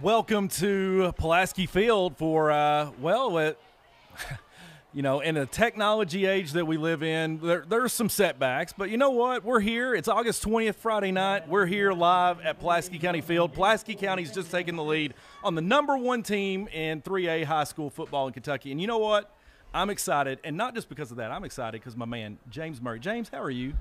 Welcome to Pulaski Field for, uh, well, it, you know, in a technology age that we live in, there, there's some setbacks, but you know what? We're here. It's August 20th, Friday night. We're here live at Pulaski County Field. Pulaski County's just taking the lead on the number one team in 3A high school football in Kentucky. And you know what? I'm excited, and not just because of that. I'm excited because my man, James Murray. James, how are you?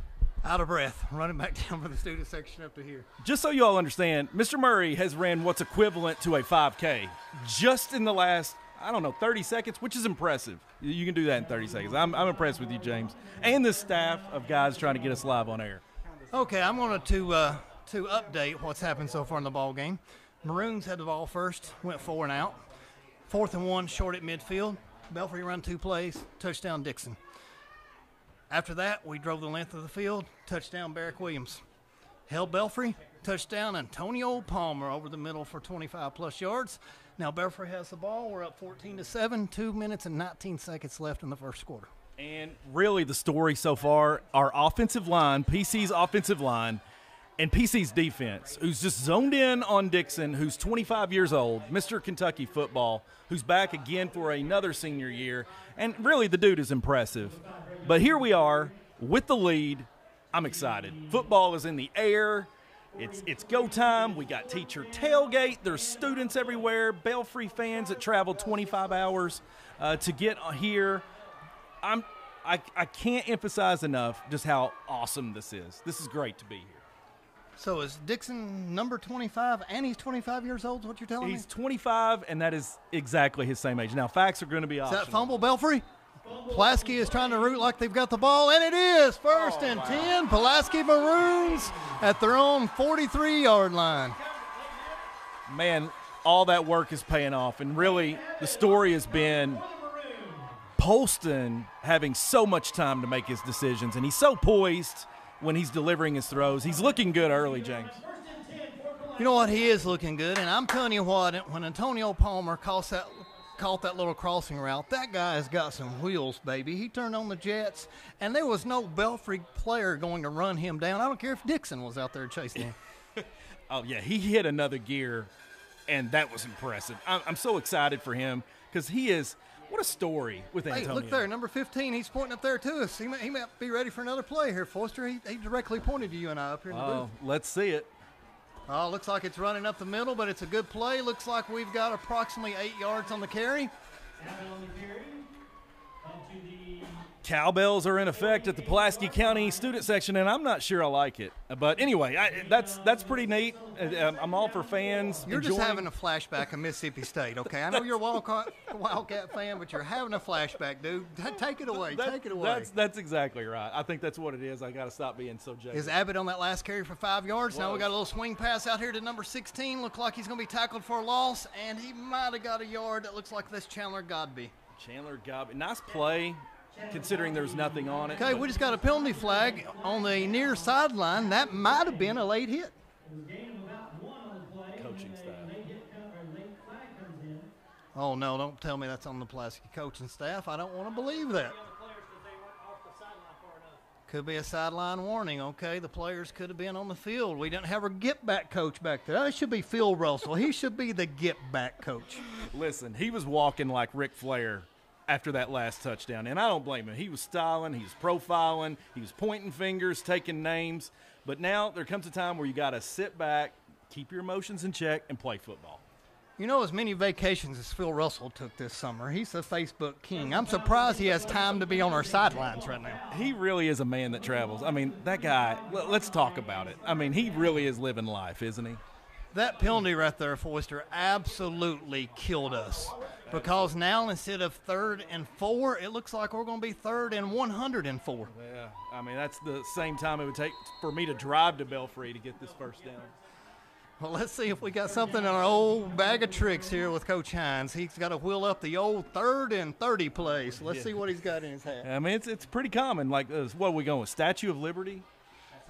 Out of breath, running back down from the student section up to here. Just so you all understand, Mr. Murray has ran what's equivalent to a 5K just in the last, I don't know, 30 seconds, which is impressive. You can do that in 30 seconds. I'm, I'm impressed with you, James, and the staff of guys trying to get us live on air. Okay, I'm going to uh, to update what's happened so far in the ball game. Maroons had the ball first, went four and out. Fourth and one, short at midfield. Belfry run two plays, touchdown Dixon. After that, we drove the length of the field, touchdown Barrick Williams. Held Belfry, touchdown Antonio Palmer over the middle for 25 plus yards. Now Belfry has the ball. We're up 14 to 7, 2 minutes and 19 seconds left in the first quarter. And really, the story so far our offensive line, PC's offensive line, and PC's defense, who's just zoned in on Dixon, who's 25 years old, Mr. Kentucky football, who's back again for another senior year. And really, the dude is impressive. But here we are with the lead. I'm excited. Football is in the air. It's it's go time. We got teacher tailgate. There's students everywhere. Belfry fans that traveled 25 hours uh, to get here. I'm I, I can't emphasize enough just how awesome this is. This is great to be here. So is Dixon number 25 and he's 25 years old? Is what you're telling me? He's 25, and that is exactly his same age. Now, facts are going to be Is that fumble Belfry? Pulaski is trying to root like they've got the ball, and it is first Oh, and 10. Pulaski Maroons at their own 43 yard line. Man, all that work is paying off, and really, the story has been Polston having so much time to make his decisions, and he's so poised when he's delivering his throws. He's looking good early, James. You know what? He is looking good, and I'm telling you what, when Antonio Palmer calls that, caught that little crossing route, that guy has got some wheels, baby. He turned on the Jets, and there was no Belfry player going to run him down. I don't care if Dixon was out there chasing him. Oh yeah, he hit another gear, and that was impressive. I'm, I'm so excited for him because he is what a story with Antonio. Hey, look there, number 15. He's pointing up there to us. He might, he might be ready for another play here, Foyster. He, he directly pointed to you and I up here in the Oh, booth. let's see it. Oh, looks like it's running up the middle, but it's a good play. Looks like we've got approximately eight yards on the carry. Cowbells are in effect at the Pulaski County student section, and I'm not sure I like it. But anyway, I, that's that's pretty neat. Uh, I'm all for fans. You're just having a flashback of Mississippi State, okay? I know you're a Wildcat, Wildcat fan, but you're having a flashback, dude. Take it away. that- Take it away. That's that's exactly right. I think that's what it is. I got to stop being so jaded. Is Abbott on that last carry for five yards? Now we got a little swing pass out here to number 16. Look like he's going to be tackled for a loss, and he might have got a yard. That looks like this Chandler Godby. Chandler Gob, nice play, considering there's nothing on it. Okay, we just got a penalty flag on the near sideline. That might have been a late hit. coaching staff. Oh no! Don't tell me that's on the Pulaski coaching staff. I don't want to believe that. Could be a sideline warning. Okay, the players could have been on the field. We didn't have a get back coach back there. That should be Phil Russell. He should be the get back coach. Listen, he was walking like Ric Flair after that last touchdown, and I don't blame him. He was styling, he was profiling, he was pointing fingers, taking names. But now there comes a time where you got to sit back, keep your emotions in check, and play football. You know, as many vacations as Phil Russell took this summer, he's the Facebook king. I'm surprised he has time to be on our sidelines right now. He really is a man that travels. I mean, that guy, let's talk about it. I mean, he really is living life, isn't he? That penalty right there, Foyster, absolutely killed us. Because now instead of third and four, it looks like we're going to be third and 104. Yeah. I mean, that's the same time it would take for me to drive to Belfry to get this first down. Well, let's see if we got something in our old bag of tricks here with Coach Hines. He's got to wheel up the old third and 30 place. Let's see what he's got in his hat. I mean, it's, it's pretty common. Like, uh, what are we going with? Statue of Liberty?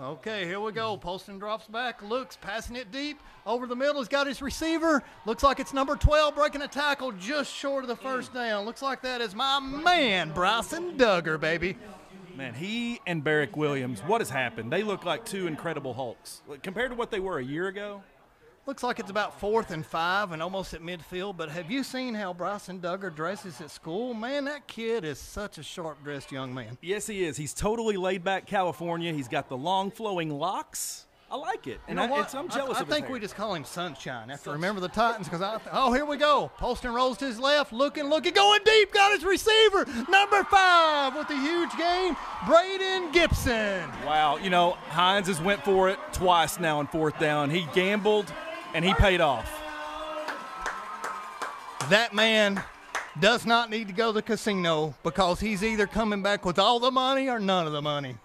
Okay, here we go. Polston drops back, looks, passing it deep. Over the middle, he's got his receiver. Looks like it's number 12 breaking a tackle just short of the first mm. down. Looks like that is my man, Bryson Duggar, baby. Man, he and Barrick Williams, what has happened? They look like two incredible Hulks. Like, compared to what they were a year ago, Looks like it's about fourth and five and almost at midfield. But have you seen how Bryson Duggar dresses at school? Man, that kid is such a sharp dressed young man. Yes, he is. He's totally laid back California. He's got the long flowing locks. I like it, and You know I, I'm jealous I, I think we just call him Sunshine. after to remember the Titans because I. Oh, here we go. Polston rolls to his left, looking, looking, going deep. Got his receiver, number five, with a huge gain, Braden Gibson. Wow, you know, Hines has went for it twice now on fourth down. He gambled, and he paid off. That man does not need to go to the casino because he's either coming back with all the money or none of the money.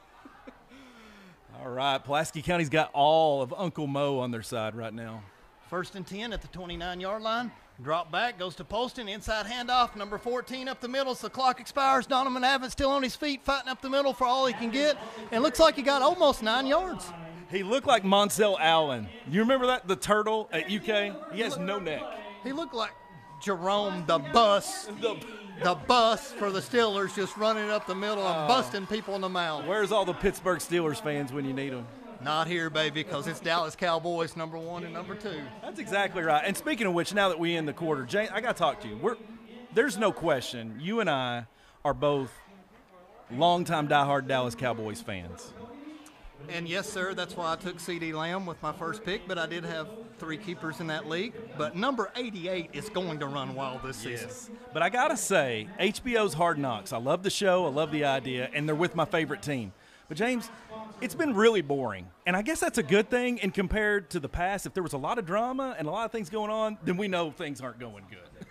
All right, Pulaski County's got all of Uncle Mo on their side right now. First and 10 at the 29 yard line. Drop back, goes to Polston, inside handoff, number 14 up the middle. So the clock expires. Donovan Abbott still on his feet, fighting up the middle for all he can get. And looks like he got almost nine yards. He looked like Monsell Allen. You remember that? The turtle at UK? He has no neck. He looked like Jerome the bus, The- the bus for the Steelers, just running up the middle and oh. busting people in the mouth. where's all the Pittsburgh Steelers fans when you need them? Not here, baby, because it's Dallas Cowboys number one and number two. That's exactly right. And speaking of which, now that we end the quarter, Jane, I got to talk to you. We're, there's no question. You and I are both longtime diehard Dallas Cowboys fans. And yes, sir, that's why I took CeeDee Lamb with my first pick, but I did have three keepers in that league. But number 88 is going to run wild this season. But I got to say, HBO's Hard Knocks. I love the show, I love the idea, and they're with my favorite team. But James, it's been really boring. And I guess that's a good thing. And compared to the past, if there was a lot of drama and a lot of things going on, then we know things aren't going good.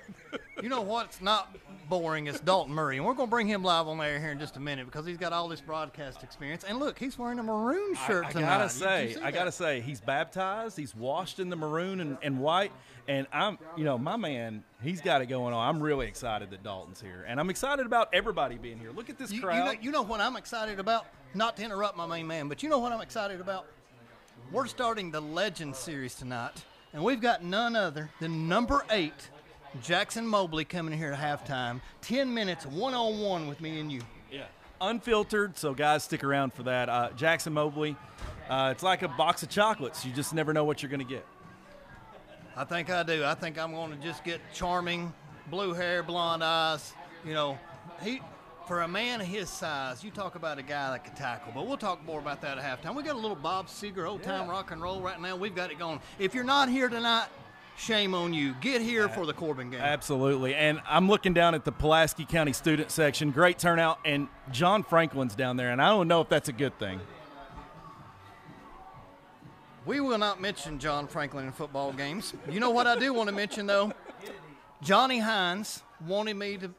You know what's not boring is Dalton Murray, and we're going to bring him live on air here in just a minute because he's got all this broadcast experience. And look, he's wearing a maroon shirt I, I tonight. gotta say, I gotta say, he's baptized. He's washed in the maroon and, and white, and I'm, you know, my man, he's got it going on. I'm really excited that Dalton's here, and I'm excited about everybody being here. Look at this You, you crowd. know, you know what I'm excited about? Not to interrupt my main man, but you know what I'm excited about? We're starting the Legend series tonight, and we've got none other than number eight, Jackson Mobley, coming here at halftime. Ten minutes, one on one with me and you. yeah, unfiltered. So guys, stick around for that. Uh, Jackson Mobley, uh, it's like a box of chocolates. You just never know what you're gonna get. I think I do. I think I'm going to just get charming, blue hair, blonde eyes. You know, he for a man of his size, you talk about a guy that can tackle. But we'll talk more about that at halftime. We got a little Bob Seger old time Yeah. rock and roll right now. We've got it going. If you're not here tonight, shame on you. Get here for the Corbin game. Absolutely. And I'm looking down at the Pulaski County student section. Great turnout. And John Franklin's down there. And I don't know if that's a good thing. We will not mention John Franklin in football games. You know what I do want to mention though? Johnny Hines wanted me to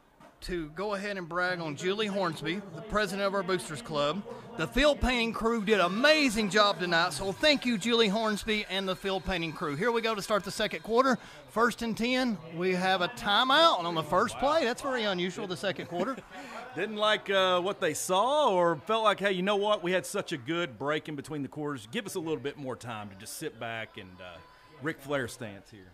to go ahead and brag on Julie Hornsby, the president of our Boosters Club. The field painting crew did an amazing job tonight, so thank you, Julie Hornsby and the field painting crew. Here we go to start the second quarter. First and 10, we have a timeout on the first play. That's very unusual, the second quarter. Didn't like uh, what they saw, or felt like, hey, you know what? We had such a good break in between the quarters. Give us a little bit more time to just sit back and uh, Ric Flair stance here.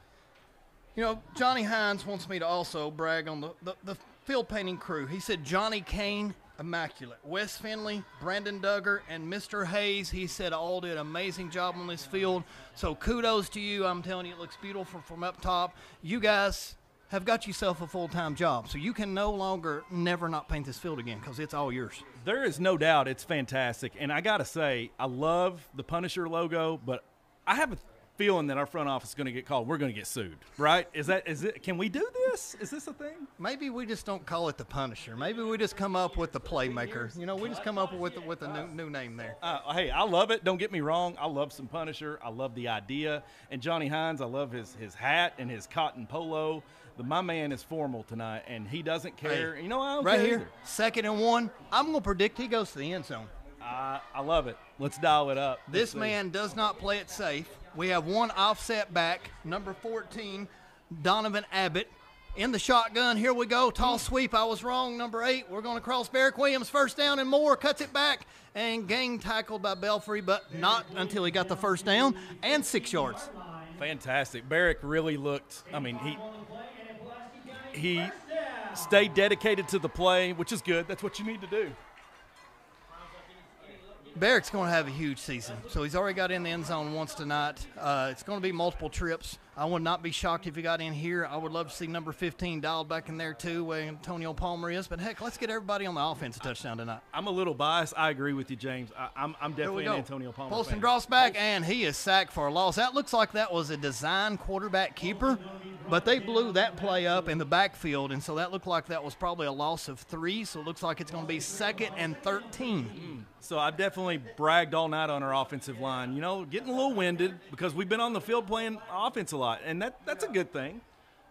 You know, Johnny Hines wants me to also brag on the, the, the field painting crew. He said Johnny Kane, immaculate. Wes Finley, Brandon Duggar, and Mr. Hayes, he said all did an amazing job on this field. So kudos to you. I'm telling you, it looks beautiful from up top. You guys have got yourself a full time job. So you can no longer never not paint this field again because it's all yours. There is no doubt it's fantastic. And I got to say, I love the Punisher logo, but I have a feeling that our front office is going to get called. We're going to get sued, right? Is that, is it, can we do this? Is this a thing? Maybe we just don't call it the Punisher. Maybe we just come up with the Playmaker. You know, we just come up with with a new, new name there. Uh, hey, I love it. Don't get me wrong. I love some Punisher. I love the idea. And Johnny Hines, I love his his hat and his cotton polo. The, my man is formal tonight, and he doesn't care. Hey, you know, I don't right care here, either. second and one. I'm going to predict he goes to the end zone. I, I love it. Let's dial it up. Let's This see. man does not play it safe. We have one offset back, number 14, Donovan Abbott. In the shotgun, here we go. Tall sweep. I was wrong. Number eight. We're going to cross Barrick Williams. First down and more. Cuts it back and gang tackled by Belfry, but not until he got the first down and six yards. fantastic. Barrick really looked. I mean, he he stayed dedicated to the play, which is good. That's what you need to do. Barrick's going to have a huge season. So he's already got in the end zone once tonight. Uh, it's going to be multiple trips. I would not be shocked if he got in here. I would love to see number 15 dialed back in there too, where Antonio Palmer is. But heck, let's get everybody on the offense a touchdown tonight. I'm a little biased. I agree with you, James. I, I'm, I'm definitely an Antonio Palmer Polston fan. drops back, and he is sacked for a loss. That looks like that was a design quarterback keeper, but they blew that play up in the backfield, and so that looked like that was probably a loss of three. So it looks like it's going to be second and 13. Mm. So I've definitely bragged all night on our offensive line. You know, getting a little winded because we've been on the field playing offense a lot, and that that's a good thing.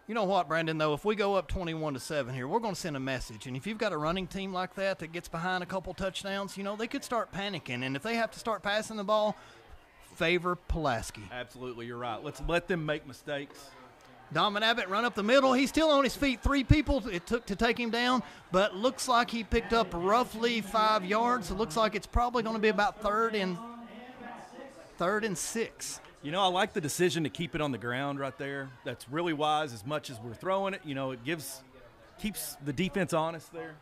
You know what, Brandon? Though, if we go up 21 to seven here, we're going to send a message. And if you've got a running team like that that gets behind a couple touchdowns, you know they could start panicking. And if they have to start passing the ball, favor Pulaski. Absolutely, you're right. Let's let them make mistakes. Domin Abbott run up the middle. He's still on his feet. Three people it took to take him down, but looks like he picked up roughly five yards. It looks like it's probably going to be about third and third and six. You know, I like the decision to keep it on the ground right there. That's really wise. As much as we're throwing it, you know, it gives keeps the defense honest there.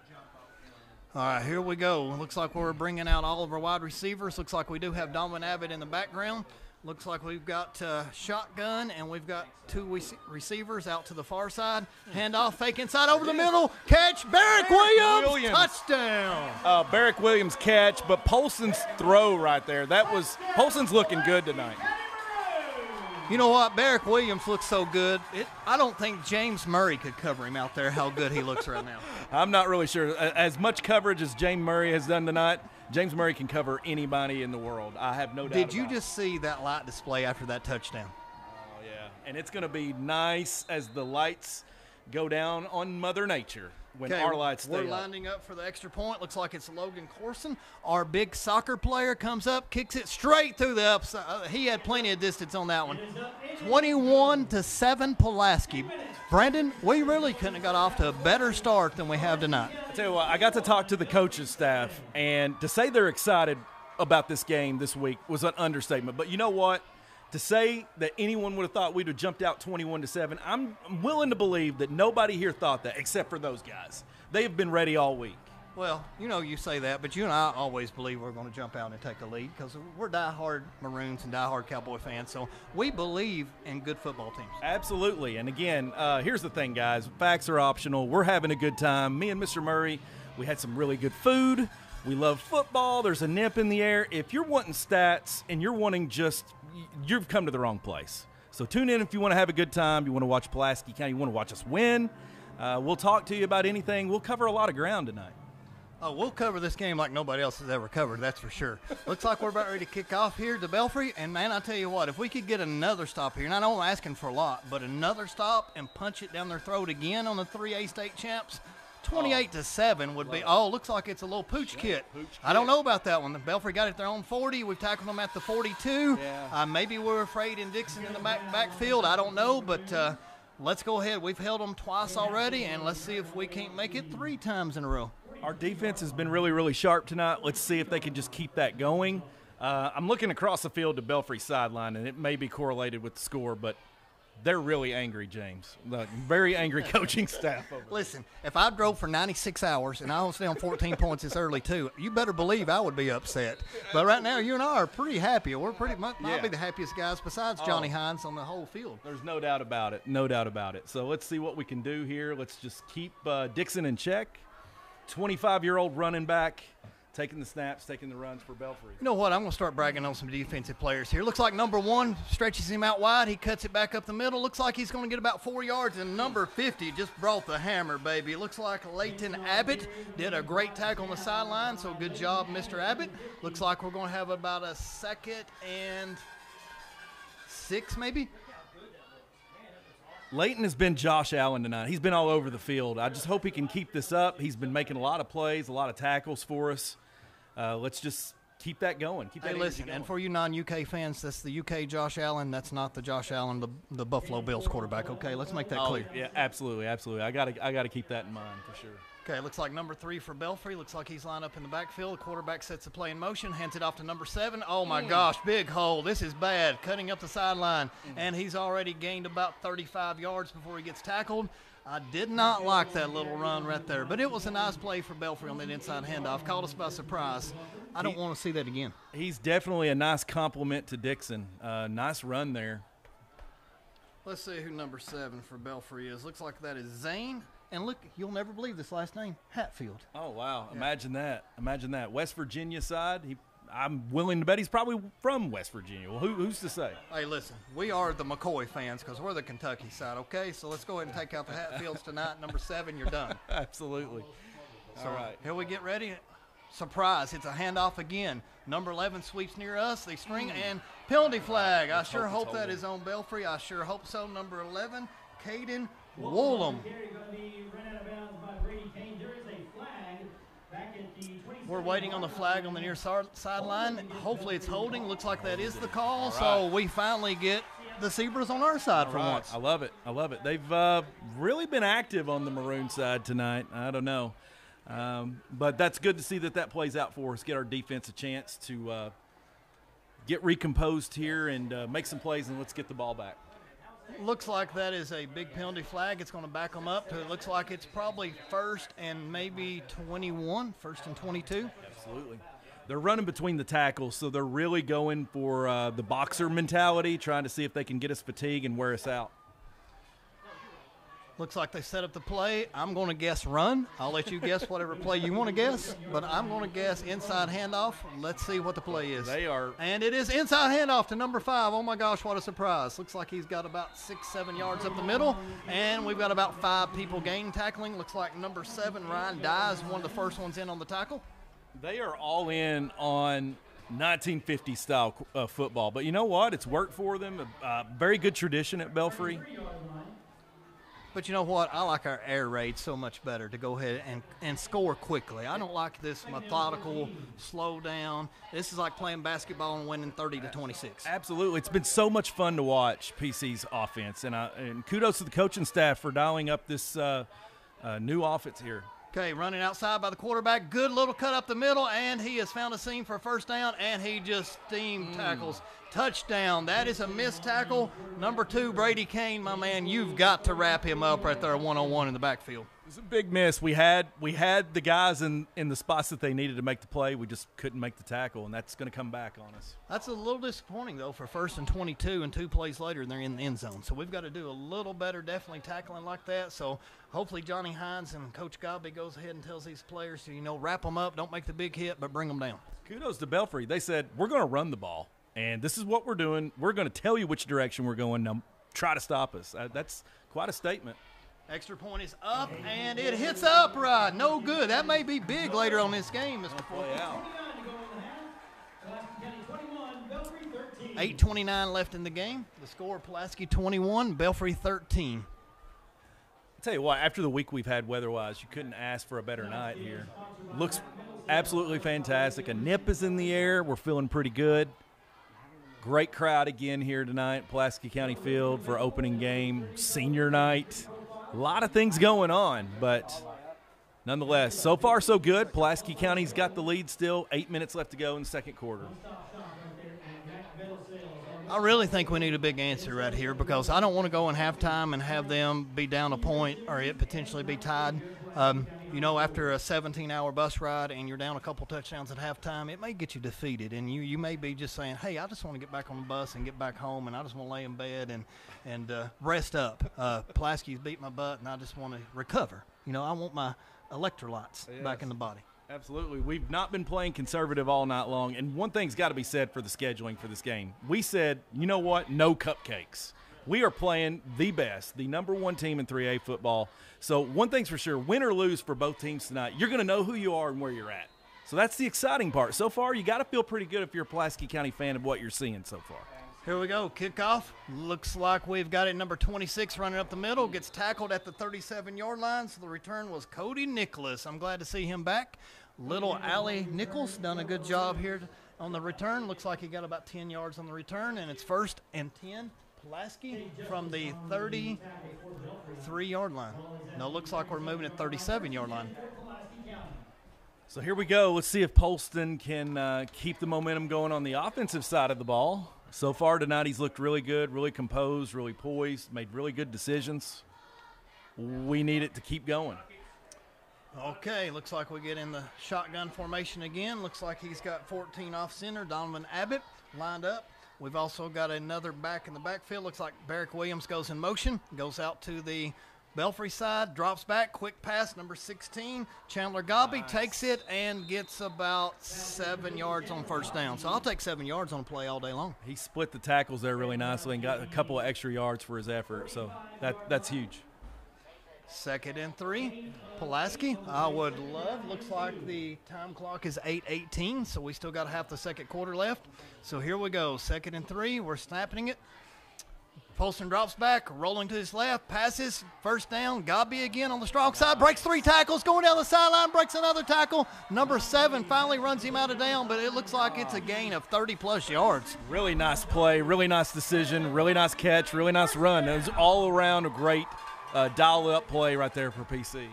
All right, here we go. Looks like we're bringing out all of our wide receivers. Looks like we do have Domin Abbott in the background. Looks like we've got uh, shotgun and we've got two rec- receivers out to the far side. Handoff, fake inside over the middle. Catch, Barrick Williams, Williams. touchdown. Uh, Barrick Williams catch, but Polston's throw right there. That was Polston's looking good tonight. You know what? Barrick Williams looks so good. It, I don't think James Murray could cover him out there. How good he looks right now. I'm not really sure. As much coverage as James Murray has done tonight, James Murray can cover anybody in the world. I have no doubt. Did you about it. just see that light display after that touchdown? Oh, yeah. And it's going to be nice as the lights go down on Mother Nature when our lights stay we're up. lining up for the extra point. Looks like it's Logan Corson. Our big soccer player comes up, kicks it straight through the upside. Uh, he had plenty of distance on that one. 21 to 7 Pulaski. Brandon, we really couldn't have got off to a better start than we have tonight. I tell you what, I got to talk to the coaches staff, and to say they're excited about this game this week was an understatement. But you know what? To say that anyone would have thought we'd have jumped out 21 to 7, I'm willing to believe that nobody here thought that except for those guys. They have been ready all week. Well, you know, you say that, but you and I always believe we're going to jump out and take the lead because we're diehard Maroons and diehard Cowboy fans. So we believe in good football teams. Absolutely. And again, uh, here's the thing, guys facts are optional. We're having a good time. Me and Mr. Murray, we had some really good food. We love football. There's a nip in the air. If you're wanting stats and you're wanting just, you've come to the wrong place. So tune in if you want to have a good time. You want to watch Pulaski County. You want to watch us win. Uh, we'll talk to you about anything. We'll cover a lot of ground tonight. Oh, we'll cover this game like nobody else has ever covered, that's for sure. Looks like we're about ready to kick off here to Belfry. And man, I tell you what, if we could get another stop here, and I know I'm asking for a lot, but another stop and punch it down their throat again on the 3A state champs, 28 to 7 would be. Oh, looks like it's a little pooch kit. I don't know about that one. The Belfry got it their own 40. We've tackled them at the 42. Yeah. Uh, maybe we're afraid in Dixon in the back backfield. I don't know, but. Uh, Let's go ahead. We've held them twice already, and let's see if we can't make it three times in a row. Our defense has been really, really sharp tonight. Let's see if they can just keep that going. Uh, I'm looking across the field to Belfry's sideline, and it may be correlated with the score, but they're really angry, James. The very angry coaching staff over there. Listen, if I drove for 96 hours and I was down 14 points this early too, you better believe I would be upset. But right now, you and I are pretty happy. We're pretty much might Yeah. be the happiest guys besides Johnny Hines on the whole field. There's no doubt about it. No doubt about it. So let's see what we can do here. Let's just keep uh, Dixon in check. 25 year old running back, taking the snaps, taking the runs for Belfry. You know what? I'm going to start bragging on some defensive players here. Looks like number one stretches him out wide. He cuts it back up the middle. Looks like he's going to get about four yards. And number 50 just brought the hammer, baby. Looks like Leighton Abbott did a great tackle on the sideline. So good job, Mr. Abbott. Looks like we're going to have about a second and six, maybe. Leighton has been Josh Allen tonight. He's been all over the field. I just hope he can keep this up. He's been making a lot of plays, a lot of tackles for us. Uh, let's just keep that going. Keep that Hey, listen, going. and for you non-UK fans, that's the UK Josh Allen. That's not the Josh Allen, the, the Buffalo Bills quarterback. Okay, let's make that Oh, clear. yeah, absolutely, absolutely. I gotta, I gotta keep that in mind for sure. Okay, it looks like number three for Belfry. Looks like he's lined up in the backfield. The quarterback sets the play in motion, hands it off to number seven. Oh my gosh, big hole. This is bad. Cutting up the sideline. And he's already gained about 35 yards before he gets tackled. I did not like that little run right there, but it was a nice play for Belfry on that inside handoff. Caught us by surprise. I don't want to see that again. He's definitely a nice compliment to Dixon. Uh, nice run there. Let's see who number seven for Belfry is. Looks like that is Zane. And look, you'll never believe this last name, Hatfield. Oh wow! Imagine that. Imagine that. West Virginia side. He, I'm willing to bet he's probably from West Virginia. Well, who, who's to say? Hey, listen, we are the McCoy fans because we're the Kentucky side. Okay, so let's go ahead and take out the Hatfields tonight. Number seven, you're done. Absolutely. So All right. here we get ready. Surprise! It's a handoff again. Number 11 sweeps near us. They string hmm. and penalty flag. I sure hope it's hope that on Belfry. I sure hope so. Number 11, Caden Woolham. Carry going to be run out of bounds by Brady Kane. There is a flag back at the 27 We're waiting on the flag on the near side- sideline. Hopefully it's holding. Looks like that is the call. So we finally get the Zebras on our side for Right. once. I love it. I love it. They've uh, really been active on the maroon side tonight. I don't know. Um, but that's good to see that that plays out for us. Get our defense a chance to uh, get recomposed here and uh, make some plays, and let's get the ball back. Looks like that is a big penalty flag. It's going to back them up to it looks like it's probably first and maybe 21, first and 22. Absolutely. They're running between the tackles, so they're really going for uh, the boxer mentality, trying to see if they can get us fatigue and wear us out. Looks like they set up the play. I'm going to guess run. I'll let you guess whatever play you want to guess, but I'm going to guess inside handoff. Let's see what the play is. They are And it is inside handoff to number five. Oh my gosh, what a surprise. Looks like he's got about six, seven yards up the middle. And we've got about five people gain tackling. Looks like number seven, Ryan Dye, is one of the first ones in on the tackle. They are all in on 1950 style uh, football, but you know what? It's worked for them. Uh, very good tradition at Belfry. But you know what? I like our air raid so much better to go ahead and, and score quickly. I don't like this methodical, slow down. This is like playing basketball and winning 30 to 26. Absolutely, it's been so much fun to watch PC's offense, and, uh, and kudos to the coaching staff for dialing up this uh, uh, new offense here. Okay, running outside by the quarterback. Good little cut up the middle, and he has found a seam for a first down, and he just steam tackles. Touchdown. That is a missed tackle. Number two, Brady Kane, my man, you've got to wrap him up right there one on one in the backfield. It was a big miss. We had we had the guys in, in the spots that they needed to make the play. We just couldn't make the tackle, and that's going to come back on us. That's a little disappointing, though, for first and 22, and two plays later, they're in the end zone. So we've got to do a little better, definitely tackling like that. So hopefully Johnny Hines and Coach Godby goes ahead and tells these players to, you know, wrap them up, don't make the big hit, but bring them down. Kudos to Belfry. They said we're going to run the ball, and this is what we're doing. We're going to tell you which direction we're going. Now, try to stop us. Uh, that's quite a statement. Extra point is up, and it hits upright. No good. That may be big later on this game, Mr. Play out. Pulaski County 21, Belfry 13. 8.29 left in the game. The score Pulaski 21, Belfry 13. I'll tell you what, after the week we've had weather-wise, you couldn't ask for a better night here. Looks absolutely fantastic. A nip is in the air. We're feeling pretty good. Great crowd again here tonight, Pulaski County Field for opening game, senior night. A lot of things going on, but nonetheless, so far so good. Pulaski County's got the lead still. Eight minutes left to go in the second quarter. I really think we need a big answer right here because I don't want to go in halftime and have them be down a point or it potentially be tied. Um, you know, after a 17-hour bus ride and you're down a couple touchdowns at halftime, it may get you defeated, and you you may be just saying, "Hey, I just want to get back on the bus and get back home, and I just want to lay in bed and and uh, rest up." Uh, Pulaski's beat my butt, and I just want to recover. You know, I want my electrolytes back in the body. Absolutely. We've not been playing conservative all night long. And one thing's got to be said for the scheduling for this game. We said, you know what? No cupcakes. We are playing the best, the number one team in 3A football. So, one thing's for sure win or lose for both teams tonight, you're going to know who you are and where you're at. So, that's the exciting part. So far, you got to feel pretty good if you're a Pulaski County fan of what you're seeing so far. Here we go. Kickoff. Looks like we've got it number 26 running up the middle. Gets tackled at the 37 yard line. So the return was Cody Nicholas. I'm glad to see him back. Little Allie Nichols done a good job here on the return. Looks like he got about 10 yards on the return, and it's first and 10. Pulaski from the 33 yard line. No, looks like we're moving at 37 yard line. So here we go. Let's see if Polston can uh, keep the momentum going on the offensive side of the ball. So far tonight, he's looked really good, really composed, really poised, made really good decisions. we need it to keep going. Okay, looks like we get in the shotgun formation again. Looks like he's got 14 off center. Donovan Abbott lined up. We've also got another back in the backfield. Looks like Barrick Williams goes in motion, goes out to the Belfry side, drops back, quick pass, number 16. Chandler Godby takes it and gets about seven yards on first down. So I'll take seven yards on a play all day long. He split the tackles there really nicely and got a couple of extra yards for his effort. So that that's huge. Second and three. Pulaski, I would love. Looks like the time clock is 8:18, so we still got half the second quarter left. So here we go. Second and three. We're snapping it. Polston drops back, rolling to his left, passes, first down. Godby again on the strong side, breaks three tackles, going down the sideline, breaks another tackle. Number seven finally runs him out of down, but it looks like it's a gain of 30 plus yards. Really nice play, really nice decision, really nice catch, really nice run. It was all around a great uh, dial up play right there for PC.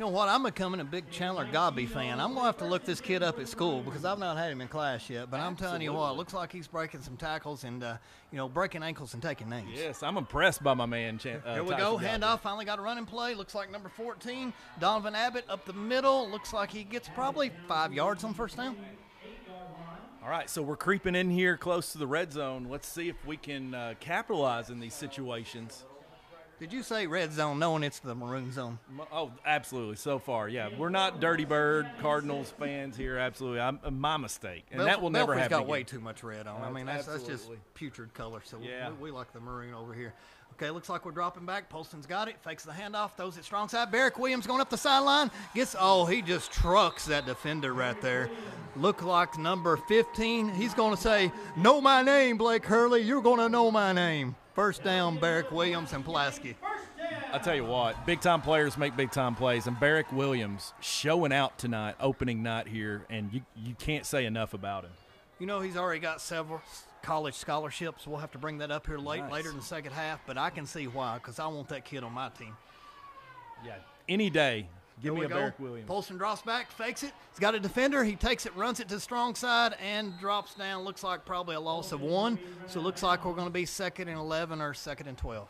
You know what? I'm becoming a big Chandler Godby fan. I'm gonna have to look this kid up at school because I've not had him in class yet. But I'm telling you what, it looks like he's breaking some tackles and uh, you know breaking ankles and taking names. Yes, I'm impressed by my man. Chan- uh, Here we Tyson go. Godby. Handoff. Finally got a running play. Looks like number 14, Donovan Abbott up the middle. Looks like he gets probably five yards on first down. All right, so we're creeping in here close to the red zone. Let's see if we can uh, capitalize in these situations. Did you say red zone knowing it's the maroon zone? Oh, absolutely. So far, yeah, we're not Dirty Bird Cardinals fans here. Absolutely, I'm uh, my mistake, and that will never Belfry's happen. got way too much red on. I mean, that's, that's just putrid color. So we- Yeah. we, we like the maroon over here. Okay, looks like we're dropping back. Polston's got it. Fakes the handoff. Throws it strong side. Barrick Williams going up the sideline. Gets oh, he just trucks that defender right there. Look like number 15. He's going to say, "Know my name, Blake Hurley. You're going to know my name." First down, Barrick Williams and Pulaski. I tell you what, big time players make big time plays, and Barrick Williams showing out tonight, opening night here, and you you can't say enough about him. You know, he's already got several college scholarships. We'll have to bring that up here late, Nice. later in the second half, but I can see why because I want that kid on my team. Yeah, any day, give Here me a go. Barrick Williams. Polston drops back, fakes it. He's got a defender. He takes it, runs it to the strong side, and drops down. Looks like probably a loss of one. So it looks like we're going to be second and 11 or second and 12.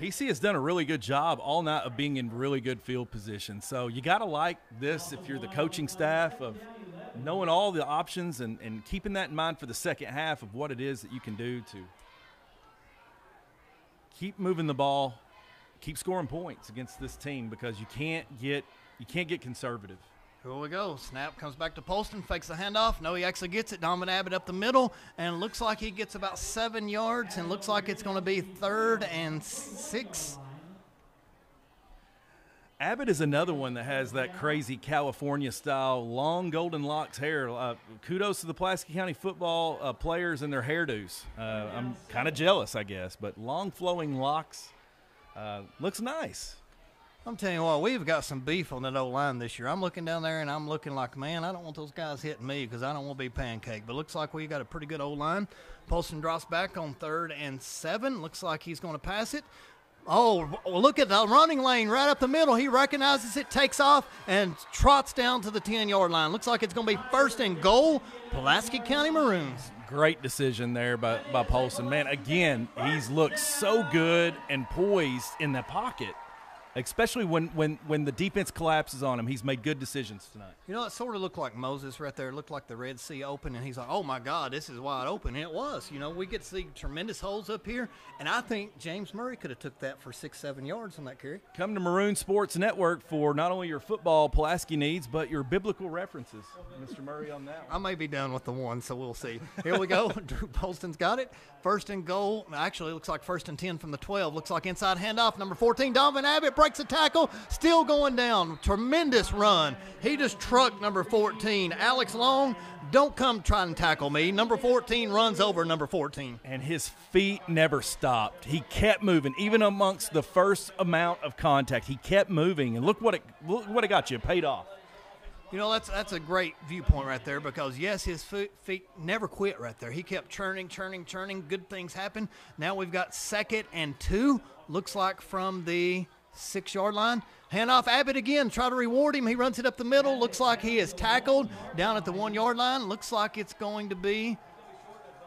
PC has done a really good job all night of being in really good field position. So you got to like this if you're the coaching staff of knowing all the options and, and keeping that in mind for the second half of what it is that you can do to keep moving the ball, keep scoring points against this team because you can't get you can't get conservative. Here we go. Snap comes back to Polston, fakes the handoff. No, he actually gets it. Donovan Abbott up the middle, and looks like he gets about seven yards, and looks like it's going to be third and six. Abbott is another one that has that crazy California style long golden locks hair. Uh, kudos to the Pulaski County football uh, players and their hairdos. Uh, I'm kind of jealous, I guess, but long flowing locks uh, looks nice. I'm telling you what, we've got some beef on that old line this year. I'm looking down there and I'm looking like, man, I don't want those guys hitting me because I don't want to be pancake. But looks like we got a pretty good old line. Polston drops back on third and seven. Looks like he's going to pass it. Oh, look at the running lane right up the middle. He recognizes it, takes off, and trots down to the 10 yard line. Looks like it's going to be first and goal, Pulaski County Maroons. Great decision there by, by Polston. Man, again, he's looked so good and poised in the pocket, especially when, when, when the defense collapses on him. He's made good decisions tonight. You know, it sort of looked like Moses right there. It looked like the Red Sea open, and he's like, "Oh my God, this is wide open." And it was. You know, we get to see tremendous holes up here, and I think James Murray could have took that for six, seven yards on that carry. Come to Maroon Sports Network for not only your football Pulaski needs, but your biblical references. Mr. Murray on that one. I may be done with the one, so we'll see. Here we go. Drew Polston's got it. First and goal. Actually, it looks like first and 10 from the 12. Looks like inside handoff. Number 14, Donovan Abbott breaks a tackle. Still going down. Tremendous run. He just trucked number 14. Alex Long, don't come try and tackle me. Number 14 runs over number 14. And his feet never stopped. He kept moving, even amongst the first amount of contact. He kept moving, and look what it look what it got you. It paid off. You know, that's that's a great viewpoint right there because yes, his feet, feet never quit right there. He kept churning, churning, churning. Good things happen. Now we've got second and two. Looks like from the six yard line. Hand off Abbott again. Try to reward him. He runs it up the middle. Looks like he is tackled down at the one yard line. Looks like it's going to be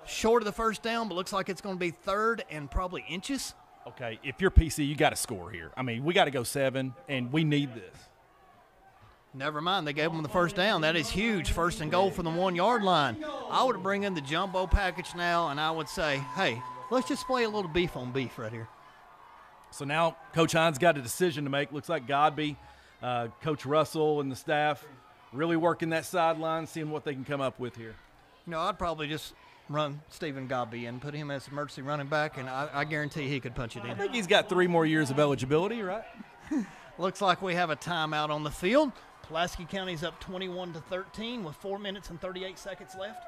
short of the first down, but looks like it's going to be third and probably inches. Okay, if you're PC, you got to score here. I mean, we got to go seven, and we need this. Never mind, they gave them the first down. That is huge. First and goal from the one yard line. I would bring in the jumbo package now, and I would say, hey, let's just play a little beef on beef right here. So now Coach Hines got a decision to make. Looks like Godby, uh, Coach Russell, and the staff really working that sideline, seeing what they can come up with here. You know, I'd probably just run Stephen Godby and put him as emergency running back, and I, I guarantee he could punch it in. I think he's got three more years of eligibility, right? Looks like we have a timeout on the field. Pulaski County's up 21 to 13 with four minutes and 38 seconds left.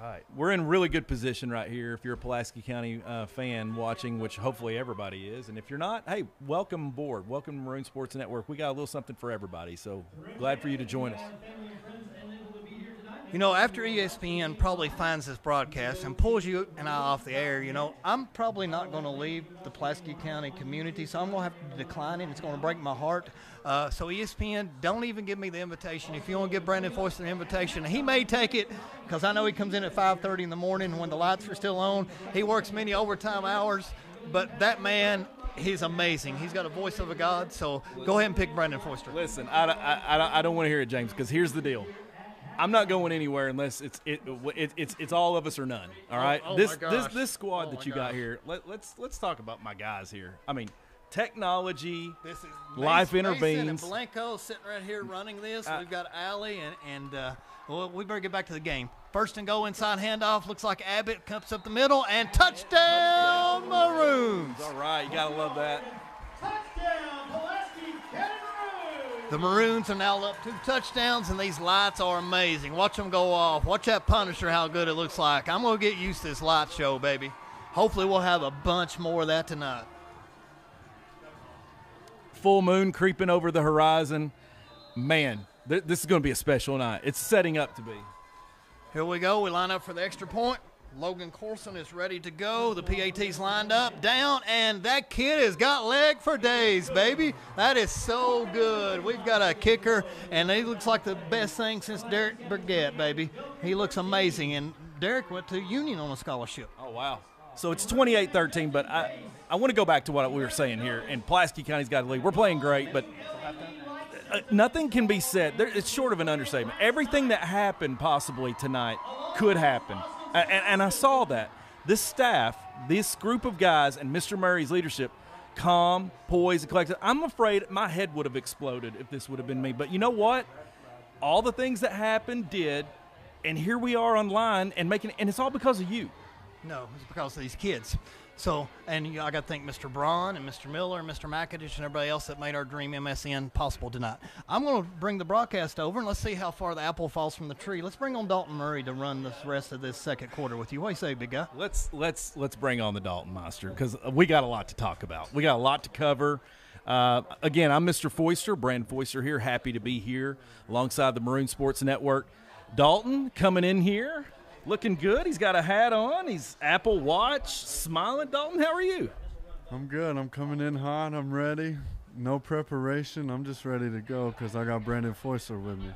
Right. We're in really good position right here if you're a Pulaski County uh, fan watching, which hopefully everybody is. And if you're not, hey, welcome aboard. Welcome to Maroon Sports Network. We got a little something for everybody. So glad for you to join us. You know, after ESPN probably finds this broadcast and pulls you and I off the air, you know, I'm probably not going to leave the Pulaski County community, so I'm going to have to decline it. It's going to break my heart. Uh, so ESPN, don't even give me the invitation. If you want to give Brandon Foyster an invitation, he may take it because I know he comes in at 5:30 in the morning when the lights are still on. He works many overtime hours, but that man. He's amazing. He's got a voice of a god. So go ahead and pick Brandon Foyster. Listen, I, I, I, I don't want to hear it, James, because here's the deal. I'm not going anywhere unless it's it, it it's it's all of us or none. All right. oh this my this gosh. this squad Oh that my you got here. Let, let's let's talk about my guys here. I mean, technology. This is Life Mason- Mason and intervenes. Blanco sitting right here running this. Uh, We've got Allie and and uh, well, we better get back to the game. First and go inside handoff. Looks like Abbott cups up the middle and touchdown Maroons. All right, you gotta love that. Touchdown, Pulaski County Maroons! The Maroons are now up two touchdowns, and these lights are amazing. Watch them go off. Watch that Punisher, how good it looks like. I'm gonna get used to this light show, baby. Hopefully, we'll have a bunch more of that tonight. Full moon creeping over the horizon. Man, th- this is gonna be a special night. It's setting up to be. Here we go. We line up for the extra point. Logan Corson is ready to go. The PAT's lined up, down, and that kid has got leg for days, baby. That is so good. We've got a kicker, and he looks like the best thing since Derek Burgett, baby. He looks amazing, and Derek went to Union on a scholarship. Oh wow. So it's 28-13, but I I want to go back to what we were saying here. And Pulaski County's got to lead. We're playing great, but uh, nothing can be said. There, it's short of an understatement. Everything that happened possibly tonight could happen, and, and I saw that. This staff, this group of guys, and Mr. Murray's leadership, calm, poised, and collected. I'm afraid my head would have exploded if this would have been me. But you know what? All the things that happened did, and here we are online and making, and it's all because of you. No, it's because of these kids. So, and you know, I got to thank Mr. Braun and Mr. Miller and Mr. McAdish and everybody else that made our Dream MSN possible tonight. I'm going to bring the broadcast over and let's see how far the apple falls from the tree. Let's bring on Dalton Murray to run the rest of this second quarter with you. What do you say, big guy? Let's let's let's bring on the Dalton Monster because we got a lot to talk about. We got a lot to cover. Uh, again, I'm Mr. Foyster, Brand Foyster here. Happy to be here alongside the Maroon Sports Network. Dalton coming in here, looking good. He's got a hat on. He's Apple Watch, smiling. Dalton, how are you? I'm good. I'm coming in hot. I'm ready. No preparation. I'm just ready to go because I got Brandon Foyster with me.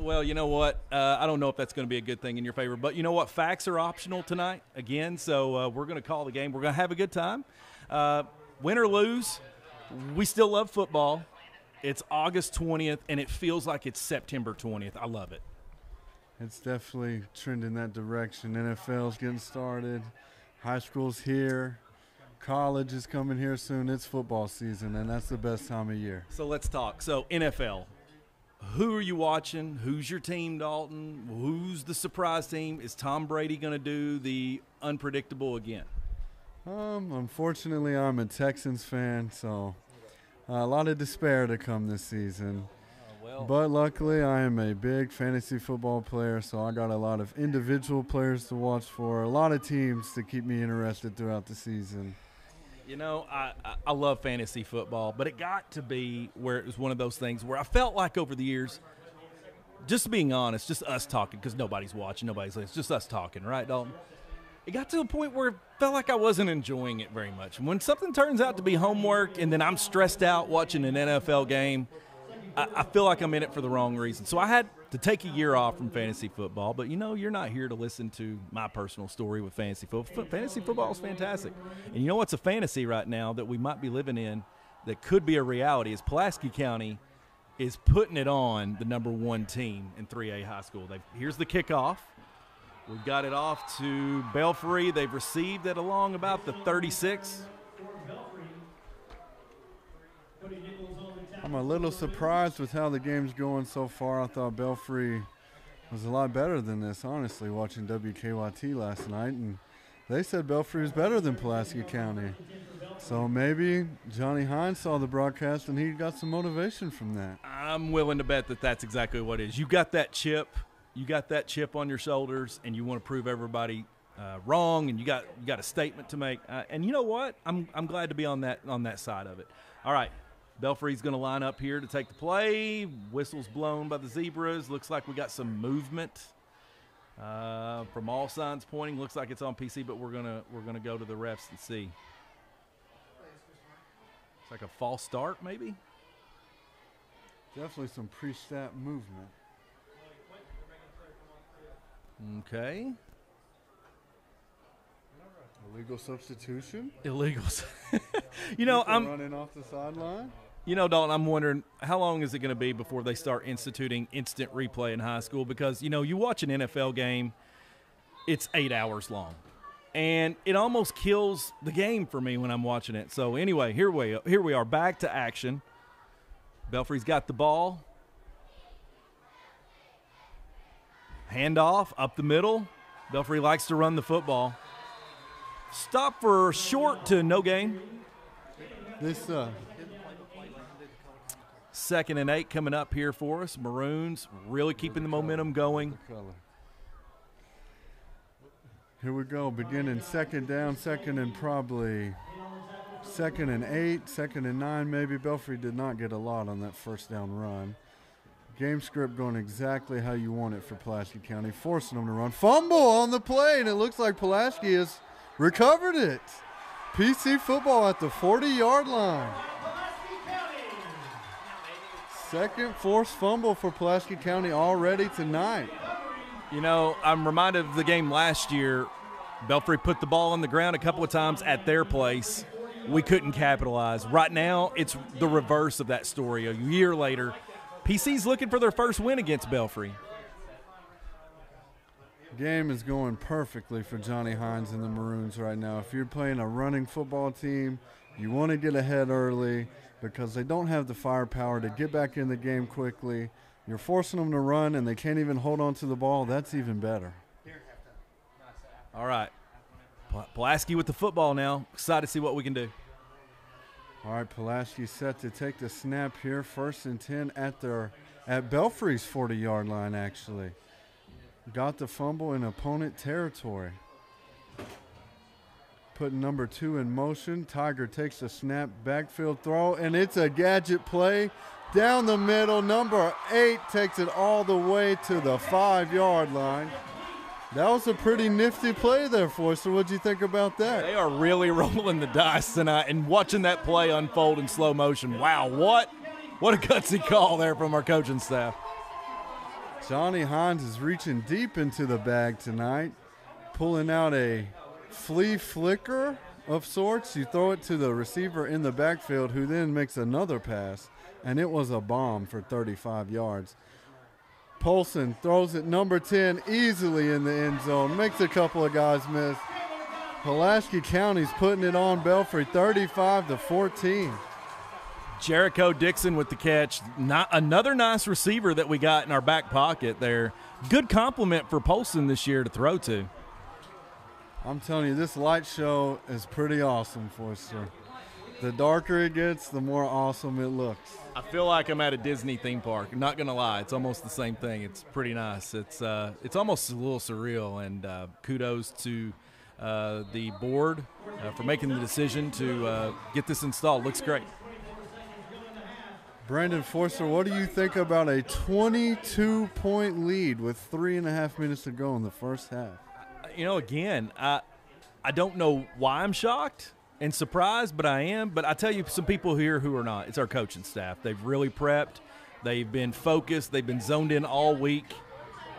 Well, you know what? Uh, I don't know if that's going to be a good thing in your favor, but you know what? Facts are optional tonight again, so uh, we're going to call the game. We're going to have a good time. Uh, win or lose, we still love football. It's August 20th, and it feels like it's September 20th. I love it. It's definitely trending that direction. NFL's getting started. High school's here. College is coming here soon. It's football season, and that's the best time of year. So let's talk. So, NFL. Who are you watching? Who's your team, Dalton? Who's the surprise team? Is Tom Brady going to do the unpredictable again? Um, unfortunately, I'm a Texans fan, so uh, a lot of despair to come this season. Well, But luckily, I am a big fantasy football player, so I got a lot of individual players to watch for, a lot of teams to keep me interested throughout the season. You know, I, I, love fantasy football, but it got to be where it was one of those things where I felt like over the years, just being honest, just us talking, because nobody's watching, nobody's listening, it's just us talking, right, Dalton? It got to a point where it felt like I wasn't enjoying it very much. When something turns out to be homework and then I'm stressed out watching an NFL game, I, I feel like I'm in it for the wrong reason. So I had to take a year off from fantasy football, but you know, you're not here to listen to my personal story with fantasy football. Fantasy football is fantastic. And you know what's a fantasy right now that we might be living in that could be a reality is Pulaski County is putting it on the number one team in 3A high school. They've, here's the kickoff. We've got it off to Belfry. They've received it along about the 36. I'm a little surprised with how the game's going so far. I thought Belfry was a lot better than this, honestly, watching WKYT last night. And they said Belfry was better than Pulaski County. So maybe Johnny Hines saw the broadcast and he got some motivation from that. I'm willing to bet that that's exactly what it is. You got that chip, you got that chip on your shoulders, and you want to prove everybody uh, wrong, and you got you got a statement to make. Uh, and you know what? I'm I'm glad to be on that on that side of it. All right, Belfry's going to line up here to take the play. Whistles blown by the zebras. Looks like we got some movement. Uh, from all signs pointing, looks like it's on PC, but we're gonna we're gonna go to the refs and see. It's like a false start, maybe. Definitely some pre-snap movement. Okay. Illegal substitution. Illegals. you know, I'm running off the sideline. You know, Dalton, I'm wondering how long is it going to be before they start instituting instant replay in high school? Because, you know, you watch an NFL game, it's eight hours long. And it almost kills the game for me when I'm watching it. So, anyway, here we, here we are back to action. Belfry's got the ball. Handoff up the middle. Belfry likes to run the football. Stop for short to no gain. This uh, Second and eight coming up here for us. Maroons really keeping the momentum going. color. Here we go, beginning second down, second and probably second and eight, second and nine, maybe. Belfry did not get a lot on that first down run. Game script going exactly how you want it for Pulaski County, forcing them to run. Fumble on the play, and it looks like Pulaski has recovered it. PC football at the 40 yard line. Second forced fumble for Pulaski County already tonight. You know, I'm reminded of the game last year. Belfry put the ball on the ground a couple of times at their place. We couldn't capitalize. Right now, it's the reverse of that story. A year later, PC's looking for their first win against Belfry. Game is going perfectly for Johnny Hines and the Maroons right now. If you're playing a running football team, you want to get ahead early because they don't have the firepower to get back in the game quickly. You're forcing them to run and they can't even hold on to the ball. That's even better. All right. Pulaski with the football now. Excited to see what we can do. All right, Pulaski set to take the snap here. First and 10 at their at Belfry's 40 yard line, actually. Got the fumble in opponent territory. Putting number two in motion. Tiger takes a snap, backfield throw, and it's a gadget play down the middle. Number eight takes it all the way to the five yard line. That was a pretty nifty play there, Foyster. What'd you think about that? They are really rolling the dice tonight and watching that play unfold in slow motion. Wow, what what a gutsy call there from our coaching staff. Johnny Hines is reaching deep into the bag tonight, pulling out a flea flicker of sorts. You throw it to the receiver in the backfield, who then makes another pass, and it was a bomb for 35 yards. Polston throws it number 10 easily in the end zone, makes a couple of guys miss. Pulaski County's putting it on Belfry 35 to 14. Jericho Dixon with the catch. Not another nice receiver that we got in our back pocket there. Good compliment for Polston this year to throw to. I'm telling you, this light show is pretty awesome, Foyster. The darker it gets, the more awesome it looks. I feel like I'm at a Disney theme park. I'm not gonna lie, it's almost the same thing. It's pretty nice. It's uh, it's almost a little surreal. And uh, kudos to uh, the board uh, for making the decision to uh, get this installed. Looks great. Brandon Foyster, what do you think about a 22 point lead with three and a half minutes to go in the first half? You know, again, I I don't know why I'm shocked and surprised, but I am. But I tell you, some people here who are not. It's our coaching staff. They've really prepped. They've been focused, they've been zoned in all week,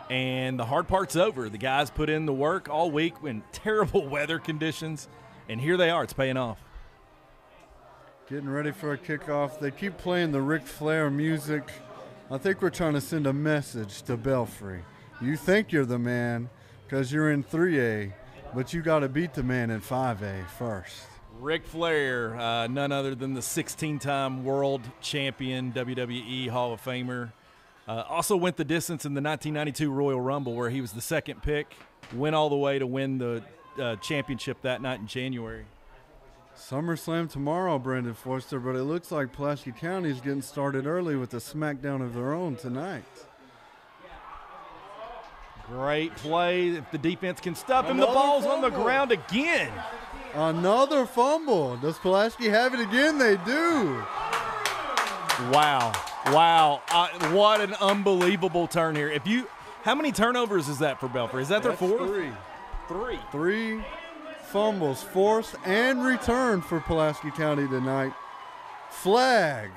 and the hard part's over. The guys put in the work all week in terrible weather conditions, and here they are. It's paying off. Getting ready for a kickoff. They keep playing the Ric Flair music. I think we're trying to send a message to Belfry. You think you're the man because you're in 3A, but you got to beat the man in 5A first. Ric Flair, uh, none other than the 16 time world champion, WWE Hall of Famer. Uh, also went the distance in the 1992 Royal Rumble, where he was the second pick, went all the way to win the uh, championship that night in January. SummerSlam tomorrow, Brandon Foyster, but it looks like Pulaski County is getting started early with a SmackDown of their own tonight. Great play. If the defense can stop him, the ball's on the ground again. Another fumble. Does Pulaski have it again? They do. Wow. Wow. Uh, what an unbelievable turn here. If you how many turnovers is that for Belfry? Is that their That's fourth? Three. Three. Three fumbles forced and returned for Pulaski County tonight. Flag.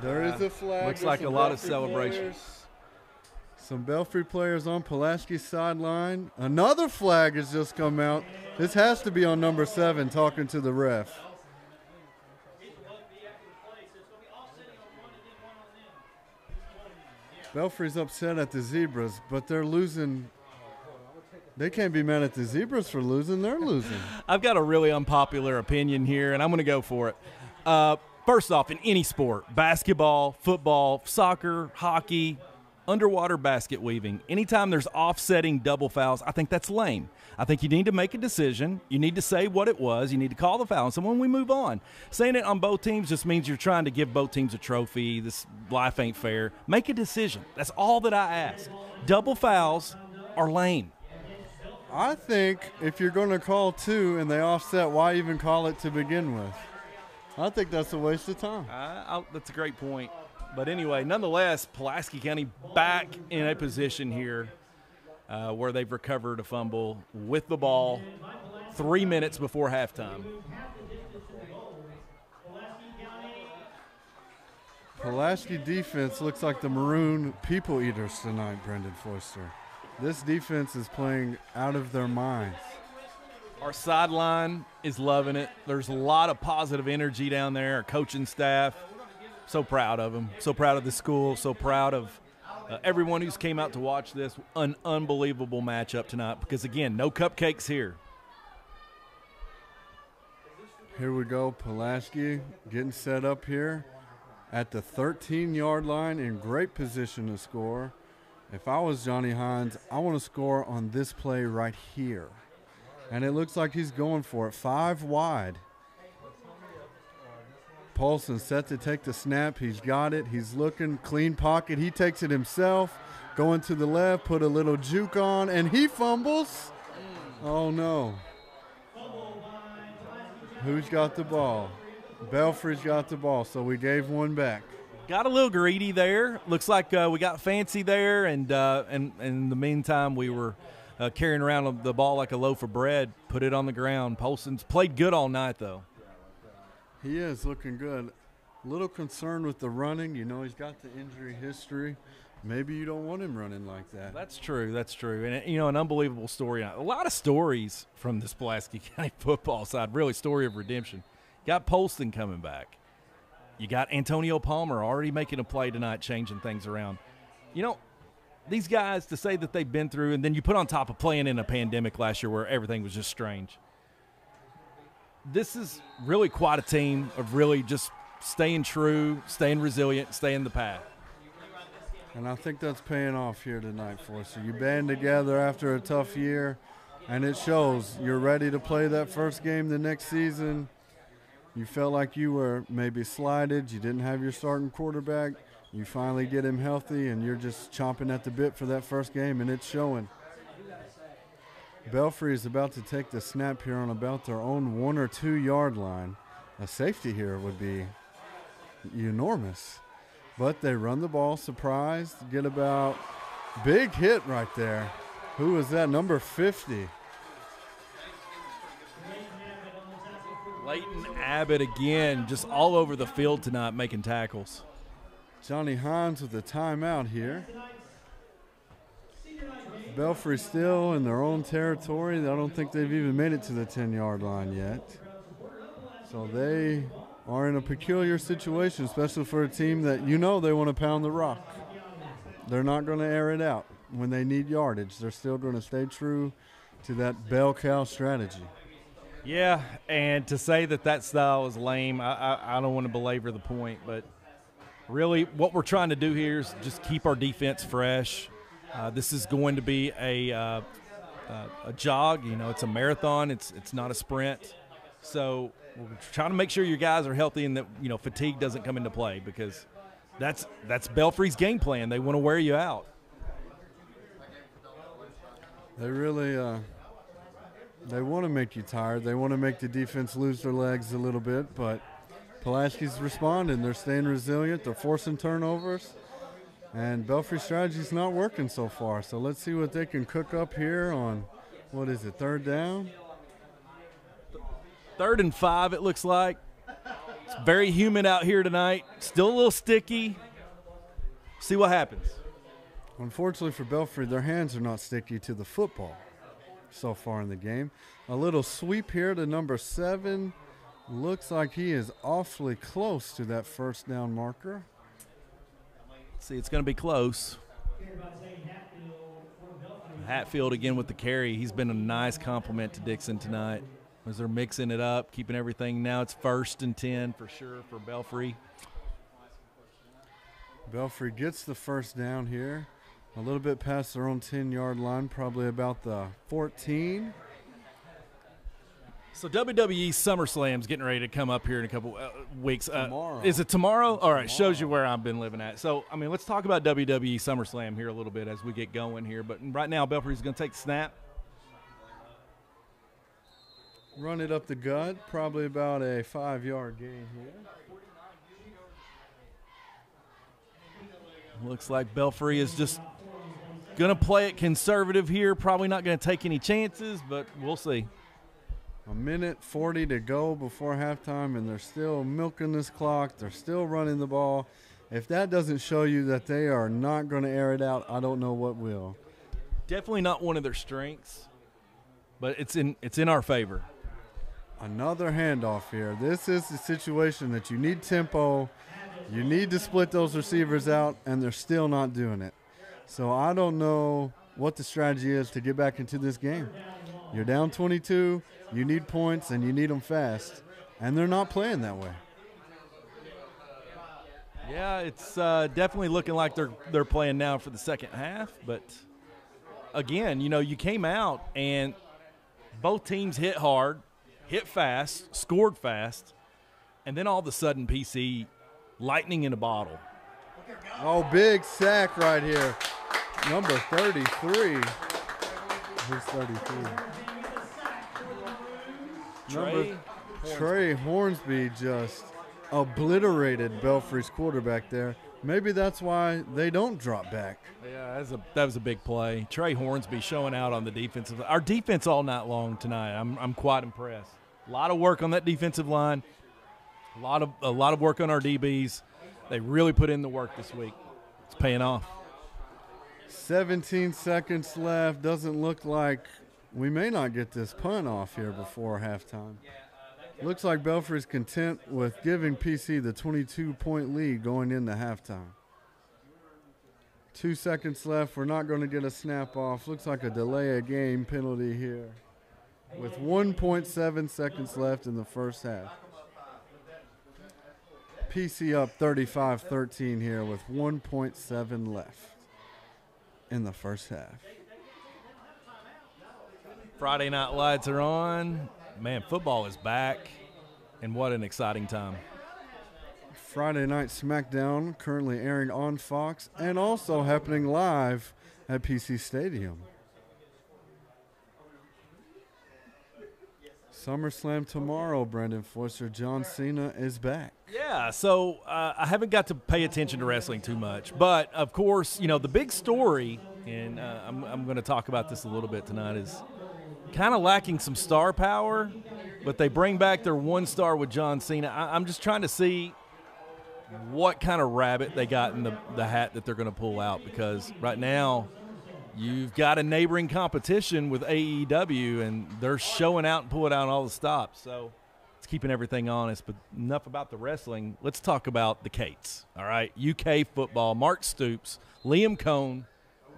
There is a flag. Looks There's like a lot of Belfry celebration. players. Some Belfry players on Pulaski's sideline. Another flag has just come out. This has to be on number seven talking to the ref. Belfry's upset at the Zebras, but they're losing. They can't be mad at the Zebras for losing. They're losing. I've got a really unpopular opinion here, and I'm going to go for it. Uh, first off, in any sport, basketball, football, soccer, hockey, underwater basket weaving, anytime there's offsetting double fouls, I think that's lame. I think you need to make a decision. You need to say what it was. You need to call the foul. And so when we move on, saying it on both teams just means you're trying to give both teams a trophy. This life ain't fair. Make a decision. That's all that I ask. Double fouls are lame. I think if you're going to call two and they offset, why even call it to begin with? I think that's a waste of time. Uh, that's a great point. But anyway, nonetheless, Pulaski County back in a position here uh, where they've recovered a fumble with the ball three minutes before halftime. Pulaski defense looks like the Maroon People Eaters tonight, Brendan Foyster. This defense is playing out of their minds. Our sideline is loving it. There's a lot of positive energy down there. Our coaching staff, so proud of them. So proud of the school. So proud of uh, everyone who's came out to watch this. An unbelievable matchup tonight because, again, no cupcakes here. Here we go, Pulaski getting set up here at the 13 yard line in great position to score. If I was Johnny Hines, I want to score on this play right here. And it looks like he's going for it. Five wide. Polston set to take the snap. He's got it. He's looking. Clean pocket. He takes it himself. Going to the left, put a little juke on, and he fumbles. Oh no. Who's got the ball? Belfry's got the ball, so we gave one back. Got a little greedy there. Looks like uh, we got fancy there, and uh, and, and in the meantime we were uh, carrying around the ball like a loaf of bread. Put it on the ground. Polston's played good all night though. He is looking good. A little concerned with the running. You know, he's got the injury history. Maybe you don't want him running like that. That's true. That's true. And you know, an unbelievable story. A lot of stories from this Pulaski County football side. Really, story of redemption. Got Polston coming back. You got Antonio Palmer already making a play tonight, changing things around. You know, these guys to say that they've been through, and then you put on top of playing in a pandemic last year where everything was just strange. This is really quite a team of really just staying true, staying resilient, staying the path. And I think that's paying off here tonight for us. So you band together after a tough year, and it shows. You're ready to play that first game the next season. You felt like you were maybe slighted. You didn't have your starting quarterback. You finally get him healthy, and you're just chomping at the bit for that first game, and it's showing. Belfry is about to take the snap here on about their own one or two yard line. A safety here would be enormous. But they run the ball, surprised, get about big hit right there. Who was that? Number 50. Leighton Abbott again, just all over the field tonight making tackles. Johnny Hines with the timeout here. Belfry still in their own territory. I don't think they've even made it to the 10 yard line yet. So they are in a peculiar situation, especially for a team that you know they want to pound the rock. They're not going to air it out when they need yardage. They're still going to stay true to that bell cow strategy. Yeah, and to say that that style is lame, I, I, I don't want to belabor the point, but really what we're trying to do here is just keep our defense fresh. Uh, this is going to be a, uh, uh, a jog. You know, it's a marathon. It's it's not a sprint. So we're trying to make sure your guys are healthy and that you know fatigue doesn't come into play because that's that's Belfry's game plan. They want to wear you out. They really uh, they want to make you tired. They want to make the defense lose their legs a little bit, but Pulaski's responding. They're staying resilient. They're forcing turnovers. And Belfry strategy's not working so far. So let's see what they can cook up here on what is it, third down? Third and five, it looks like. It's very humid out here tonight. Still a little sticky. See what happens. Unfortunately for Belfry, their hands are not sticky to the football so far in the game. A little sweep here to number seven. Looks like he is awfully close to that first down marker. See, it's going to be close. Hatfield again with the carry. He's been a nice compliment to Dixon tonight as they're mixing it up, keeping everything. Now it's first and 10 for sure for Belfry. Belfry gets the first down here. A little bit past their own 10 yard line, probably about the 14. So WWE SummerSlam's getting ready to come up here in a couple uh, weeks. Uh, Tomorrow. Is it tomorrow? All right, shows you where I've been living at. So, I mean, let's talk about WWE SummerSlam here a little bit as we get going here. But right now, Belfry's going to take the snap. Run it up the gut, probably about a five yard gain here. Looks like Belfry is just going to play it conservative here. Probably not going to take any chances, but we'll see. A minute 40 to go before halftime, and they're still milking this clock. They're still running the ball. If that doesn't show you that they are not going to air it out, I don't know what will. Definitely not one of their strengths, but it's in it's in our favor. Another handoff here. This is the situation that you need tempo. You need to split those receivers out, and they're still not doing it. So I don't know what the strategy is to get back into this game. You're down 22, you need points, and you need them fast. And they're not playing that way. Yeah, it's uh, definitely looking like they're they're playing now for the second half. But again, you know, you came out and both teams hit hard, hit fast, scored fast, and then all of a sudden, PC lightning in a bottle. Oh, big sack right here. Number 33. Who's 33? Trey, Trey Hornsby just obliterated Belfry's quarterback there. Maybe that's why they don't drop back. yeah, that was a that was a big play. Trey Hornsby showing out on the defensive. Our defense all night long tonight. I'm I'm quite impressed. A lot of work on that defensive line. A lot of a lot of work on our DBs. They really put in the work this week. It's paying off. 17 seconds left. Doesn't look like we may not get this punt off here before halftime. Looks like Belfry's content with giving PC the 22 point lead going into the halftime. Two seconds left. We're not going to get a snap off. Looks like a delay a game penalty here with 1.7 seconds left in the first half. PC up 35 13 here with 1.7 left in the first half. Friday night lights are on. Man, football is back, and what an exciting time. Friday Night SmackDown currently airing on Fox and also happening live at PC Stadium. SummerSlam tomorrow, Brendan Foyster. John Cena is back. Yeah, so uh, I haven't got to pay attention to wrestling too much, but of course, you know the big story, and uh, I'm, I'm going to talk about this a little bit tonight, is kind of lacking some star power, but they bring back their one star with John Cena. I, I'm just trying to see what kind of rabbit they got in the, the hat that they're going to pull out because right now you've got a neighboring competition with AEW and they're showing out and pulling out all the stops. So it's keeping everything honest. But enough about the wrestling. Let's talk about the Cats. All right, UK football. Mark Stoops, Liam Coen.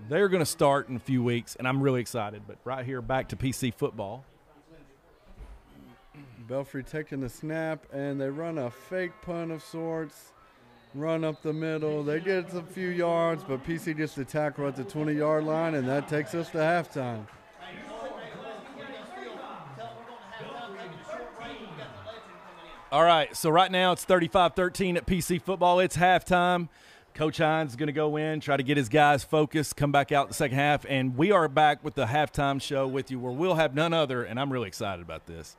They're going to start in a few weeks, and I'm really excited. But right here, back to PC football. Belfry taking the snap, and they run a fake punt of sorts. Run up the middle. They get a few yards, but PC gets the tackle at the 20 yard line, and that takes us to halftime. All right, so right now it's 35 13 at PC football. It's halftime. Coach Hines is going to go in, try to get his guys focused, come back out the second half, and we are back with the halftime show with you where we'll have none other, and I'm really excited about this.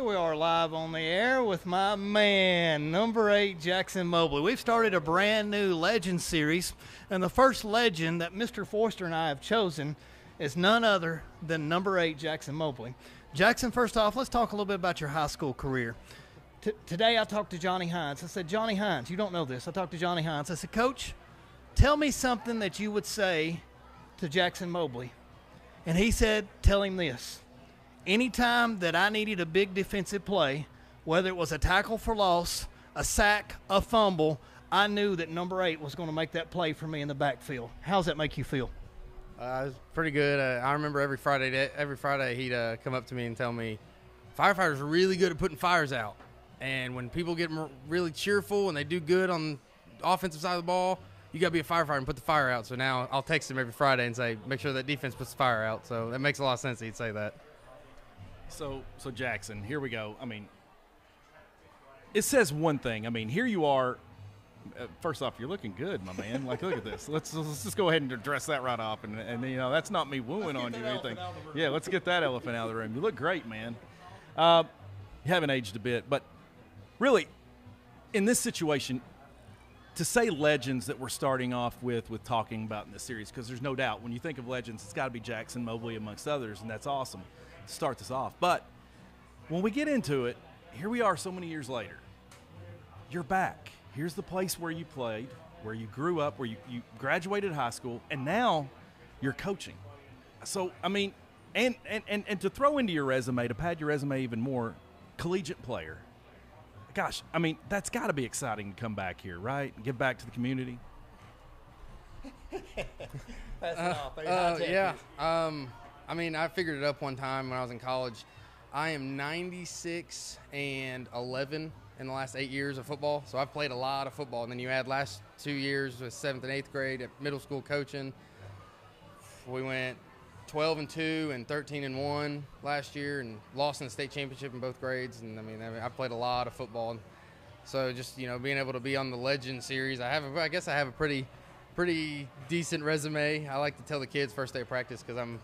We are live on the air with my man, number eight, Jackson Mobley. We've started a brand new legend series, and the first legend that Mr. Foyster and I have chosen is none other than number eight, Jackson Mobley. Jackson, first off, let's talk a little bit about your high school career. T- today I talked to Johnny Hines. I said, Johnny Hines, you don't know this. I talked to Johnny Hines. I said, Coach, tell me something that you would say to Jackson Mobley. And he said, Tell him this anytime that I needed a big defensive play, whether it was a tackle for loss, a sack, a fumble, I knew that number eight was going to make that play for me in the backfield. How's that make you feel? Uh, it was pretty good. Uh, I remember every Friday, day- every Friday he'd uh, come up to me and tell me, firefighters are really good at putting fires out. And when people get really cheerful and they do good on the offensive side of the ball, you got to be a firefighter and put the fire out. So now I'll text him every Friday and say, make sure that defense puts the fire out. So that makes a lot of sense. He'd say that. So, so Jackson, here we go. I mean, it says one thing. I mean, here you are. Uh, first off, you're looking good, my man. Like, look at this. Let's let's just go ahead and address that right off. And, and you know, that's not me wooing on you or anything. Yeah, let's get that elephant out of the room. You look great, man. Uh, you haven't aged a bit, but really, in this situation, to say legends that we're starting off with with talking about in this series because there's no doubt when you think of legends, it's got to be Jackson Mobley amongst others, and that's awesome start this off. But when we get into it, here we are so many years later. You're back. Here's the place where you played, where you grew up, where you, you graduated high school, and now you're coaching. So, I mean, and, and, and, and to throw into your resume, to pad your resume even more, collegiate player. Gosh, I mean, that's got to be exciting to come back here, right? And give back to the community. Pass it off. Hey, Uh, yeah. Um, I mean, I figured it up one time when I was in college. I am 96 and 11 in the last eight years of football. So I've played a lot of football. And then you add last two years with seventh and eighth grade at middle school coaching. We went 12 and 2 and 13 and 1 last year and lost in the state championship in both grades. And I mean, I, mean, I played a lot of football. So just, you know, being able to be on the legend series, I have, a, I guess I have a pretty, pretty decent resume. I like to tell the kids first day of practice because I'm,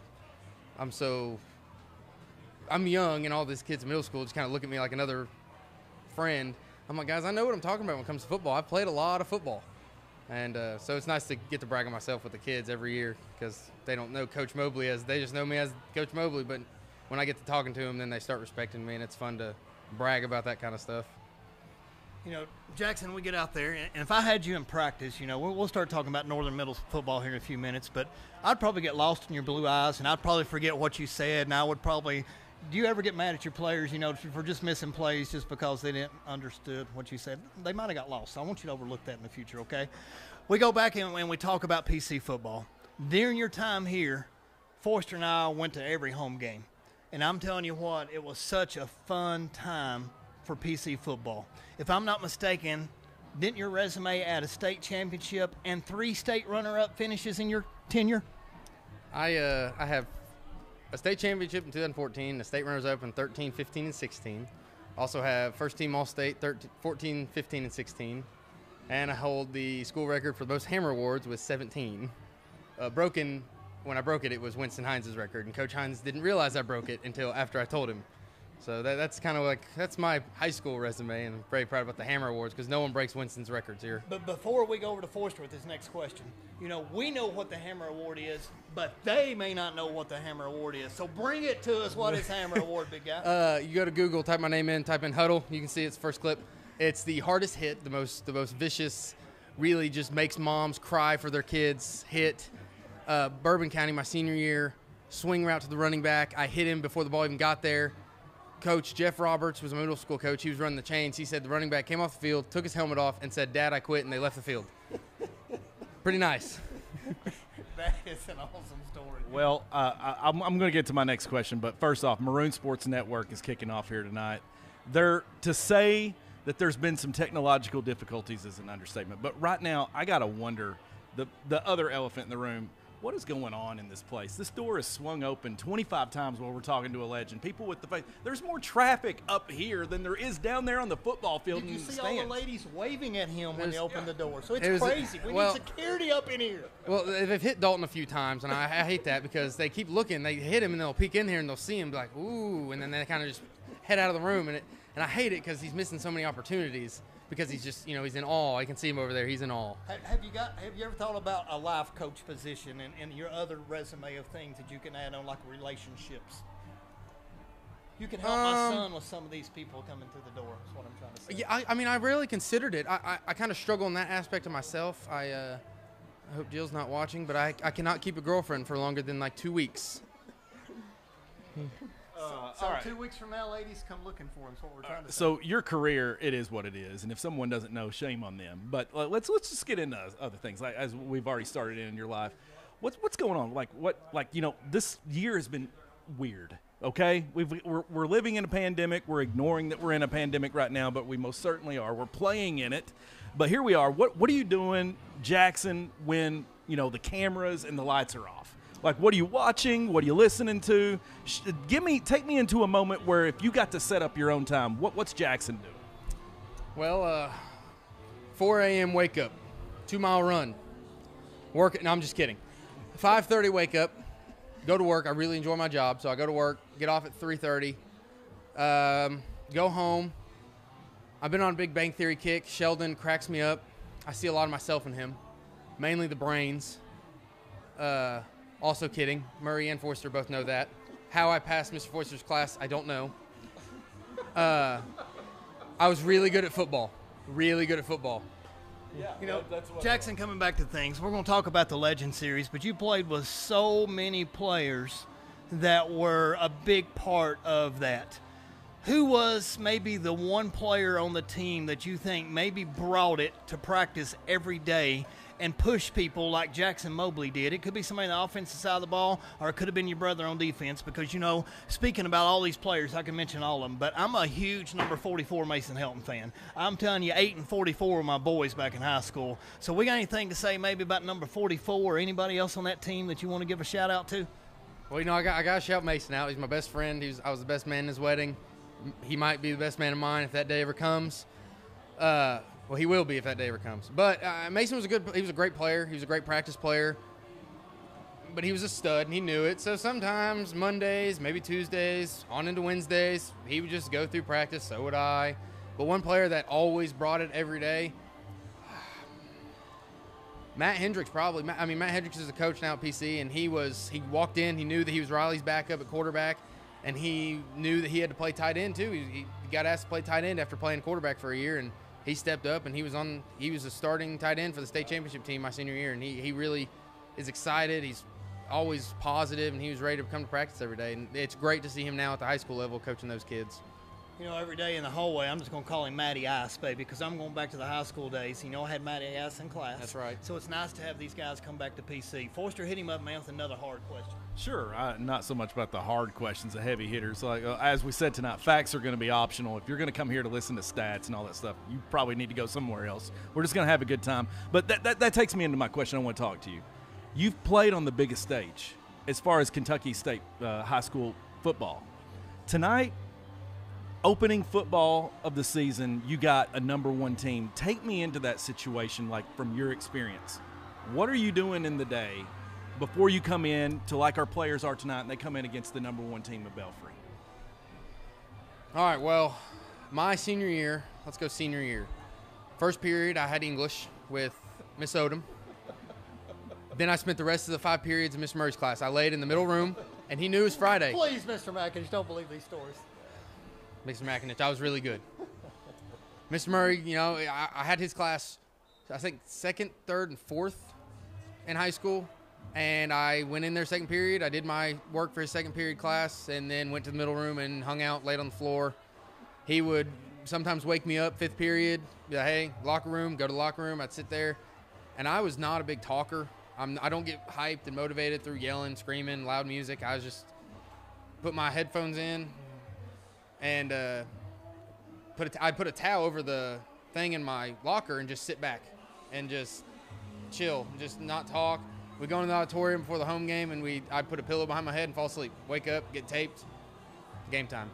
I'm so, I'm young and all these kids in middle school just kind of look at me like another friend. I'm like, guys, I know what I'm talking about when it comes to football. I've played a lot of football. And uh, so it's nice to get to brag on myself with the kids every year because they don't know Coach Mobley as they just know me as Coach Mobley. But when I get to talking to them, then they start respecting me, and it's fun to brag about that kind of stuff. You know, Jackson, we get out there, and if I had you in practice, you know, we'll, start talking about Northern Middle football here in a few minutes, but I'd probably get lost in your blue eyes, and I'd probably forget what you said, and I would probably. Do you ever get mad at your players, you know, for just missing plays just because they didn't understood what you said? They might have got lost. So I want you to overlook that in the future, okay? We go back and, and we talk about PC football. During your time here, Foyster and I went to every home game. And I'm telling you what, it was such a fun time for PC football. If I'm not mistaken, didn't your resume add a state championship and three state runner up finishes in your tenure? I uh, I have a state championship in 2014, the state runners up in 13, 15, and 16. Also have first team All State 13, 14, 15, and 16. And I hold the school record for the most Hammer Awards with 17. Uh, broken, when I broke it, it was Winston Hines' record, and Coach Hines didn't realize I broke it until after I told him. So that, that's kind of like that's my high school resume, and I'm very proud about the Hammer Awards because no one breaks Winston's records here. But before we go over to Foyster with his next question, you know, we know what the Hammer Award is, but they may not know what the Hammer Award is. So bring it to us. What is Hammer Award, big guy? Uh, you go to Google, type my name in, type in Hudl. You can see it's first clip. It's the hardest hit, the most the most vicious, really just makes moms cry for their kids. Hit uh, Bourbon County my senior year, swing route to the running back. I hit him before the ball even got there. Coach Jeff Roberts was a middle school coach. He was running the chains. He said the running back came off the field, took his helmet off, and said, "Dad, I quit," and they left the field. Pretty nice. that is an awesome story. Well, uh, I, I'm, I'm going to get to my next question, but first off, Maroon Sports Network is kicking off here tonight. They're to say that there's been some technological difficulties is an understatement, but right now I got to wonder the the other elephant in the room. What is going on in this place? This door is swung open 25 times while we're talking to a legend. People with the face. There's more traffic up here than there is down there on the football field. Did you in the see all the ladies waving at him when they There's- opened the door? So it's It was- crazy. We well- need security up in here. Well, they've hit Dalton a few times, and I, I hate that because they keep looking. They hit him, and they'll peek in here, and they'll see him, be like, "Ooh," and then they kind of just head out of the room, and it, and I hate it because he's missing so many opportunities because he's just, you know, he's in awe. I can see him over there. He's in awe. Have, have you got? Have you ever thought about a life coach position and, and your other resume of things that you can add on, like relationships? You can help my Um, son with some of these people coming through the door. Is what I'm trying to say. Yeah, I, I mean, I rarely considered it. I, I, I kind of struggle in that aspect of myself. I, uh, I hope Jill's not watching, but I, I cannot keep a girlfriend for longer than like two weeks. So all right. two weeks from now, ladies, come looking for him. Is what we're trying to say. So your career, it is what it is, and if someone doesn't know, shame on them. But uh, let's let's just get into other things, like as we've already started in your life. What's what's going on? Like what? Like you know, this year has been weird. Okay, We've, we're we're living in a pandemic. We're ignoring that we're in a pandemic right now, but we most certainly are. We're playing in it. But here we are. What what are you doing, Jackson? When you know the cameras and the lights are off. Like, what are you watching? What are you listening to? Sh- give me, take me into a moment where if you got to set up your own time, what, what's Jackson doing? Well, uh, 4 a.m. wake up, two mile run, work. No, I'm just kidding. 5:30 wake up, go to work. I really enjoy my job, so I go to work, get off at 3:30, um, go home. I've been on Big Bang Theory kick. Sheldon cracks me up. I see a lot of myself in him, mainly the brains. Uh, also kidding. Murray and Foyster both know that. How I passed Mr. Foyster's class, I don't know. Uh, I was really good at football. Really good at football. Yeah, You know, Jackson, coming back to things, we're going to talk about the Legend Series, but you played with so many players that were a big part of that. Who was maybe the one player on the team that you think maybe brought it to practice every day and push people like Jackson Mobley did? It could be somebody on the offensive side of the ball, or it could have been your brother on defense. Because you know, speaking about all these players, I can mention all of them. But I'm a huge number 44 Mason Helton fan. I'm telling you, eight and 44 were my boys back in high school. So we got anything to say maybe about number 44 or anybody else on that team that you want to give a shout out to? Well, you know, I got I got to shout Mason out. He's my best friend. I was the best man in his wedding. He might be the best man of mine if that day ever comes. Uh, well, he will be if that day ever comes. But uh, Mason was a good. He was a great player. He was a great practice player. But he was a stud, and he knew it. So sometimes Mondays, maybe Tuesdays, on into Wednesdays, he would just go through practice. So would I. But one player that always brought it every day. Matt Hendricks probably. I mean, Matt Hendricks is a coach now at PC, and he was. He walked in. He knew that he was Riley's backup at quarterback, and he knew that he had to play tight end too. He, he got asked to play tight end after playing quarterback for a year, and he stepped up and he was on. He was a starting tight end for the state championship team my senior year, and he he really is excited. He's always positive, and he was ready to come to practice every day. And it's great to see him now at the high school level coaching those kids. You know, every day in the hallway, I'm just going to call him Matty Ice, baby, because I'm going back to the high school days. You know, I had Matty Ice in class. That's right. So it's nice to have these guys come back to PC. Foyster, hit him up, man, with another hard question. Sure, I, not so much about the hard questions, the heavy hitters. Like uh, as we said tonight, facts are going to be optional. If you're going to come here to listen to stats and all that stuff, you probably need to go somewhere else. We're just going to have a good time. But that, that that takes me into my question. I want to talk to you. You've played on the biggest stage as far as Kentucky State uh, high school football. Tonight, opening football of the season, you got a number one team. Take me into that situation, like from your experience. What are you doing in the day before you come in to like our players are tonight and they come in against the number one team of Belfry? All right, well, my senior year, let's go senior year. First period, I had English with Miss Odom. Then I spent the rest of the five periods in Miss Murray's class. I laid in the middle room, and he knew it was Friday. Please, Mr. Mackins, don't believe these stories. Mr. McInich, I was really good. Mr. Murray, you know, I, I had his class, I think second, third, and fourth in high school, and I went in there second period. I did my work for his second period class, and then went to the middle room and hung out, laid on the floor. He would sometimes wake me up fifth period, be like, "Hey, locker room." Go to locker room. I'd sit there, and I was not a big talker. I'm, I don't get hyped and motivated through yelling, screaming, loud music. I was just put my headphones in, and uh, put a t- I put a towel over the thing in my locker and just sit back and just chill, just not talk. We go into the auditorium before the home game, and we I put a pillow behind my head and fall asleep. Wake up, get taped, game time.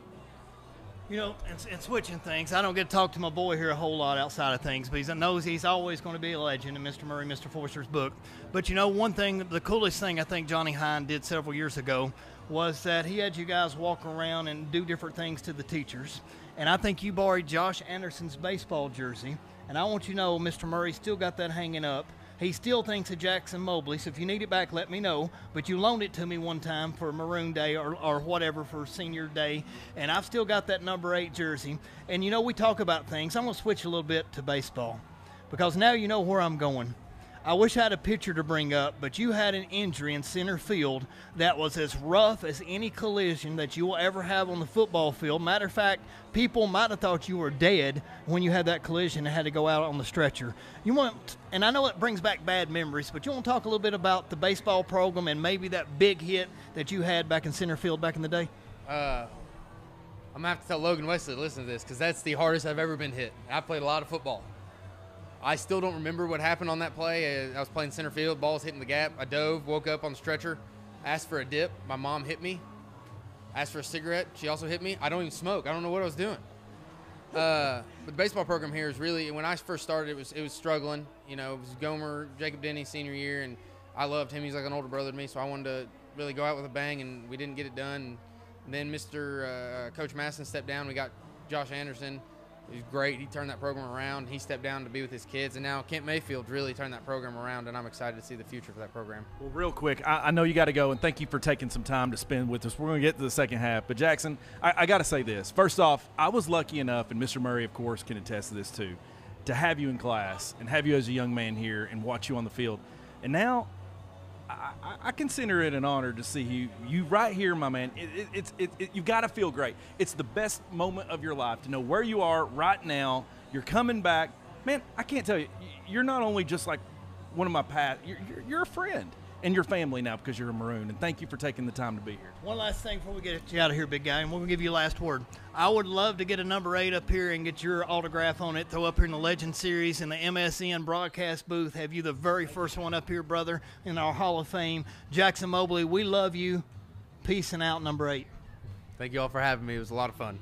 You know, and, and switching things, I don't get to talk to my boy here a whole lot outside of things, but he knows he's always going to be a legend in Mr. Murray, Mr. Foyster's book. But you know, one thing, the coolest thing I think Johnny Hines did several years ago was that he had you guys walk around and do different things to the teachers. And I think you borrowed Josh Anderson's baseball jersey. And I want you to know, Mr. Murray still got that hanging up. He still thinks of Jackson Mobley, so if you need it back, let me know. But you loaned it to me one time for Maroon Day or, or whatever for Senior Day, and I've still got that number eight jersey. And you know, we talk about things. I'm going to switch a little bit to baseball because now you know where I'm going. I wish I had a picture to bring up, but you had an injury in center field that was as rough as any collision that you will ever have on the football field. Matter of fact, people might have thought you were dead when you had that collision and had to go out on the stretcher. You want, and I know it brings back bad memories, but you want to talk a little bit about the baseball program and maybe that big hit that you had back in center field back in the day? Uh, I'm gonna have to tell Logan Wesley to listen to this because that's the hardest I've ever been hit. I played a lot of football. I still don't remember what happened on that play. Uh, I was playing center field, ball's hitting the gap. I dove, woke up on the stretcher, asked for a dip. My mom hit me. Asked for a cigarette. She also hit me. I don't even smoke. I don't know what I was doing. Uh, but the baseball program here is really when I first started, it was it was struggling. You know, it was Gomer, Jacob Denny senior year, and I loved him. He's like an older brother to me, so I wanted to really go out with a bang, and we didn't get it done. And then Mr. Uh, Coach Masson stepped down. We got Josh Anderson. He's great. He turned that program around. He stepped down to be with his kids, and now Kent Mayfield really turned that program around, and I'm excited to see the future for that program. Well, real quick, I, I know you got to go, and thank you for taking some time to spend with us. We're going to get to the second half, but Jackson, I, I got to say this. First off, I was lucky enough, and Mr. Murray, of course, can attest to this too, to have you in class and have you as a young man here and watch you on the field. And now, I, I- consider it an honor to see you you right here, my man. It, it, it's it, it, you've got to feel great. It's the best moment of your life to know where you are right now. You're coming back, man. I can't tell you. You're not only just like one of my past. You're, you're, you're a friend and your family now because you're a maroon. And thank you for taking the time to be here. One last thing before we get you out of here, big guy, and we'll give you a last word. I would love to get a number eight up here and get your autograph on it. Throw up here in the Legend Series in the MSN broadcast booth. Have you the very first one up here, brother, in our Hall of Fame. Jackson Mobley, we love you. Peace and out, number eight. Thank you all for having me. It was a lot of fun.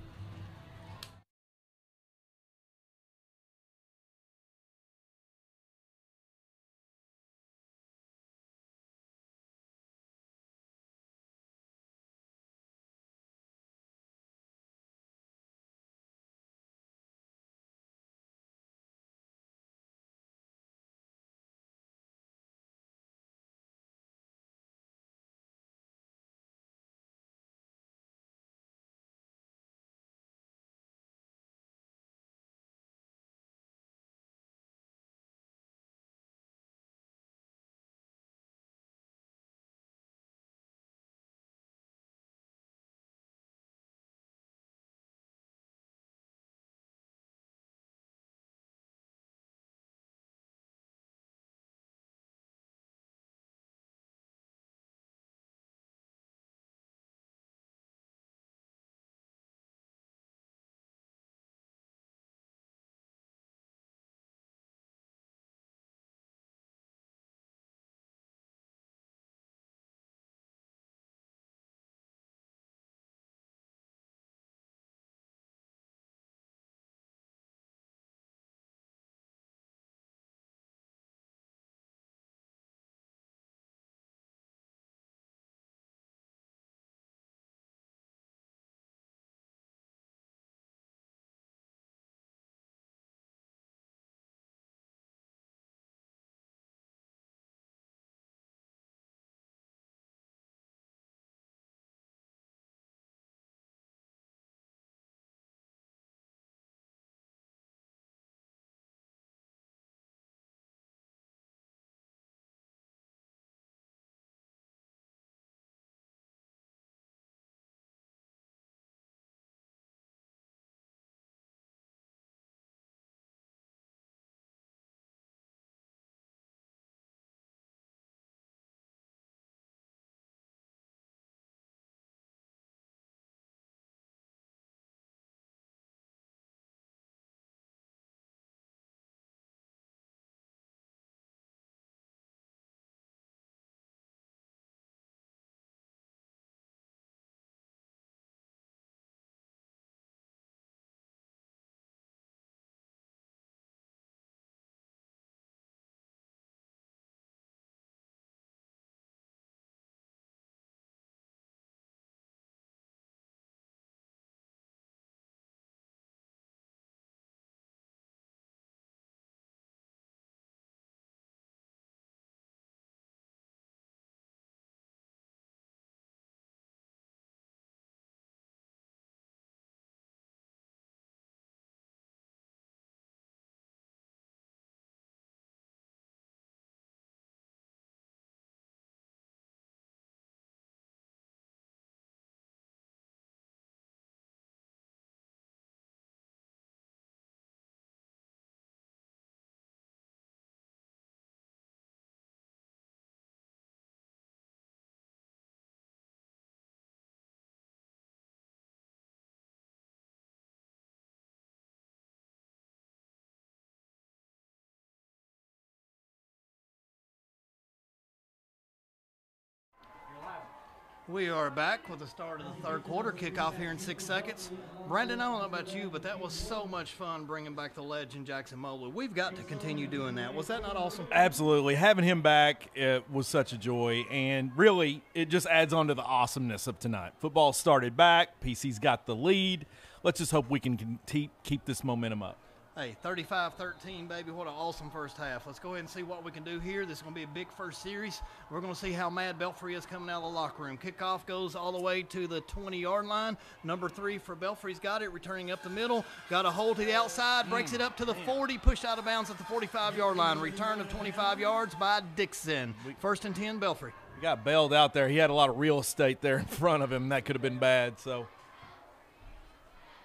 We are back with the start of the third quarter kickoff here in six seconds. Brandon, I don't know about you, but that was so much fun bringing back the legend Jackson Mobley. We've got to continue doing that. Was that not awesome? Absolutely. Having him back it was such a joy. And really, it just adds on to the awesomeness of tonight. Football started back. PC's got the lead. let's just hope we can keep keep this momentum up. Hey, 35-13, baby. What an awesome first half. Let's go ahead and see what we can do here. This is going to be a big first series. We're going to see how mad Belfry is coming out of the locker room. Kickoff goes all the way to the 20-yard line. Number three for Belfry's got it, returning up the middle. Got a hold to the outside, breaks it up to the hmm. 40, pushed out of bounds at the 45-yard line. Return of 25 yards by Dixon. First and 10, Belfry. He got bailed out there. He had a lot of real estate there in front of him. That could have been bad. So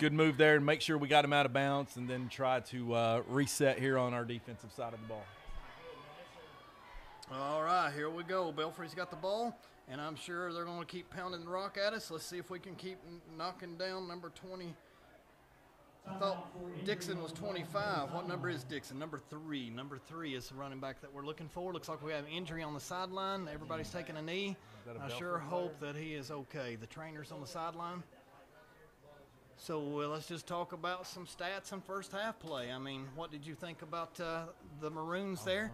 good move there and make sure we got him out of bounds and then try to uh, reset here on our defensive side of the ball. All right, here we go. Belfry's got the ball, and I'm sure they're going to keep pounding the rock at us. Let's see if we can keep knocking down number 20. I thought Dixon was 25. What number is Dixon? Number three. Number three is the running back that we're looking for. Looks like we have an injury on the sideline. Everybody's taking a knee. I sure hope that he is okay. The trainer's on the sideline. So uh, let's just talk about some stats and first half play. I mean, what did you think about uh, the Maroons there?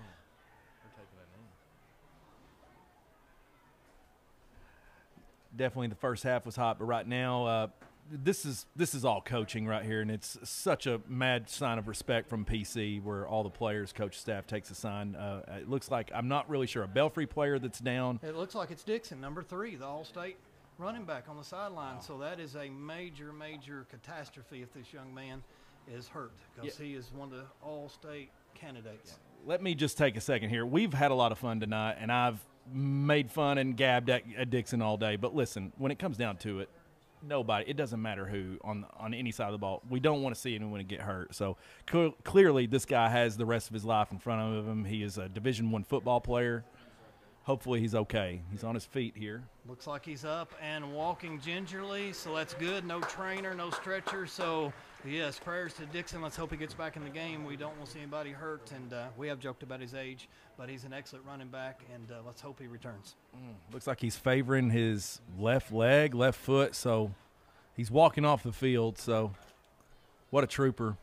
definitely the first half was hot, but right now uh, this is this is all coaching right here, and it's such a mad sign of respect from PC, where all the players, coach, staff takes a sign. Uh, it looks like I'm not really sure a Belfry player that's down. It looks like it's Dixon, number three, the All-State running back on the sideline. So that is a major, major catastrophe if this young man is hurt because he is one of the All-State candidates. Let me just take a second here. We've had a lot of fun tonight, and I've made fun and gabbed at, at Dixon all day. But listen, when it comes down to it, nobody. It doesn't matter who on on any side of the ball. We don't want to see anyone get hurt. So cl- clearly, this guy has the rest of his life in front of him. He is a Division One football player. Hopefully, he's okay. He's on his feet here. Looks like he's up and walking gingerly, so that's good. No trainer, no stretcher. So, yes, prayers to Dixon. Let's hope he gets back in the game. We don't want to see anybody hurt, and uh, we have joked about his age, but he's an excellent running back, and uh, let's hope he returns. Looks like he's favoring his left leg, left foot. So he's walking off the field. So what a trooper.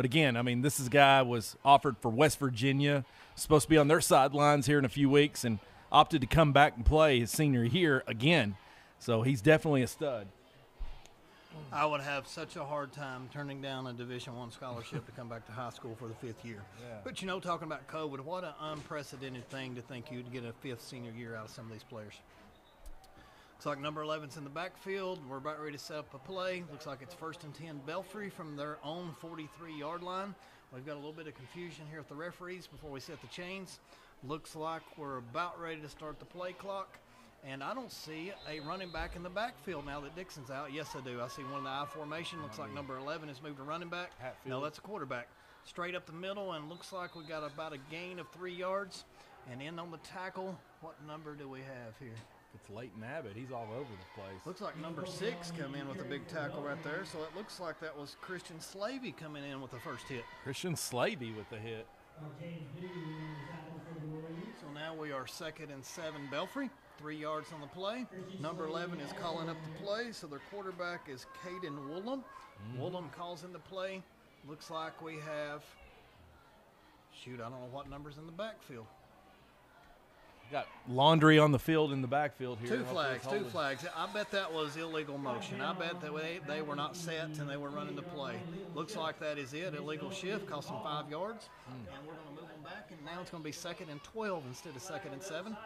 But again, I mean, this is a guy was offered for West Virginia, supposed to be on their sidelines here in a few weeks, and opted to come back and play his senior year again. So he's definitely a stud. I would have such a hard time turning down a Division One scholarship to come back to high school for the fifth year. But you know, talking about COVID, what an unprecedented thing to think you'd get a fifth senior year out of some of these players. Looks like number 11's in the backfield. We're about ready to set up a play. Looks like it's first and 10 Belfry from their own 43 yard line. We've got a little bit of confusion here with the referees before we set the chains. Looks like we're about ready to start the play clock. And I don't see a running back in the backfield now that Dixon's out. Yes, I do. I see one in the I formation. Looks like number 11 has moved to running back. No, that's a quarterback. Straight up the middle, and looks like we got about a gain of three yards. And in on the tackle, what number do we have here? It's Leighton Abbott. He's all over the place. Looks like number six come in with a big tackle right there. So it looks like that was Christian Slavey coming in with the first hit. Christian Slavey with the hit. So now we are second and seven Belfry. Three yards on the play. Number 11 is calling up the play. So their quarterback is Caden Woolham. Mm. Woolham calls in the play. Looks like we have, shoot, I don't know what number's in the backfield. Got laundry on the field in the backfield here. Two flags, two flags. I bet that was illegal motion. I bet that they, they were not set and they were running the play. Looks like that is it. Illegal shift, cost them five yards. Hmm. And we're going to move them back, and now it's going to be second and 12 instead of second and seven.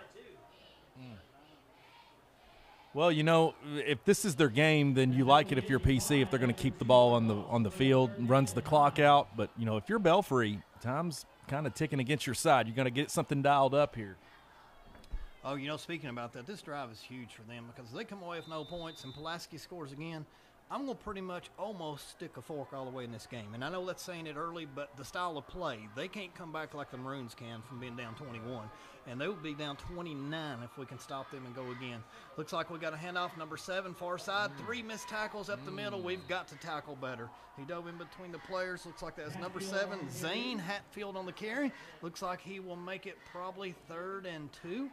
Hmm. Well, you know, if this is their game, then you like it if you're PC if they're going to keep the ball on the on the field, runs the clock out. But you know, if you're Belfry, time's kind of ticking against your side. You're going to get something dialed up here. Oh, you know, speaking about that, this drive is huge for them because they come away with no points and Pulaski scores again. I'm going to pretty much almost stick a fork all the way in this game. And I know that's saying it early, but the style of play, they can't come back like the Maroons can from being down 21. And they would be down 29 if we can stop them and go again. Looks like we got a handoff, number seven, far side. Mm. Three missed tackles up the middle. Mm. We've got to tackle better. He dove in between the players. Looks like that's number seven, Zane Hatfield on the carry. Looks like he will make it probably third and two.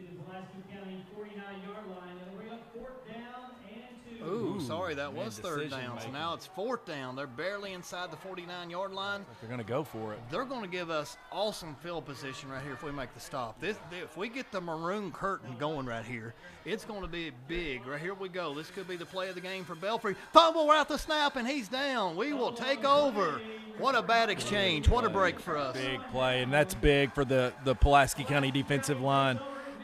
To the Pulaski County 49-yard line. It'll bring up fourth down and two. Ooh, sorry, that was third decision down. So now it's fourth down. They're barely inside the 49 yard line. They're going to go for it. They're going to give us awesome field position right here if we make the stop. This, if we get the maroon curtain going right here, it's going to be big. Right here we go. This could be the play of the game for Belfry. Fumble right the snap, and he's down. We will take over. What a bad exchange. What a break for us. Big play, and that's big for the, the Pulaski County defensive line.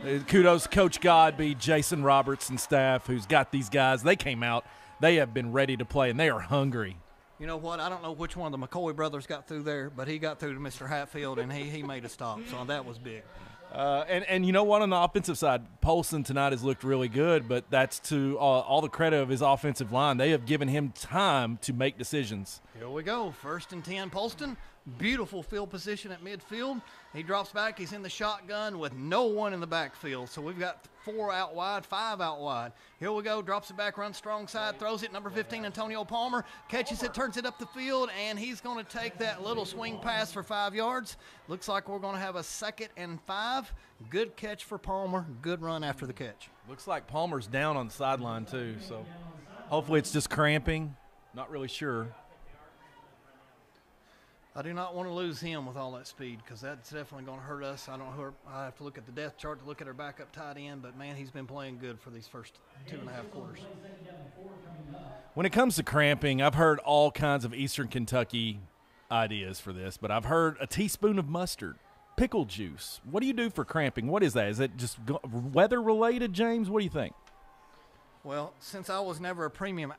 Uh, Kudos, to Coach Godby, Jason Roberts, and staff who's got these guys. They came out, they have been ready to play, and they are hungry. You know what? I don't know which one of the McCoy brothers got through there, but he got through to Mr. Hatfield, and he, he made a stop. So that was big. Uh, and, and you know what? On the offensive side, Polston tonight has looked really good, but that's to uh, all the credit of his offensive line. They have given him time to make decisions. Here we go. First and 10, Polston. Beautiful field position at midfield. He drops back. He's in the shotgun with no one in the backfield. So we've got four out wide, five out wide. Here we go. Drops it back, runs strong side, throws it. Number 15, Antonio Palmer, catches it, turns it up the field, and he's going to take that little swing pass for five yards. Looks like we're going to have a second and five. Good catch for Palmer. Good run after the catch. Looks like Palmer's down on the sideline, too. So hopefully it's just cramping. Not really sure. I do not want to lose him with all that speed because that's definitely going to hurt us. I don't. Hurt, I have to look at the depth chart to look at our backup tight end, but man, he's been playing good for these first two and a half quarters. When it comes to cramping, I've heard all kinds of Eastern Kentucky ideas for this, but I've heard a teaspoon of mustard, pickle juice. What do you do for cramping? What is that? Is it just weather related, James? What do you think? Well, since I was never a premium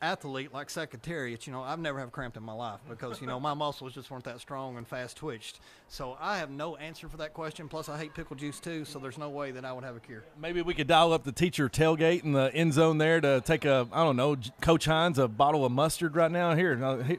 athlete like Secretariat, you know, I've never have cramped in my life because you know my muscles just weren't that strong and fast twitched. So I have no answer for that question. Plus, I hate pickle juice too, so there's no way that I would have a cure. Maybe we could dial up the teacher tailgate in the end zone there to take a, I don't know, Coach Hines, a bottle of mustard right now. Here,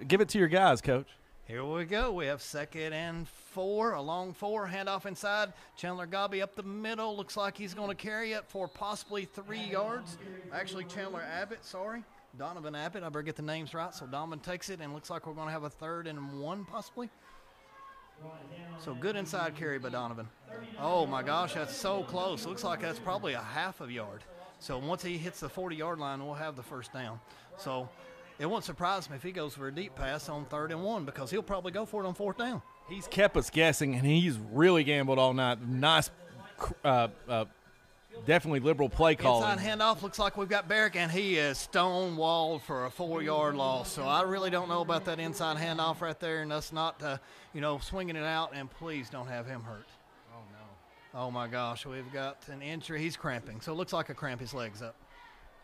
give it to your guys, Coach. Here we go. We have second and four, a long four, handoff inside. Chandler Godby up the middle. Looks like he's going to carry it for possibly three yards. Actually, Chandler Abbott, sorry. Donovan Abbott. I better get the names right. So Donovan takes it, and looks like we're going to have a third and one, possibly. So good inside carry by Donovan. Oh my gosh, that's so close. Looks like that's probably a half a yard. So once he hits the 40 yard line, we'll have the first down. So it won't surprise me if he goes for a deep pass on third and one because he'll probably go for it on fourth down. He's kept us guessing, and he's really gambled all night. Nice, uh, uh, definitely liberal play calling. Inside handoff looks like we've got Barrick, and he is stonewalled for a four-yard loss. So I really don't know about that inside handoff right there, and us not, uh, you know, swinging it out. And please don't have him hurt. Oh no! Oh my gosh, we've got an injury. He's cramping, so it looks like a cramp his legs up.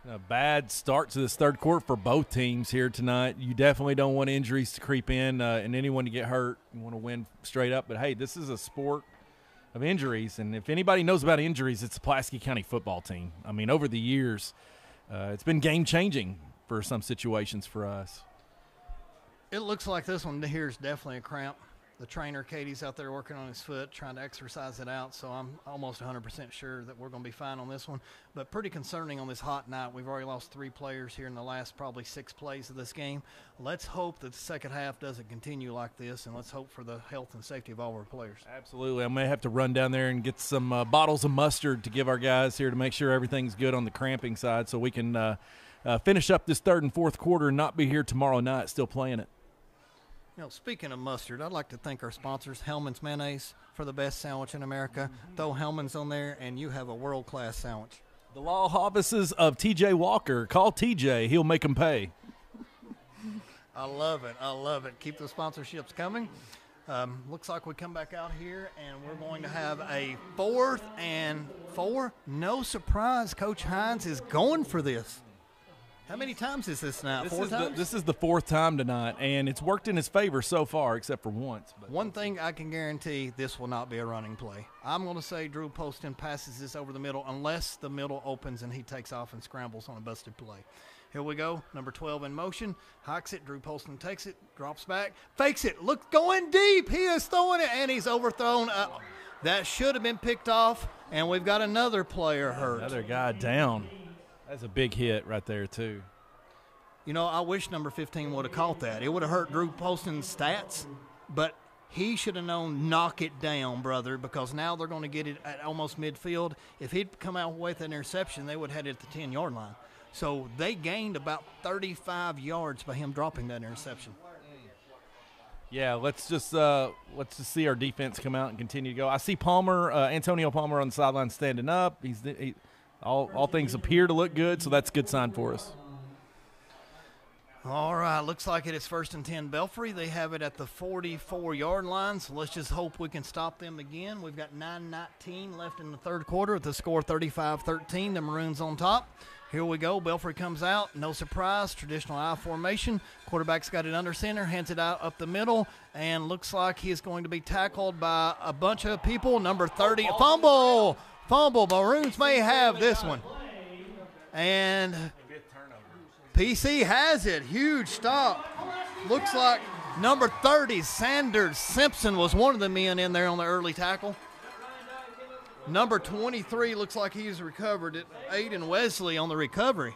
A bad start to this third quarter for both teams here tonight. You definitely don't want injuries to creep in uh, and anyone to get hurt. You want to win straight up. But hey, this is a sport of injuries, and if anybody knows about injuries, it's the Pulaski County football team. I mean, over the years, uh, it's been game changing for some situations for us. It looks like this one here is definitely a cramp. The trainer, Katie's out there working on his foot, trying to exercise it out. So I'm almost 100% sure that we're going to be fine on this one. But pretty concerning on this hot night. We've already lost three players here in the last probably six plays of this game. Let's hope that the second half doesn't continue like this, and let's hope for the health and safety of all our players. Absolutely. I may have to run down there and get some uh, bottles of mustard to give our guys here to make sure everything's good on the cramping side so we can uh, uh, finish up this third and fourth quarter and not be here tomorrow night still playing it. You know, speaking of mustard, I'd like to thank our sponsors, Hellmann's Mayonnaise, for the best sandwich in America. Throw Hellmann's on there, and you have a world class sandwich. The law offices of TJ Walker. Call TJ, he'll make them pay. I love it. I love it. Keep the sponsorships coming. Um, looks like we come back out here and we're going to have a fourth and four. No surprise, Coach Hines is going for this. How many times is this now? This Four is, the, times? this is the fourth time tonight, and it's worked in his favor so far, except for once. But One thing I can guarantee this will not be a running play. I'm going to say Drew Polston passes this over the middle unless the middle opens and he takes off and scrambles on a busted play. Here we go. Number 12 in motion. Hikes it. Drew Polston takes it. Drops back. Fakes it. Look, going deep. He is throwing it and he's overthrown. Uh, that should have been picked off. And we've got another player hurt. another guy down. That's a big hit right there, too. You know, I wish number 15 would have caught that. It would have hurt Drew Polston's stats, but He should have known, knock it down, brother, because now they're going to get it at almost midfield. If he'd come out with an interception, they would have had it at the 10 yard line. So they gained about 35 yards by him dropping that interception. Yeah, let's just uh, let's just see our defense come out and continue to go. I see Palmer, uh, Antonio Palmer on the sideline standing up. He's he, all all things appear to look good, so that's a good sign for us. All right, looks like it is first and 10 Belfry. They have it at the 44 yard line, so let's just hope we can stop them again. We've got 9 19 left in the third quarter with the score 35 13. The Maroons on top. Here we go. Belfry comes out. No surprise. Traditional I formation. Quarterback's got it under center, hands it out up the middle, and looks like he is going to be tackled by a bunch of people. Number 30. Fumble! Fumble. Maroons may have this one. And PC has it. Huge stop. Looks like number 30, Sanders Simpson, was one of the men in there on the early tackle. Number 23 looks like he's recovered it. Aiden Wesley on the recovery.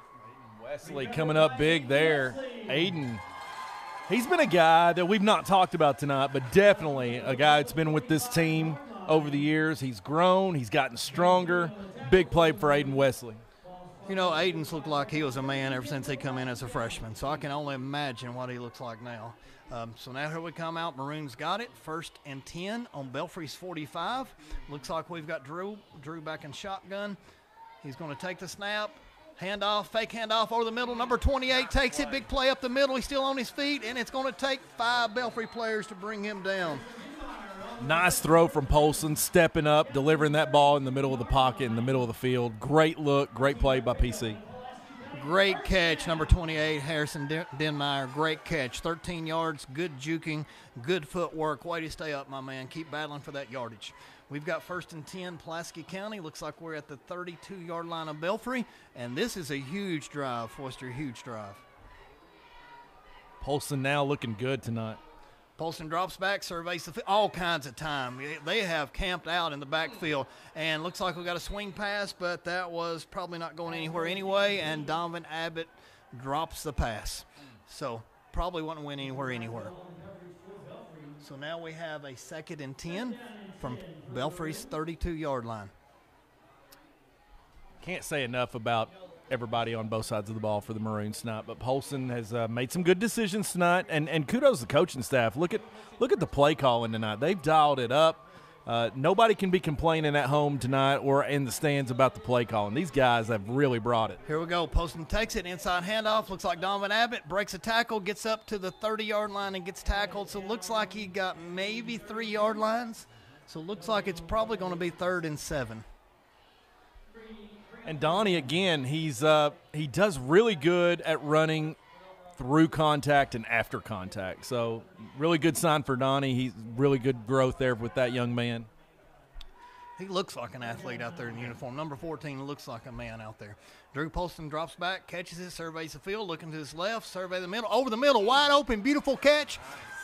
Wesley coming up big there. Aiden. He's been a guy that we've not talked about tonight, but definitely a guy that's been with this team over the years. He's grown, he's gotten stronger. Big play for Aiden Wesley. You know, Aiden's looked like he was a man ever since he come in as a freshman, so I can only imagine what he looks like now. Um, so now here we come out. Maroons got it. First and 10 on Belfry's 45. Looks like we've got Drew. Drew back in shotgun. He's going to take the snap. Handoff, fake handoff over the middle. Number 28 takes it. Big play up the middle. He's still on his feet, and it's going to take five Belfry players to bring him down. Nice throw from Polston, stepping up, delivering that ball in the middle of the pocket, in the middle of the field. Great look, great play by PC. Great catch, number 28, Harrison Denmeyer. Great catch. 13 yards, good juking, good footwork. Way to stay up, my man. Keep battling for that yardage. We've got first and 10, Pulaski County. Looks like we're at the 32 yard line of Belfry. And this is a huge drive, Foyster. Huge drive. Polston now looking good tonight. Polston drops back, surveys the all kinds of time. They have camped out in the backfield, and looks like we got a swing pass, but that was probably not going anywhere anyway. And Donovan Abbott drops the pass, so probably wouldn't win anywhere anywhere. So now we have a second and ten from Belfry's 32-yard line. Can't say enough about everybody on both sides of the ball for the Maroons tonight. But Polston has uh, made some good decisions tonight, and, and kudos to the coaching staff. Look at look at the play calling tonight. They've dialed it up. Uh, nobody can be complaining at home tonight or in the stands about the play calling. These guys have really brought it. Here we go. Polston takes it inside handoff. Looks like Donovan Abbott breaks a tackle, gets up to the 30 yard line and gets tackled. So looks like he got maybe three yard lines. So looks like it's probably going to be third and seven. And Donnie again, he's uh, he does really good at running through contact and after contact. So really good sign for Donnie. He's really good growth there with that young man. He looks like an athlete out there in uniform. Number 14 looks like a man out there. Drew Polston drops back, catches it, surveys the field, looking to his left, survey the middle, over the middle, wide open, beautiful catch.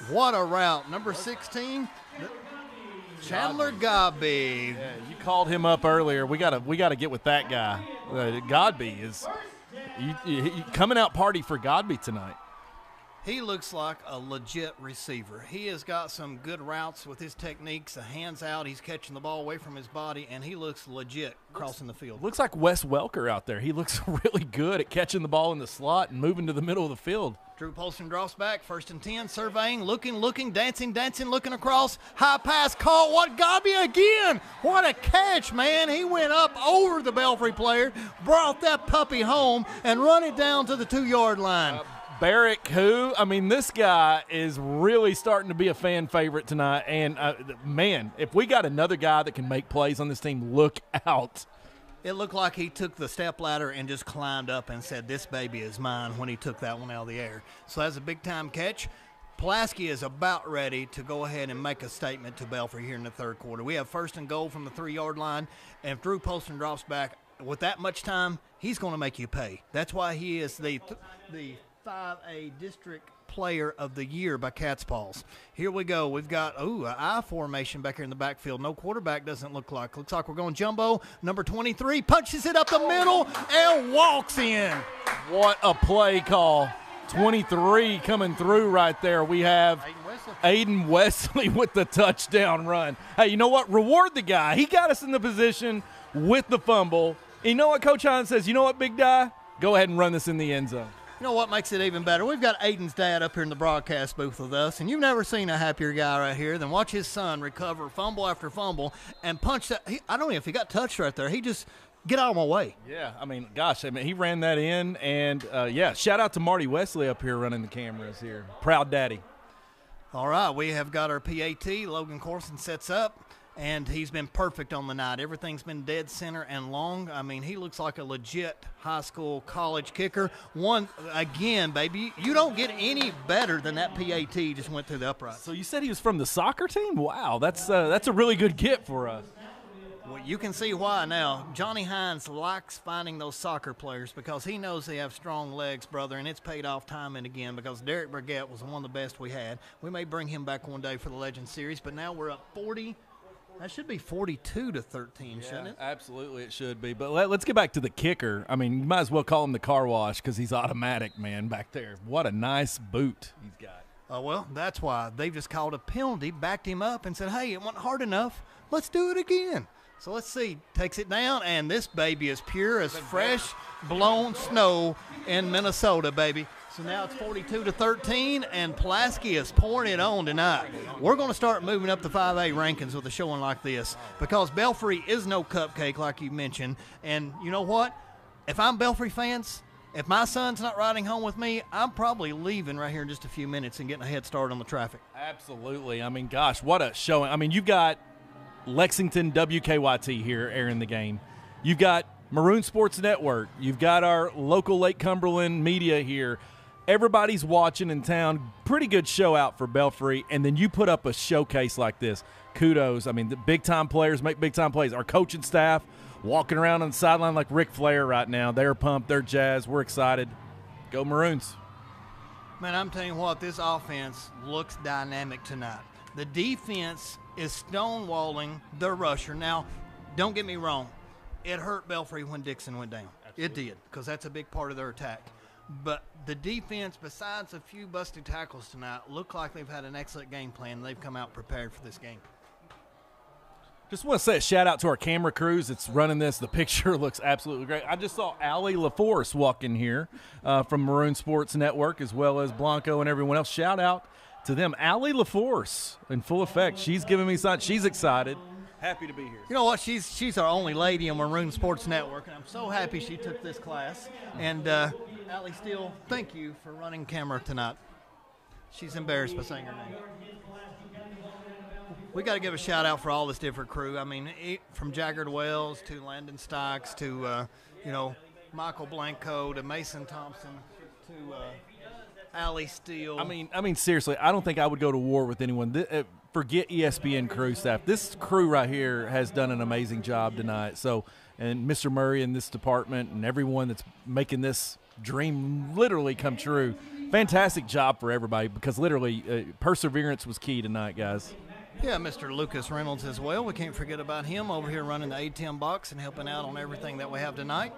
What a route. Number 16, Chandler Godby. Yeah, you called him up earlier. We gotta we gotta get with that guy. Uh, Godby is you, you, coming out party for Godby tonight. He looks like a legit receiver. He has got some good routes with his techniques. The hands out, he's catching the ball away from his body, and he looks legit crossing the field. Looks like Wes Welker out there. He looks really good at catching the ball in the slot and moving to the middle of the field. Drew Polston drops back, first and 10, surveying, looking, looking, dancing, dancing, looking across. High pass caught. What Godby again? What a catch, man. He went up over the Belfry player, brought that puppy home, and run it down to the two yard line. Uh, Barrick, who, I mean, this guy is really starting to be a fan favorite tonight. And uh, man, if we got another guy that can make plays on this team, look out. It looked like he took the step ladder and just climbed up and said, This baby is mine when he took that one out of the air. So that's a big time catch. Pulaski is about ready to go ahead and make a statement to Belfry here in the third quarter. We have first and goal from the three yard line, and if Drew Polston drops back with that much time, he's going to make you pay. That's why he is the the 5A district Player of the Year by Cat's Paws. Here we go. We've got ooh an I formation back here in the backfield. No quarterback doesn't look like. Looks like we're going jumbo. Number 23 punches it up the middle and walks in. What a play call. 23 coming through right there. We have Aiden Wesley with the touchdown run. Hey, you know what? Reward the guy. He got us in the position with the fumble. You know what Coach Hines says? You know what, big guy? Go ahead and run this in the end zone. You know what makes it even better? We've got Aiden's dad up here in the broadcast booth with us, and you've never seen a happier guy right here than watch his son recover fumble after fumble and punch that. He, I don't know if he got touched right there. He just get out of my way. Yeah, I mean, gosh, I mean, he ran that in, and uh, yeah, shout out to Marty Wesley up here running the cameras here. Proud daddy. All right, we have got our PAT. Logan Corson sets up, and he's been perfect on the night. Everything's been dead center and long. I mean, he looks like a legit high school, college kicker. One again, baby, you don't get any better than that PAT. Just went through the upright. So you said he was from the soccer team? Wow, that's uh, that's a really good get for us. Well, you can see why now. Johnny Hines likes finding those soccer players because he knows they have strong legs, brother, and it's paid off time and again because Derek Burgett was one of the best we had. We may bring him back one day for the Legend Series, but now we're up 40. That should be 42 to 13, shouldn't it? Absolutely, it should be. But let, us get back to the kicker. I mean, you might as well call him the car wash because he's automatic, man, back there. What a nice boot he's got. Oh, well, that's why. They just called a penalty, backed him up, and said, hey, it wasn't hard enough. Let's do it again. So let's see. Takes it down, and this baby is pure as fresh blown snow in Minnesota, baby. So now it's 42 to 13, and Pulaski is pouring it on tonight. We're going to start moving up the 5A rankings with a showing like this because Belfry is no cupcake, like you mentioned. And you know what? If I'm Belfry fans, if my son's not riding home with me, I'm probably leaving right here in just a few minutes and getting a head start on the traffic. Absolutely. I mean, gosh, what a showing. I mean, you've got Lexington WKYT here airing the game. You've got Maroon Sports Network. You've got our local Lake Cumberland media here. Everybody's watching in town. Pretty good show out for Belfry. And then you put up a showcase like this. Kudos. I mean, the big time players make big time plays. Our coaching staff walking around on the sideline like Ric Flair right now. They're pumped. They're jazzed. We're excited. Go Maroons. Man, I'm telling you what, this offense looks dynamic tonight. The defense is stonewalling the rusher. Now, don't get me wrong, it hurt Belfry when Dixon went down. Absolutely. It did, because that's a big part of their attack. But the defense, besides a few busted tackles tonight, look like they've had an excellent game plan. They've come out prepared for this game. Just want to say a shout out to our camera crews that's running this. The picture looks absolutely great. I just saw Allie LaForce walk in here uh, from Maroon Sports Network, as well as Blanco and everyone else. Shout out to them. Allie LaForce in full effect. She's giving me signs. She's excited. Happy to be here. You know what? She's she's our only lady on Maroon Sports Network, and I'm so happy she took this class. And uh, Allie Steele, thank you for running camera tonight. She's embarrassed by saying her name we got to give a shout out for all this different crew. I mean, from Jaggard Wells to Landon Stocks to, uh, you know, Michael Blanco to Mason Thompson to uh, Allie Steele. I mean, I mean, seriously, I don't think I would go to war with anyone. Th- uh, forget ESPN crew staff. This crew right here has done an amazing job tonight. So, and Mr. Murray in this department and everyone that's making this dream literally come true. Fantastic job for everybody because literally uh, perseverance was key tonight, guys. Yeah, Mr. Lucas Reynolds as well. We can't forget about him over here running the ATEM box and helping out on everything that we have tonight.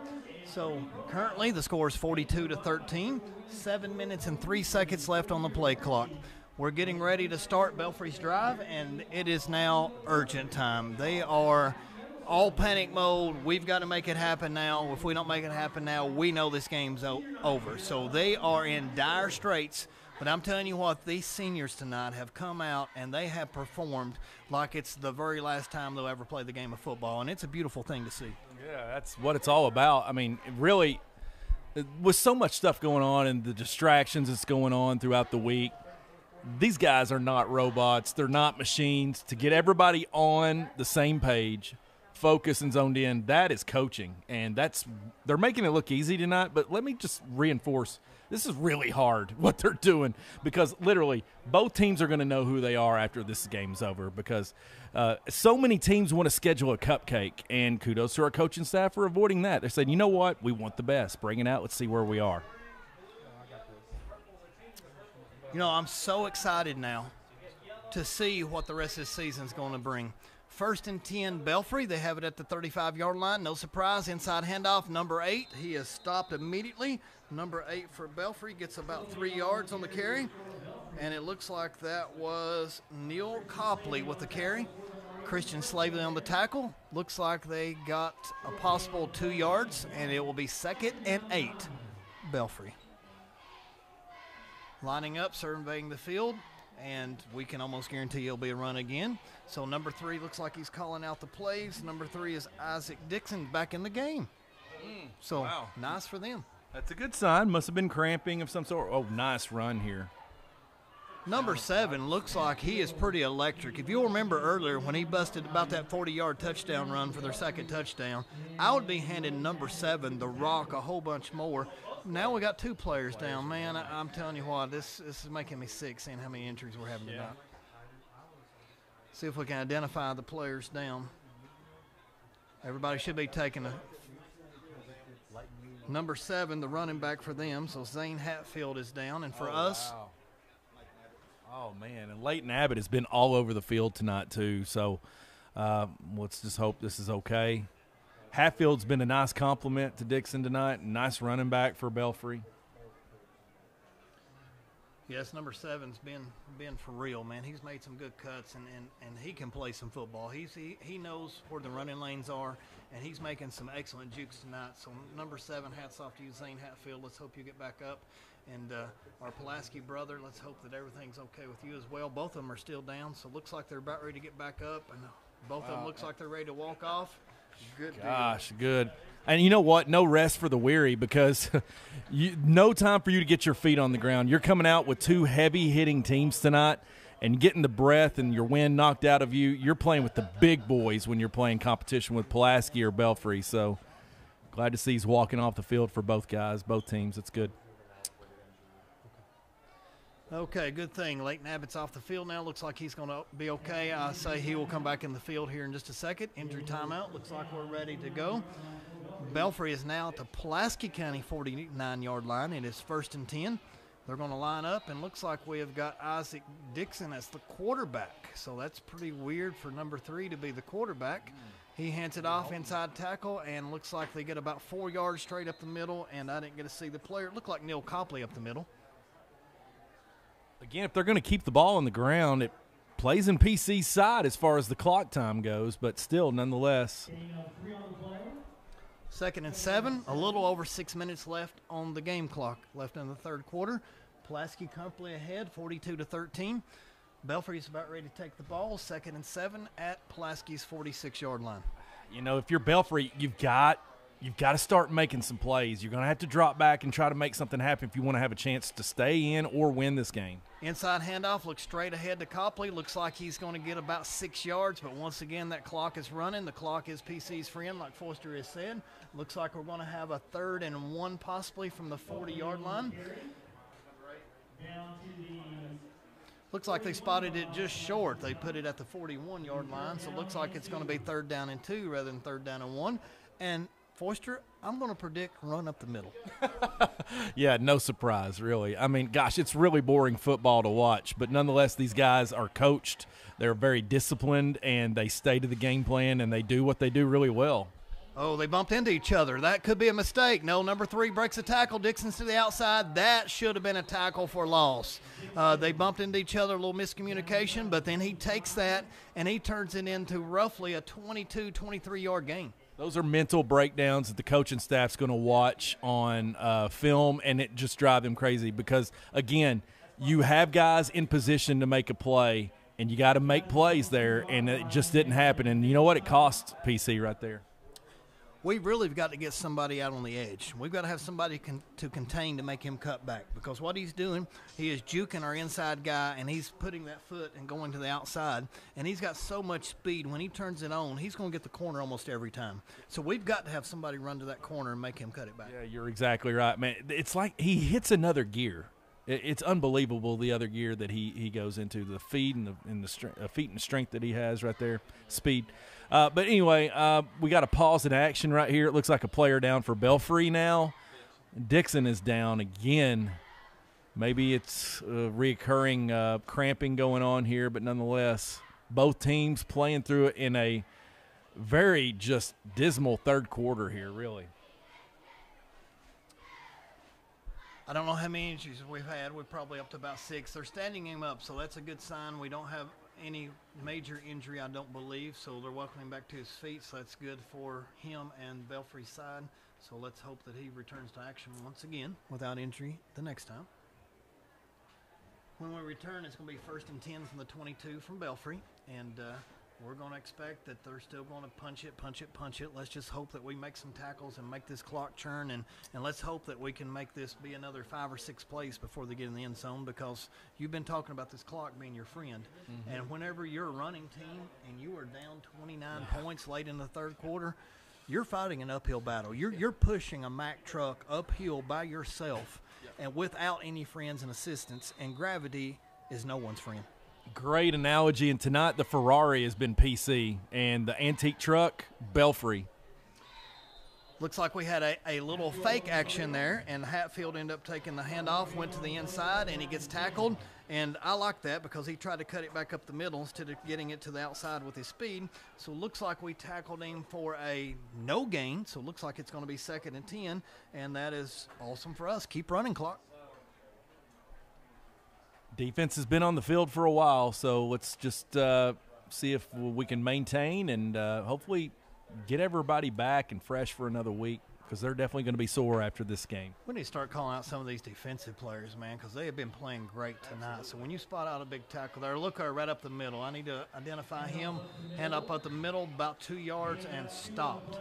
So currently the score is 42 to 13. Seven minutes and three seconds left on the play clock. We're getting ready to start Belfry's drive, and it is now urgent time. They are all panic mode. We've got to make it happen now. If we don't make it happen now, we know this game's over. So they are in dire straits but I'm telling you what, these seniors tonight have come out and they have performed like it's the very last time they'll ever play the game of football, and it's a beautiful thing to see. Yeah, that's what it's all about. I mean, really, with so much stuff going on and the distractions that's going on throughout the week, these guys are not robots. They're not machines. To get everybody on the same page, focused and zoned in, that is coaching. And that's they're making it look easy tonight, but let me just reinforce – this is really hard what they're doing because literally both teams are going to know who they are after this game's over because uh, so many teams want to schedule a cupcake and kudos to our coaching staff for avoiding that. They're saying you know what? We want the best. Bring it out. Let's see where we are. You know i'm so excited now to see what the rest of the season is going to bring First and 10, Belfry. They have it at the 35 yard line. No surprise. Inside handoff, number eight. He is stopped immediately. Number eight for Belfry gets about three yards on the carry. and it looks like that was Neil Copley with the carry. Christian Slavely on the tackle. Looks like they got a possible two yards, and it will be second and eight. Belfry. Lining up, surveying the field, and we can almost guarantee it'll be a run again. So number three looks like he's calling out the plays. Number three is Isaac Dixon back in the game. Mm, so wow. nice for them. That's a good sign. Must have been cramping of some sort. Oh, nice run here. Number seven looks like he is pretty electric. If you'll remember earlier when he busted about that 40 yard touchdown run for their second touchdown, I would be handing number seven the rock a whole bunch more. Now we got two players down. Man, I, am telling you what, this, this is making me sick seeing how many injuries we're having tonight. See if we can identify the players down. Everybody should be taking a number seven, the running back for them. So Zane Hatfield is down, and for us, wow. Oh man, and Leighton Abbott has been all over the field tonight too. So uh, let's just hope this is okay. Hatfield's been a nice compliment to Dixon tonight. Nice running back for Belfry. Yes, number seven's been been for real, man. He's made some good cuts, and, and, and he can play some football. He's he, he knows where the running lanes are, and he's making some excellent jukes tonight. So number seven, hats off to you, Zane Hatfield. Let's hope you get back up. And uh, our Pulaski brother, let's hope that everything's okay with you as well. Both of them are still down, so looks like they're about ready to get back up, and both of them looks like they're ready to walk off. Good. Gosh, good. And you know what? No rest for the weary because you, no time for you to get your feet on the ground. You're coming out with two heavy hitting teams tonight and getting the breath and your wind knocked out of you. You're playing with the big boys when you're playing competition with Pulaski or Belfry. So glad to see he's walking off the field for both guys, both teams. It's good. Okay, good thing. Leighton Abbott's off the field now. Looks like he's going to be okay. I say he will come back in the field here in just a second. Injury timeout. Looks like we're ready to go. Belfry is now at the Pulaski County 49 yard line. It is first and 10. They're going to line up, and looks like we have got Isaac Dixon as the quarterback. So that's pretty weird for number three to be the quarterback. He hands it off inside tackle, and looks like they get about four yards straight up the middle. And I didn't get to see the player. It looked like Neil Copley up the middle. Again, if they're going to keep the ball on the ground, it plays in PC's side as far as the clock time goes, but still, nonetheless. Second and seven, a little over six minutes left on the game clock, left in the third quarter. Pulaski comfortably ahead, 42 to 13. Belfry is about ready to take the ball, second and seven at Pulaski's 46 yard line. You know, if you're Belfry, you've got you've got to start making some plays. You're going to have to drop back and try to make something happen if you want to have a chance to stay in or win this game. Inside handoff looks straight ahead to Copley. Looks like he's going to get about six yards, but once again, that clock is running. The clock is PC's friend, like Foyster has said. Looks like we're going to have a third and one possibly from the 40 yard line. Looks like they spotted it just short. They put it at the 41 yard line, so it looks like it's going to be third down and two rather than third down and one. And Foyster, I'm going to predict run up the middle. yeah, no surprise, really. I mean, gosh, it's really boring football to watch, but nonetheless, these guys are coached. They're very disciplined, and they stay to the game plan, and they do what they do really well. Oh, they bumped into each other. That could be a mistake. No, number three breaks a tackle. Dixon's to the outside. That should have been a tackle for loss. Uh, they bumped into each other, a little miscommunication, but then he takes that and he turns it into roughly a 22, 23 yard gain. Those are mental breakdowns that the coaching staff's going to watch on uh, film, and it just drive them crazy because, again, you have guys in position to make a play, and you got to make plays there, and it just didn't happen. And you know what? It cost PC right there we really have got to get somebody out on the edge. We've got to have somebody con- to contain to make him cut back because what he's doing, he is juking our inside guy and he's putting that foot and going to the outside. And he's got so much speed. When he turns it on, he's going to get the corner almost every time. So we've got to have somebody run to that corner and make him cut it back. Yeah, you're exactly right, man. It's like he hits another gear. It's unbelievable the other gear that he, he goes into the feed and the, and the uh, feet and strength that he has right there, speed. Uh, but anyway, uh, we got a pause in action right here. It looks like a player down for Belfry now. Dixon is down again. Maybe it's a reoccurring uh, cramping going on here, but nonetheless, both teams playing through it in a very just dismal third quarter here, really. I don't know how many injuries we've had. We're probably up to about six. They're standing him up, so that's a good sign. We don't have any major injury, I don't believe. So they're welcoming back to his feet. So that's good for him and Belfry's side. So let's hope that he returns to action once again without injury the next time. When we return, it's going to be first and 10 from the 22 from Belfry. And uh, we're going to expect that they're still going to punch it, punch it, punch it. Let's just hope that we make some tackles and make this clock churn. And, and let's hope that we can make this be another five or six plays before they get in the end zone because you've been talking about this clock being your friend. Mm-hmm. And whenever you're a running team and you are down 29 points late in the third quarter, you're fighting an uphill battle. You're, you're pushing a Mack truck uphill by yourself and without any friends and assistance, and gravity is no one's friend. Great analogy. And tonight, the Ferrari has been PC, and the antique truck, Belfry. Looks like we had a, a little fake action there, and Hatfield ended up taking the handoff, went to the inside, and he gets tackled. And I like that because he tried to cut it back up the middle instead of getting it to the outside with his speed. So looks like we tackled him for a no gain. So looks like it's going to be second and 10, and that is awesome for us. Keep running, clock. Defense has been on the field for a while, so let's just uh, see if we can maintain and uh, hopefully get everybody back and fresh for another week because they're definitely going to be sore after this game. We need to start calling out some of these defensive players, man, because they have been playing great tonight. So when you spot out a big tackle there, look her right up the middle. I need to identify him, hand up at the middle, about two yards, and stopped.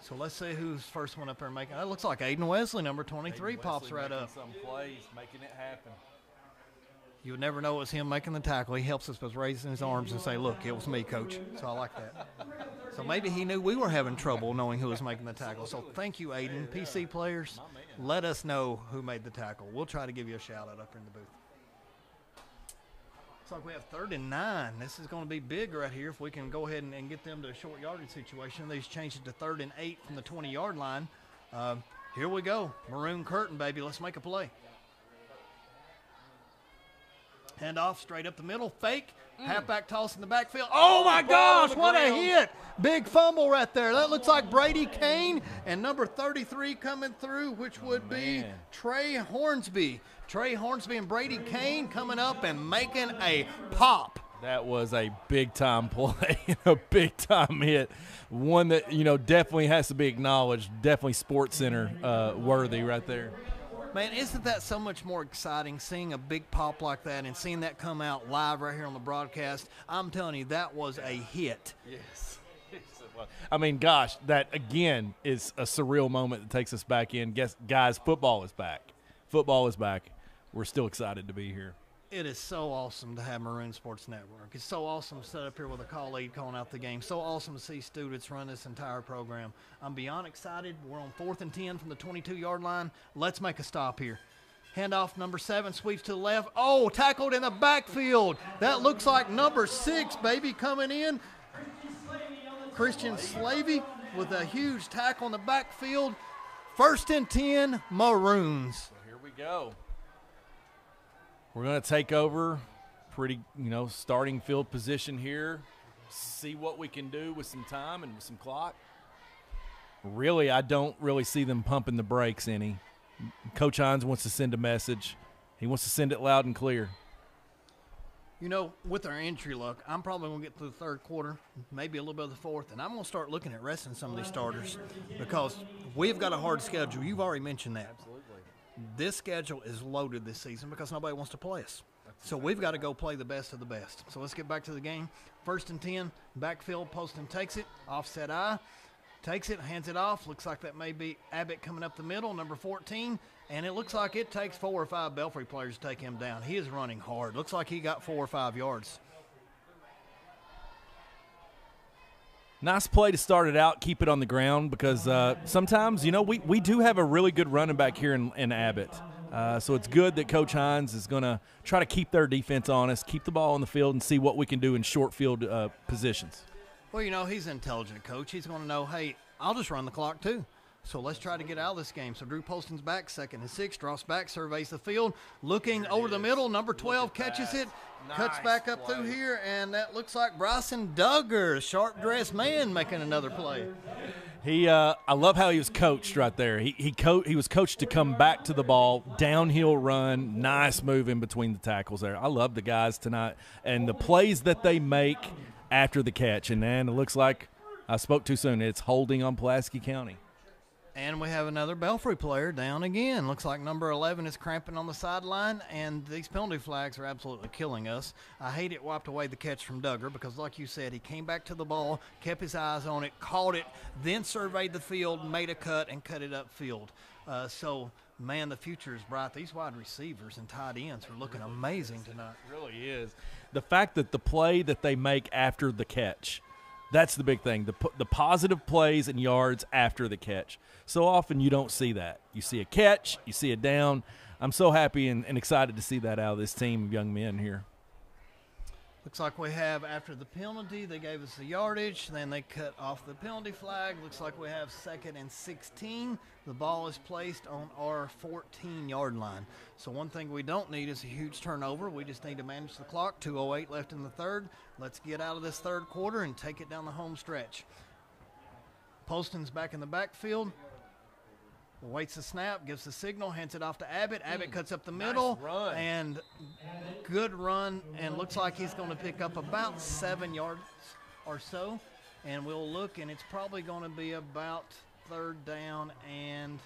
So let's see who's first one up there making. It looks like Aiden Wesley, number 23, pops right up. Some plays, making it happen. You would never know it was him making the tackle. He helps us by raising his arms and say, "Look, it was me, coach." So I like that. So maybe he knew we were having trouble knowing who was making the tackle. So thank you, Aiden. PC players, let us know who made the tackle. We'll try to give you a shout out up in the booth. Looks like we have third and nine. This is going to be big right here if we can go ahead and, and get them to a short yardage situation. They've changed it to third and eight from the 20 yard line. Uh, here we go. Maroon curtain, baby. Let's make a play. Hand off straight up the middle. Fake. Halfback toss in the backfield. Oh, my gosh, what a hit. Big fumble right there. That looks like Brady Kane and number 33 coming through, which would be Trey Hornsby. Trey Hornsby and Brady Kane coming up and making a pop. That was a big time play, a big time hit. One that, you know, definitely has to be acknowledged. Definitely Sports Center uh, worthy right there. Man, isn't that so much more exciting seeing a big pop like that and seeing that come out live right here on the broadcast? I'm telling you, that was a hit. Yes. I mean, gosh, that again is a surreal moment that takes us back in. Guess, guys, football is back. Football is back. We're still excited to be here. It is so awesome to have Maroon Sports Network. It's so awesome to sit up here with a colleague calling out the game. So awesome to see students run this entire program. I'm beyond excited. We're on fourth and 10 from the 22 yard line. Let's make a stop here. Handoff number seven sweeps to the left. Oh, tackled in the backfield. That looks like number six, baby, coming in. Christian Slavey with a huge tackle in the backfield. First and 10, Maroons. Here we go. We're going to take over pretty, you know, starting field position here. See what we can do with some time and with some clock. Really, I don't really see them pumping the brakes any. Coach Hines wants to send a message. He wants to send it loud and clear. You know, with our entry luck, I'm probably going to get through the third quarter, maybe a little bit of the fourth, and I'm going to start looking at resting some of these starters because we've got a hard schedule. You've already mentioned that. This schedule is loaded this season because nobody wants to play us. So we've got to go play the best of the best. So let's get back to the game. First and 10, backfield, Polston takes it, offset eye, takes it, hands it off. Looks like that may be Abbott coming up the middle, number 14. And it looks like it takes four or five Belfry players to take him down. He is running hard. Looks like he got four or five yards. Nice play to start it out, keep it on the ground because uh, sometimes, you know, we, we do have a really good running back here in, in Abbott. Uh, so it's good that Coach Hines is going to try to keep their defense honest, keep the ball on the field, and see what we can do in short field uh, positions. Well, you know, he's an intelligent coach. He's going to know, hey, I'll just run the clock too. So let's try to get out of this game. So Drew Polston's back, second and six, drops back, surveys the field, looking over the middle. Number 12 catches it, cuts back up play. through here, and that looks like Bryson Duggar, sharp dressed man, making another play. He, uh, I love how he was coached right there. He he co- he was coached to come back to the ball, downhill run, nice move in between the tackles there. I love the guys tonight and the plays that they make after the catch. And then it looks like I spoke too soon. It's holding on Pulaski County. And we have another Belfry player down again. Looks like number 11 is cramping on the sideline, and these penalty flags are absolutely killing us. I hate it wiped away the catch from Duggar because, like you said, he came back to the ball, kept his eyes on it, caught it, then surveyed the field, made a cut, and cut it upfield. Uh, so, man, the future is bright. These wide receivers and tight ends are looking amazing tonight. really is. The fact that the play that they make after the catch, that's the big thing. The, the positive plays and yards after the catch. So often you don't see that. You see a catch, you see a down. I'm so happy and, and excited to see that out of this team of young men here. Looks like we have after the penalty, they gave us the yardage, then they cut off the penalty flag. Looks like we have second and 16. The ball is placed on our 14 yard line. So, one thing we don't need is a huge turnover. We just need to manage the clock. 2.08 left in the third. Let's get out of this third quarter and take it down the home stretch. Polston's back in the backfield. Waits the snap, gives the signal, hands it off to Abbott. Abbott cuts up the middle, run. and good run, and looks like he's going to pick up about seven yards or so. And we'll look, and it's probably going to be about third down and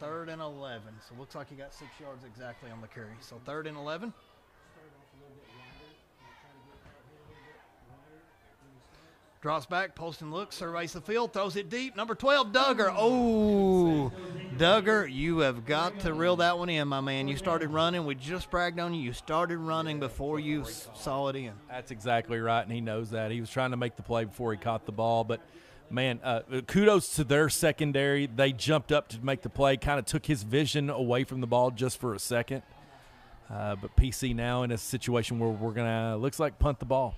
third and 11. So looks like he got six yards exactly on the carry. So third and 11. Drops back, Polston looks, surveys the field, throws it deep. Number 12, Duggar. Oh, Duggar, you have got to reel that one in, my man. You started running. We just bragged on you. You started running before you saw it in. That's exactly right, and he knows that. He was trying to make the play before he caught the ball, but man, uh, kudos to their secondary. They jumped up to make the play, kind of took his vision away from the ball just for a second. Uh, but PC now in a situation where we're gonna looks like punt the ball.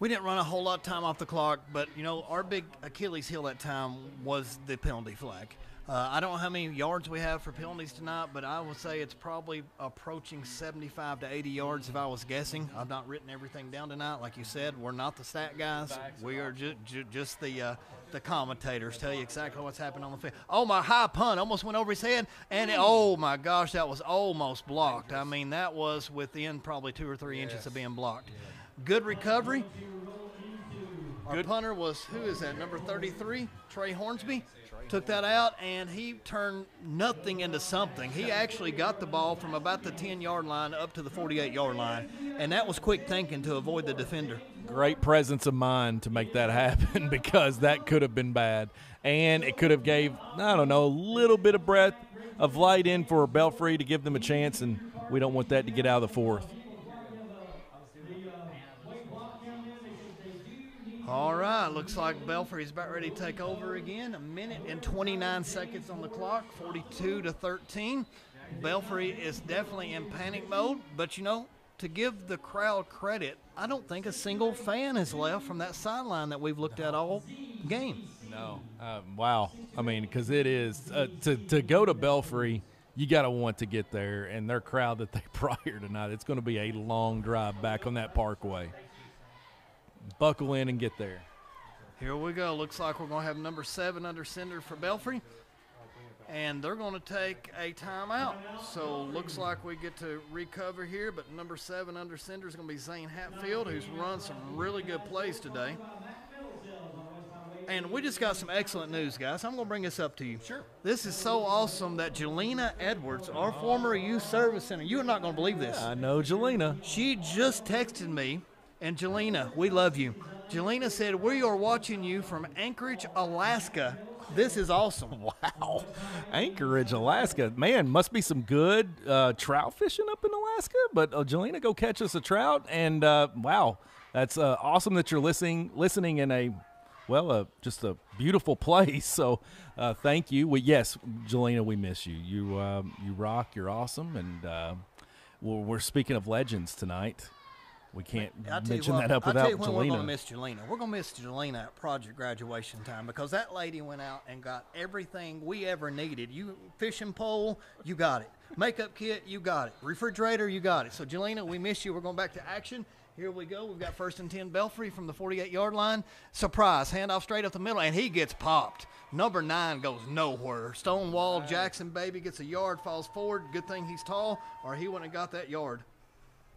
We didn't run a whole lot of time off the clock, but you know our big Achilles heel that time was the penalty flag. Uh, I don't know how many yards we have for penalties tonight, but I would say it's probably approaching 75 to 80 yards if I was guessing. I've not written everything down tonight, like you said. We're not the stat guys. We are ju- ju- just the uh, the commentators. Tell you exactly what's happening on the field. Oh my high punt almost went over his head, and it, oh my gosh, that was almost blocked. I mean that was within probably two or three inches of being blocked. Good recovery. Our punter was who is that? Number 33, Trey Hornsby. Took that out and he turned nothing into something. He actually got the ball from about the 10 yard line up to the 48 yard line, and that was quick thinking to avoid the defender. Great presence of mind to make that happen because that could have been bad, and it could have gave I don't know a little bit of breath of light in for Belfry to give them a chance, and we don't want that to get out of the fourth. All right, looks like Belfry's about ready to take over again. A minute and 29 seconds on the clock, 42 to 13. Belfry is definitely in panic mode, but you know, to give the crowd credit, I don't think a single fan has left from that sideline that we've looked at all game. No. Um, wow. I mean, because it is uh, to to go to Belfry, you got to want to get there, and their crowd that they brought here tonight. It's going to be a long drive back on that Parkway. Buckle in and get there. Here we go. Looks like we're going to have number seven under center for Belfry. And they're going to take a timeout. So looks like we get to recover here. But number seven under center is going to be Zane Hatfield, who's run some really good plays today. And we just got some excellent news, guys. I'm going to bring this up to you. Sure. This is so awesome that Jelena Edwards, our former youth service center, you're not going to believe this. I know Jelena. She just texted me, and Jelena, we love you. Jelena said, We are watching you from Anchorage, Alaska. This is awesome. Wow. Anchorage, Alaska. Man, must be some good uh, trout fishing up in Alaska. But uh, Jelena, go catch us a trout. And uh, wow, that's uh, awesome that you're listening listening in a well, uh, just a beautiful place. So uh, thank you. Yes, Jelena, we miss you. You um, you rock. You're awesome. And uh, well, we're speaking of legends tonight. We can't I'll tell you mention what, that up I'll without tell you when we're going to miss Jelena. We're going to miss Jelena at project graduation time because that lady went out and got everything we ever needed. You fishing pole, you got it. Makeup kit, you got it. Refrigerator, you got it. So Jelena, we miss you. We're going back to action. Here we go. We've got first and 10 Belfry from the 48 yard line. Surprise. Handoff straight up the middle, and he gets popped. Number nine goes nowhere. Stonewall Jackson, baby, gets a yard, falls forward. Good thing he's tall, or he wouldn't have got that yard.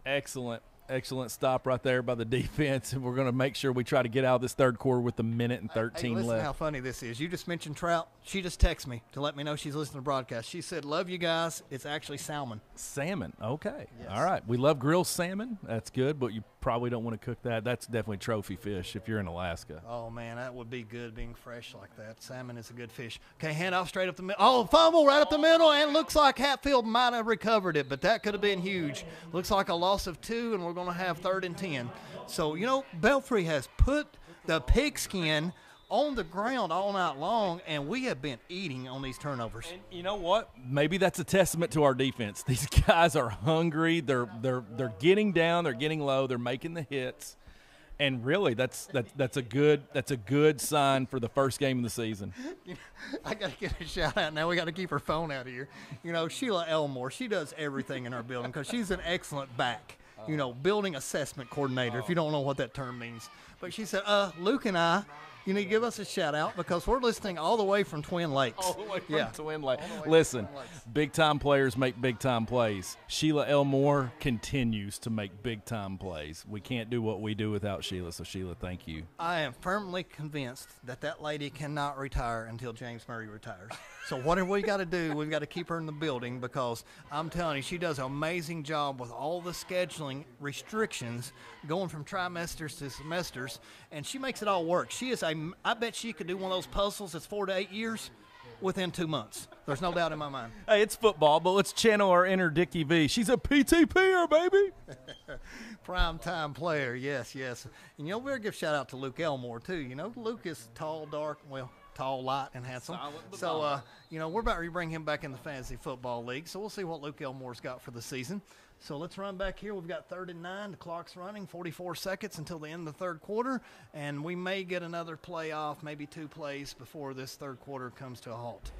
Excellent. Excellent stop right there by the defense. And we're going to make sure we try to get out of this third quarter with a minute and Hey, 13 listen left. how funny this is. You just mentioned trout. She just texted me to let me know she's listening to the broadcast. She said, Love you guys. It's actually salmon. Salmon. Okay. Yes. All right. We love grilled salmon. That's good, but you probably don't want to cook that. That's definitely trophy fish if you're in Alaska. Oh man, that would be good being fresh like that. Salmon is a good fish. Okay, hand off straight up the middle. Oh, fumble right up the middle, and looks like Hatfield might have recovered it, but that could have been huge. Looks like a loss of two, and we're going to have third and ten. So you know, Belfry has put the pigskin on the ground all night long, and we have been eating on these turnovers. And you know what? Maybe that's a testament to our defense. These guys are hungry. They're they're they're getting down. They're getting low. They're making the hits. And really, that's that's that's a good that's a good sign for the first game of the season. I got to get a shout out now. We got to keep her phone out of here. You know, Sheila Elmore, she does everything in our building because she's an excellent back. You know, building assessment coordinator. If you don't know what that term means, but she said, "Uh, Luke and I, you need to give us a shout out because we're listening all the way from Twin Lakes. All the way from yeah. Twin Lake. Listen, big time players make big time plays. Sheila Elmore continues to make big time plays. We can't do what we do without Sheila. So Sheila, thank you. I am firmly convinced that that lady cannot retire until James Murray retires. So what have we got to do? We've got to keep her in the building because I'm telling you, she does an amazing job with all the scheduling restrictions going from trimesters to semesters, and she makes it all work. She is a. I bet she could do one of those puzzles that's four to eight years within two months. There's no doubt in my mind. Hey, it's football, but let's channel our inner Dickie V. She's a PTPer, baby. Prime time player, yes, yes. And you know, we'll give shout out to Luke Elmore too. You know, Luke is tall, dark, well, tall, light, and handsome. So, uh, you know, we're about to bring him back in the fantasy football league. So we'll see what Luke Elmore's got for the season. So let's run back here. We've got third and nine. The clock's running, 44 seconds until the end of the third quarter, and we may get another play off, maybe two plays before this third quarter comes to a halt.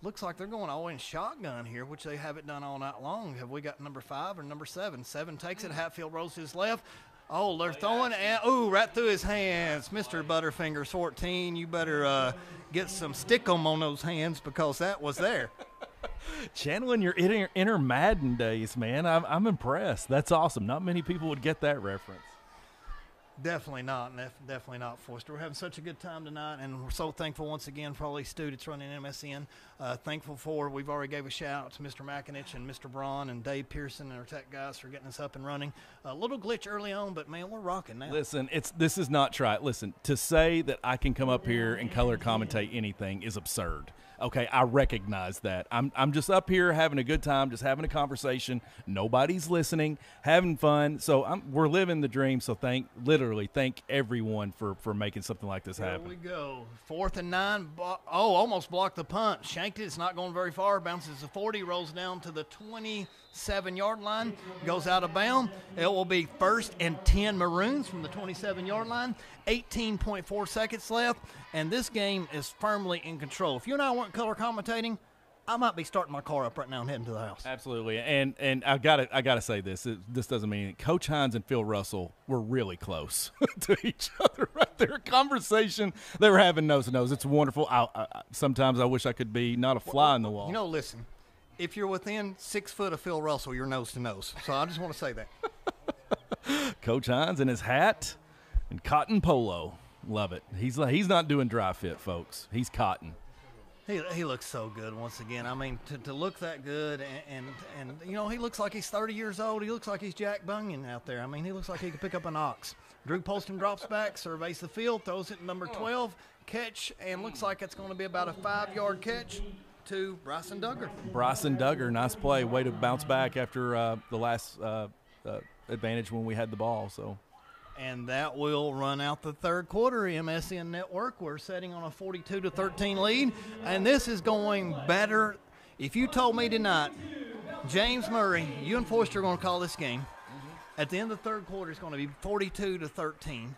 Looks like they're going all in shotgun here, which they haven't done all night long. Have we got number five or number seven? Seven takes it. Hatfield rolls to his left. Oh, they're throwing and ooh, right through his hands. Mr. Butterfingers 14, you better uh, get some stick 'em on those hands because that was there. Channeling your inner, inner Madden days, man. I'm, I'm impressed. That's awesome. Not many people would get that reference. Definitely not, def- definitely not, Foyster. We're having such a good time tonight, and we're so thankful once again for all these students running MSN. Uh, thankful for we've already gave a shout out to Mr. McInich and Mr. Braun and Dave Pearson and our tech guys for getting us up and running. A little glitch early on, but man, we're rocking now. Listen, it's this is not try. Listen, to say that I can come up here and color commentate anything is absurd. Okay, I recognize that. I'm I'm just up here having a good time, just having a conversation. Nobody's listening, having fun. So I'm, we're living the dream. So thank literally thank everyone for for making something like this Here happen. we go. Fourth and nine. Oh, almost blocked the punt. Shanked it. It's not going very far. Bounces to 40. Rolls down to the 27 yard line. Goes out of bounds. It will be first and 10 Maroons from the 27 yard line. 18.4 seconds left. And this game is firmly in control. If you and I weren't color commentating, I might be starting my car up right now and heading to the house. Absolutely, and and I got to I got to say this. It, this doesn't mean it. Coach Hines and Phil Russell were really close to each other right there. Conversation they were having nose to nose. It's wonderful. I, I, sometimes I wish I could be not a fly in the wall. You know, listen, if you're within six foot of Phil Russell, you're nose to nose. So I just want to say that. Coach Hines in his hat and cotton polo. Love it. He's like he's not doing dry fit, folks. He's cotton. He, he looks so good once again. I mean, to, to look that good, and, and and you know, he looks like he's 30 years old. He looks like he's Jack Bunyan out there. I mean, he looks like he could pick up an ox. Drew Polston drops back, surveys the field, throws it number 12, catch, and looks like it's going to be about a five-yard catch to Bryson Duggar. Bryson Duggar, nice play. Way to bounce back after uh, the last uh, uh, advantage when we had the ball. So And that will run out the third quarter. MSN Network, we're setting on a 42 to 13 lead, and this is going better. If you told me tonight, James Murray, you and Foyster are going to call this game. At the end of the third quarter, it's going to be 42 to 13.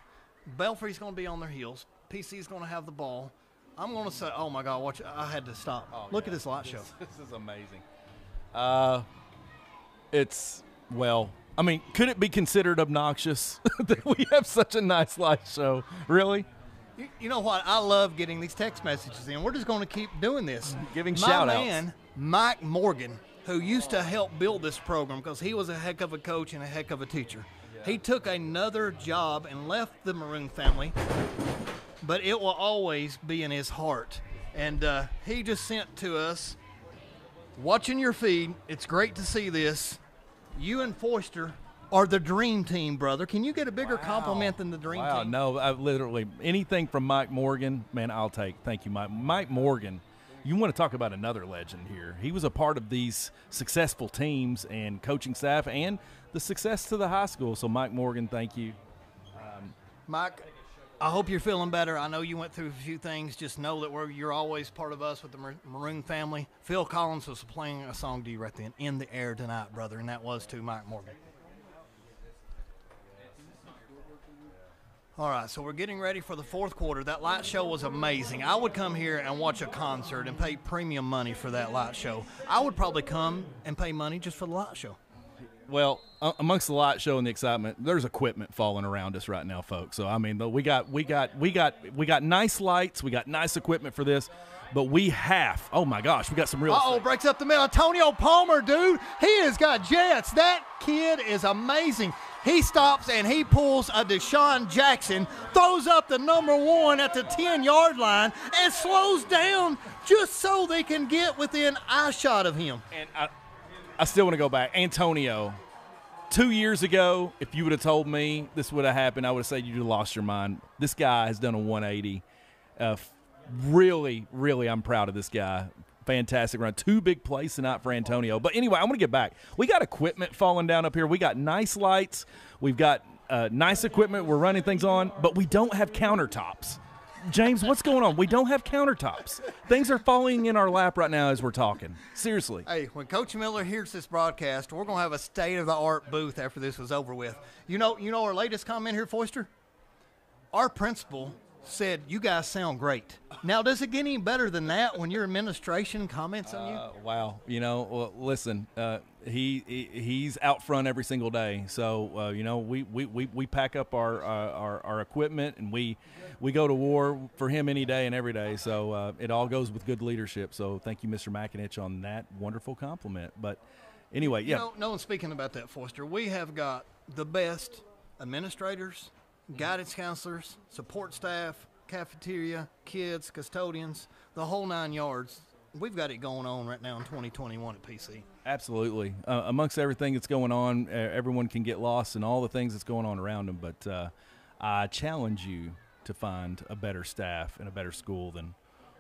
Belfry's going to be on their heels. PC's going to have the ball. I'm going to say, oh my God, watch! I had to stop. Look at this light show. This is amazing. Uh, it's well, I mean, could it be considered obnoxious that we have such a nice light show? Really? You, you know what? I love getting these text messages in. We're just going to keep doing this. Giving My man, Mike Morgan, who used to help build this program because he was a heck of a coach and a heck of a teacher. He took another job and left the Maroon family, but it will always be in his heart. And uh, he just sent to us, watching your feed. It's great to see this. You and Foyster are the dream team, brother. Can you get a bigger compliment than the dream Wow, team? no, I literally anything from Mike Morgan, man, I'll take. Thank you, Mike. Mike Morgan. You want to talk about another legend here? He was a part of these successful teams and coaching staff, and the success to the high school. So, Mike Morgan, thank you. Mike, I hope you're feeling better. I know you went through a few things. Just know that we're, you're always part of us with the Mar- Maroon family. Phil Collins was playing a song to you right then, "In the Air Tonight," brother, and that was to Mike Morgan. All right, so we're getting ready for the fourth quarter. That light show was amazing. I would come here and watch a concert and pay premium money for that light show. I would probably come and pay money just for the light show. Well, uh, amongst the light show and the excitement, there's equipment falling around us right now, folks. So I mean, the- we got we got we got we got nice lights, we got nice equipment for this, but we have oh my gosh, we got some real. Uh oh, breaks up the middle. Antonio Palmer, dude, he has got jets. That kid is amazing. He stops and he pulls a DeSean Jackson, throws up the number one at the 10 yard line, and slows down just so they can get within eye shot of him. And I, I still want to go back. Antonio, two years ago, if you would have told me this would have happened, I would have said have lost your mind. This guy has done a 180. Uh, really, really, I'm proud of this guy. Fantastic run. Two big plays tonight for Antonio. But anyway, I'm going to get back. We got equipment falling down up here. We got nice lights. We've got uh, nice equipment we're running things on, but we don't have countertops. James, what's going on? We don't have countertops. Things are falling in our lap right now as we're talking. Seriously. Hey, when Coach Miller hears this broadcast, we're gonna have a state of the art booth after this was over with. You know, you know our latest comment here, Foyster. Our principal said, "You guys sound great." Now, does it get any better than that when your administration comments on you? Uh, wow. You know, well, listen, uh, he, he he's out front every single day. So uh, you know, we, we, we, we pack up our, uh, our our equipment and we we go to war for him any day and every day. So uh, it all goes with good leadership. So thank you, Mr. McInich, on that wonderful compliment. But anyway, yeah. You know, no one's speaking about that, Foyster. We have got the best administrators, guidance counselors, support staff, cafeteria, kids, custodians, the whole nine yards. We've got it going on right now in 2021 at PC. Absolutely. Uh, amongst everything that's going on, uh, everyone can get lost in all the things that's going on around them. But uh, I challenge you to find a better staff and a better school than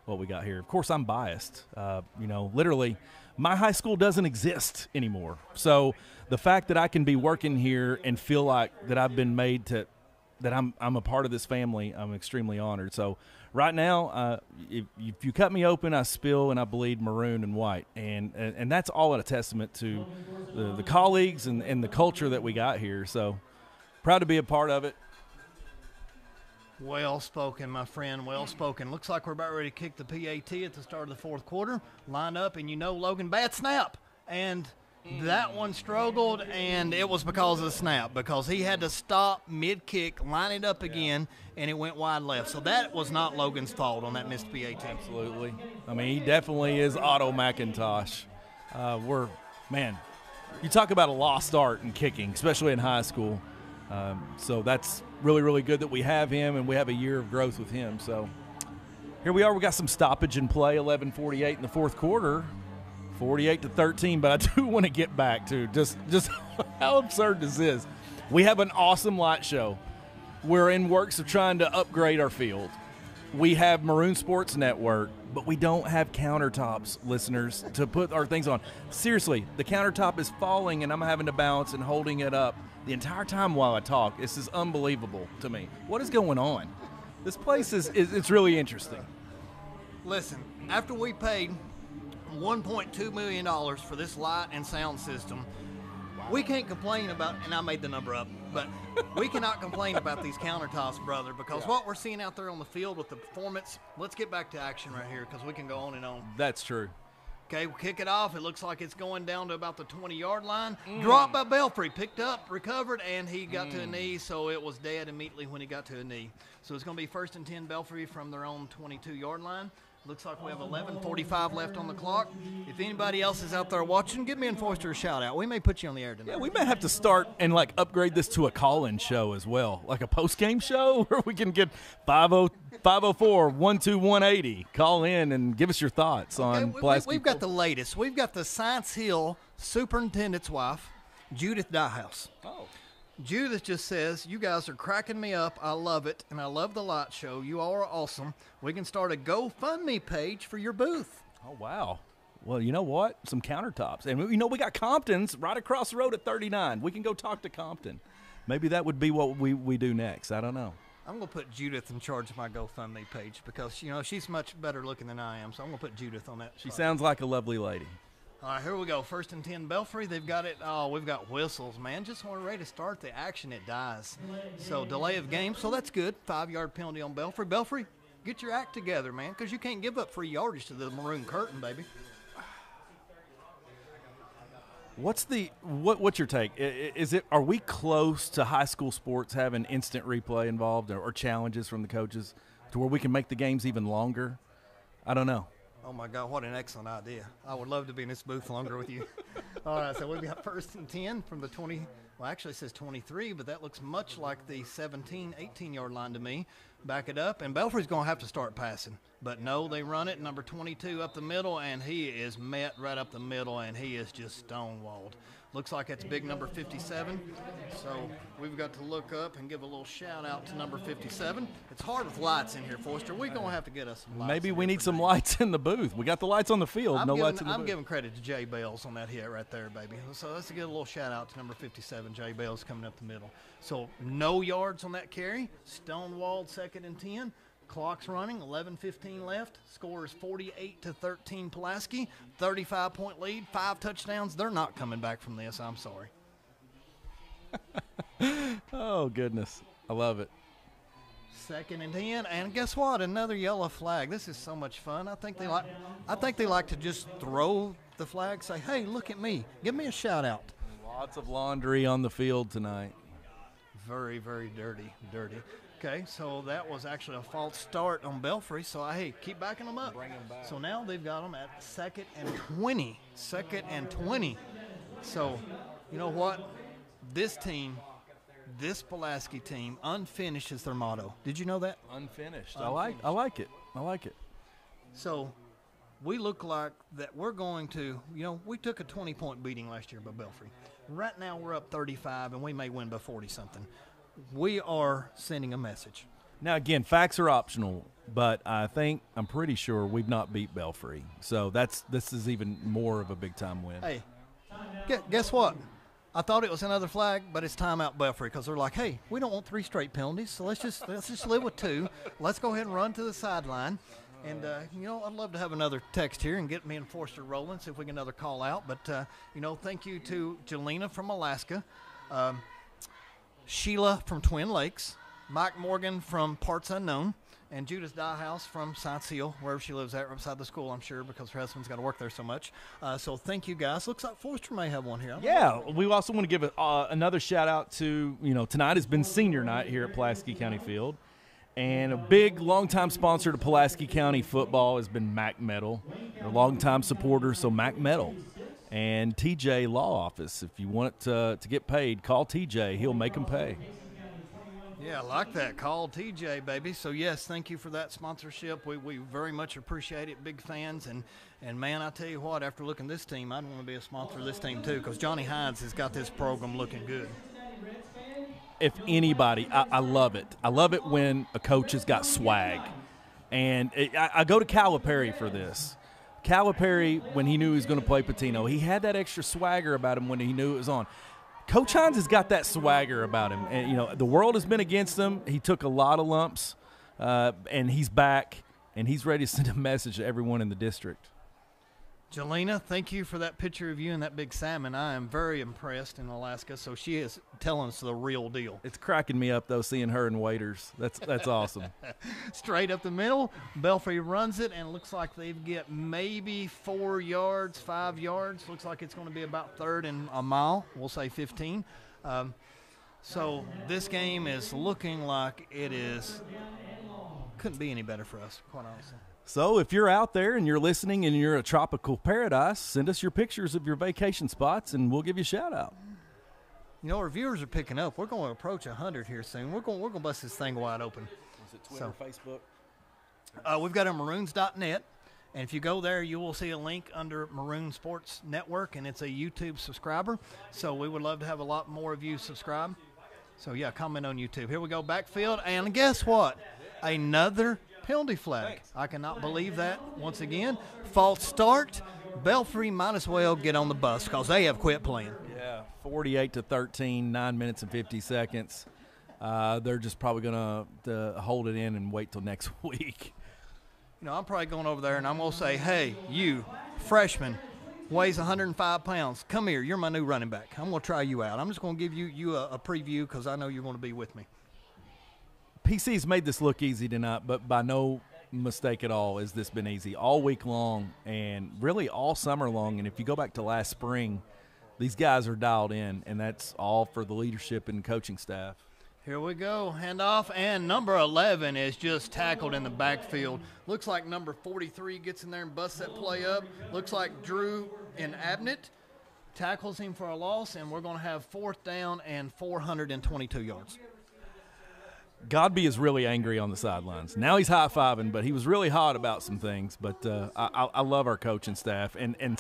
what we got here. Of course, I'm biased. Uh, you know, literally, my high school doesn't exist anymore. So the fact that I can be working here and feel like that I've been made to that I'm I'm a part of this family. I'm extremely honored. So right now, uh, if, if you cut me open, I spill and I bleed maroon and white, and and, and that's all a testament to the, the colleagues and, and the culture that we got here. So proud to be a part of it. Well spoken, my friend. Well spoken. Looks like we're about ready to kick the PAT at the start of the fourth quarter. Line up, and you know Logan bad snap, and that one struggled, and it was because of the snap because he had to stop mid kick, line it up again, and it went wide left. So that was not Logan's fault on that missed PAT. Absolutely. I mean, he definitely is Otto McIntosh. Uh, we're man. You talk about a lost art in kicking, especially in high school. Um, so that's really, really good that we have him and we have a year of growth with him. So here we are. We got some stoppage in play. 11:48 in the fourth quarter. 48 to 13. But I do want to get back to just just how absurd this is. We have an awesome light show. We're in works of trying to upgrade our field. We have Maroon Sports Network, but we don't have countertops, listeners, to put our things on. Seriously, the countertop is falling, and I'm having to balance and holding it up the entire time while I talk. This is unbelievable to me. What is going on? This place is, is it's really interesting. Listen, after we paid $1.2 million for this light and sound system, we can't complain about, and I made the number up, but we cannot complain about these countertops, brother, because what we're seeing out there on the field with the performance, let's get back to action right here because we can go on and on. That's true. Okay, we'll kick it off. It looks like it's going down to about the 20 yard line. Mm. Dropped by Belfry, picked up, recovered, and he got to a mm. knee, so it was dead immediately when he got to a knee. So it's going to be first and 10 Belfry from their own 22 yard line. Looks like we have 11:45 left on the clock. If anybody else is out there watching, give me and Foyster a shout out. We may put you on the air tonight. Yeah, we may have to start and like upgrade this to a call-in show as well, like a post-game show where we can get 50 504 12180. Call in and give us your thoughts on Okay, We, we, we've got the latest. We've got the Science Hill superintendent's wife, Judith Diehouse. Oh. Judith just says, You guys are cracking me up. I love it. And I love the light show. You all are awesome. We can start a GoFundMe page for your booth. Oh wow. Well, you know what? Some countertops, and you know we got Compton's right across the road at 39. We can go talk to Compton. Maybe that would be what we, we do next. I don't know. I'm going to put Judith in charge of my GoFundMe page because, you know, she's much better looking than I am. So I'm going to put Judith on that. She sounds like a lovely lady. All right, here we go. First and 10 Belfry. They've got it. Oh, we've got whistles, man. Just when we're ready to start the action, it dies. So, delay of game. So, that's good. Five yard penalty on Belfry. Belfry, get your act together, man, because you can't give up free yardage to the maroon curtain, baby. What's the what? What's your take? Is it are we close to high school sports having instant replay involved or, or challenges from the coaches to where we can make the games even longer? I don't know. Oh, my God. What an excellent idea. I would love to be in this booth longer with you. All right, so we've got first and 10 from the 20. Well, actually, it says 23, but that looks much like the 17, 18 yard line to me. Back it up, and Belfry's going to have to start passing. But no, they run it. Number 22 up the middle, and he is met right up the middle, and he is just stonewalled. Looks like it's big number 57. So we've got to look up and give a little shout out to number 57. It's hard with lights in here, Foyster. We're going to have to get us some lights. Maybe we need some tonight. lights in the booth. We got the lights on the field, I'm, no giving, lights in the I'm booth. giving credit to Jay Bales on that hit right there, baby. So let's get a little shout out to number 57, Jay Bales coming up the middle. So no yards on that carry. Stonewalled second and 10. Clock's running, 11:15 left. Score is 48 to 13. Pulaski, 35 point lead, five touchdowns. They're not coming back from this. I'm sorry. oh goodness, I love it. Second and ten, and guess what? Another yellow flag. This is so much fun. I think they like. I think they like to just throw the flag. Say, "Hey, look at me! Give me a shout out." Lots of laundry on the field tonight. Very, very dirty, dirty. Okay, so that was actually a false start on Belfry. So I hey, keep backing them up. So now they've got them at second and twenty. Second and twenty. So, you know what? This team, this Pulaski team, unfinished is their motto. Did you know that? Unfinished. I like. I like it. I like it. So we look like that we're going to, you know, we took a 20 point beating last year by Belfry. Right now we're up 35 and we may win by 40 something. We are sending a message. Now again, facts are optional, but I think I'm pretty sure we've not beat Belfry, so that's this is even more of a big time win. Hey, guess what? I thought it was another flag, but it's timeout Belfry because they're like, hey, we don't want three straight penalties, so let's just let's just live with two. Let's go ahead and run to the sideline. And uh, you know, I'd love to have another text here and get me and Foyster rolling, see if we get another call out. But uh, you know, thank you to Jelena from Alaska, um, Sheila from Twin Lakes, Mike Morgan from Parts Unknown, and Judith Diehouse from Science Hill, wherever she lives at, right beside the school, I'm sure, because her husband's got to work there so much. Uh, so thank you guys. Looks like Foyster may have one here. Yeah, we also want to give a, uh, another shout out to you know tonight has been senior night here at Pulaski County Field, and a big longtime sponsor to Pulaski County football has been Mac Metal, their longtime supporter. So Mac Metal and TJ Law Office. If you want to, to get paid, call TJ. He'll make them pay. Yeah, I like that call, TJ, baby. So yes, thank you for that sponsorship. We, we very much appreciate it. Big fans, and and man, I tell you what, after looking this team, I'd want to be a sponsor of this team too, because Johnny Hines has got this program looking good. if anybody, I, I love it. I love it when a coach has got swag. And it, I, I go to Calipari for this. Calipari, when he knew he was going to play Pitino, he had that extra swagger about him when he knew it was on. Coach Hines has got that swagger about him. And, you know, the world has been against him. He took a lot of lumps, uh, and he's back, and he's ready to send a message to everyone in the district. Jelena, thank you for that picture of you and that big salmon. I am very impressed in Alaska. So she is telling us the real deal. It's cracking me up though, seeing her and waiters. That's that's awesome. Straight up the middle, Belfry runs it, and looks like they've get maybe four yards, five yards. Looks like it's going to be about third and a mile. We'll say 15. Um, so this game is looking like it is couldn't be any better for us, quite honestly. So if you're out there and you're listening and you're a tropical paradise, send us your pictures of your vacation spots and we'll give you a shout out. You know, our viewers are picking up. We're going to approach 100 here soon. We're going, we're going to bust this thing wide open. Is it Twitter, Facebook? Uh, we've got our maroons.net. And if you go there, you will see a link under Maroon Sports Network, and it's a YouTube subscriber. So we would love to have a lot more of you subscribe. So yeah, comment on YouTube. Here we go, backfield, and guess what? Another penalty flag. I cannot believe that. Once again, false start. Belfry might as well get on the bus because they have quit playing. Yeah, 48 to 13, nine minutes and 50 seconds. Uh, they're just probably going to hold it in and wait till next week. You know, I'm probably going over there and I'm going to say, hey, you, freshman, weighs 105 pounds. Come here. You're my new running back. I'm going to try you out. I'm just going to give you, you a, a preview because I know you're going to be with me. PC's made this look easy tonight, but by no mistake at all has this been easy all week long and really all summer long. And if you go back to last spring, these guys are dialed in, and that's all for the leadership and coaching staff. Here we go, handoff, and number 11 is just tackled in the backfield. Looks like number 43 gets in there and busts that play up. Looks like Drew and Abnett tackles him for a loss, and we're going to have fourth down and 422 yards. Godby is really angry on the sidelines. Now he's high fiving, but he was really hot about some things. But uh, I, I, love our coaching staff, and and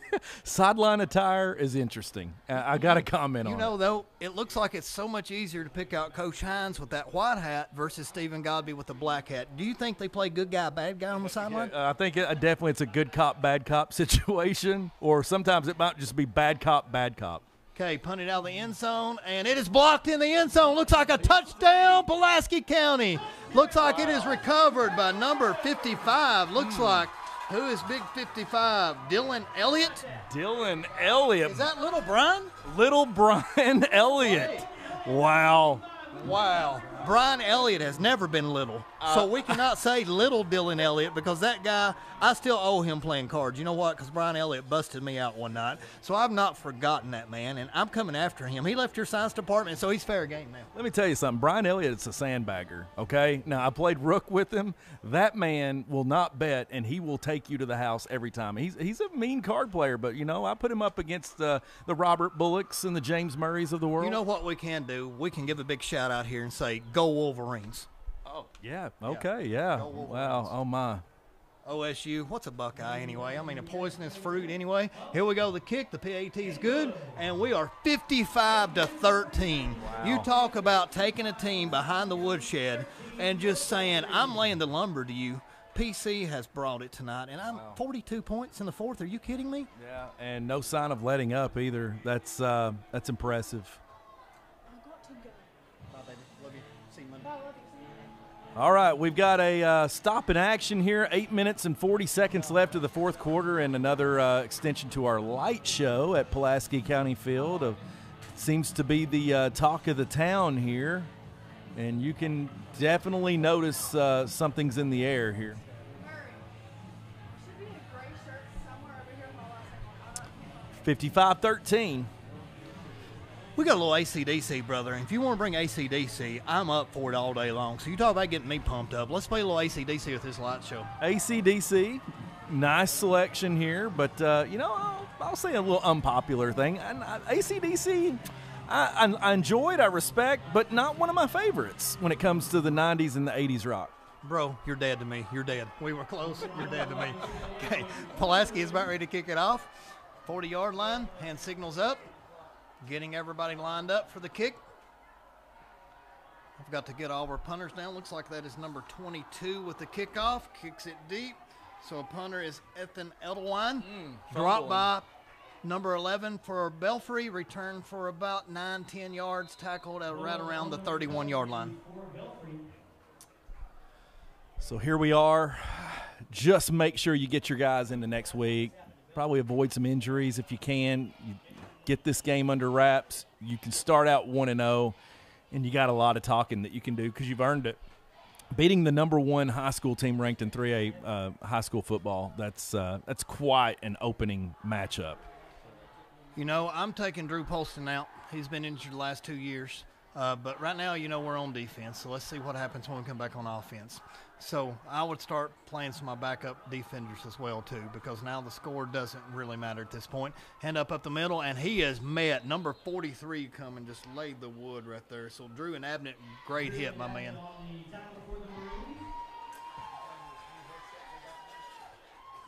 sideline attire is interesting. I, got to comment you on. You know, though, it looks like it's so much easier to pick out Coach Hines with that white hat versus Stephen Godby with the black hat. Do you think they play good guy, bad guy on the sideline? Yeah, I think it, uh, definitely it's a good cop, bad cop situation, or sometimes it might just be bad cop, bad cop. Okay, punted out of the end zone, and it is blocked in the end zone. Looks like a touchdown, Pulaski County. Looks like it is recovered by number 55. Looks hmm. like who is big 55? Dylan Elliott? Dylan Elliott. Is that little Brian? Little Brian Elliott. Wow. Wow. Brian Elliott has never been little. Uh, so we cannot say little Dylan Elliott because that guy, I still owe him playing cards. You know what? Because Brian Elliott busted me out one night. So I've not forgotten that man, and I'm coming after him. He left your science department, so he's fair game now. Let me tell you something. Brian Elliott's a sandbagger, okay? Now, I played Rook with him. That man will not bet, and he will take you to the house every time. He's, he's a mean card player, but, you know, I put him up against uh, the Robert Bullocks and the James Murrays of the world. You know what we can do? We can give a big shout out here and say, go Wolverines. Oh, yeah. Okay, yeah. yeah. Wow. Oh, my. OSU. What's a Buckeye anyway? I mean, a poisonous fruit anyway. Here we go. The kick. The PAT is good, and we are 55 to 13. Wow. You talk about taking a team behind the woodshed and just saying, "I'm laying the lumber to you." PC has brought it tonight, and I'm wow. 42 points in the fourth. Are you kidding me? Yeah, and no sign of letting up either. That's uh, that's impressive. All right, we've got a uh, stop in action here. Eight minutes and 40 seconds left of the fourth quarter, and another uh, extension to our light show at Pulaski County Field. Uh, seems to be the uh, talk of the town here, and you can definitely notice uh, something's in the air here. Fifty-five thirteen. We got a little ACDC, brother. And if you want to bring ACDC, I'm up for it all day long. So you talk about getting me pumped up. Let's play a little ACDC with this light show. ACDC, nice selection here, but uh, you know, I'll, I'll, say a little unpopular thing. And ACDC, I, I, I enjoyed, I respect, but not one of my favorites when it comes to the '90s and the '80s rock. Bro, you're dead to me. You're dead. We were close. You're dead to me. Okay, Pulaski is about ready to kick it off. 40 yard line, hand signals up getting everybody lined up for the kick. I've got to get all our punters down. Looks like that is number 22 with the kickoff. Kicks it deep. So a punter is Ethan Edelwine. Mm, Drop by number 11 for Belfry. Return for about 9, 10 yards. Tackled at right around the 31 yard line. So here we are. Just make sure you get your guys into next week. probably avoid some injuries if you can. You get this game under wraps. You can start out one and zero, and you got a lot of talking that you can do because you've earned it. Beating the number one high school team ranked in 3A uh, high school football, that's uh, that's quite an opening matchup. You know, I'm taking Drew Polston out. He's been injured the last two years. Uh, but right now, you know, we're on defense. So let's see what happens when we come back on offense. So I would start playing some of my backup defenders as well, too, because now the score doesn't really matter at this point. Hand up up the middle, and he has met number 43 come and just laid the wood right there. So Drew and Abnett, great hit, my man.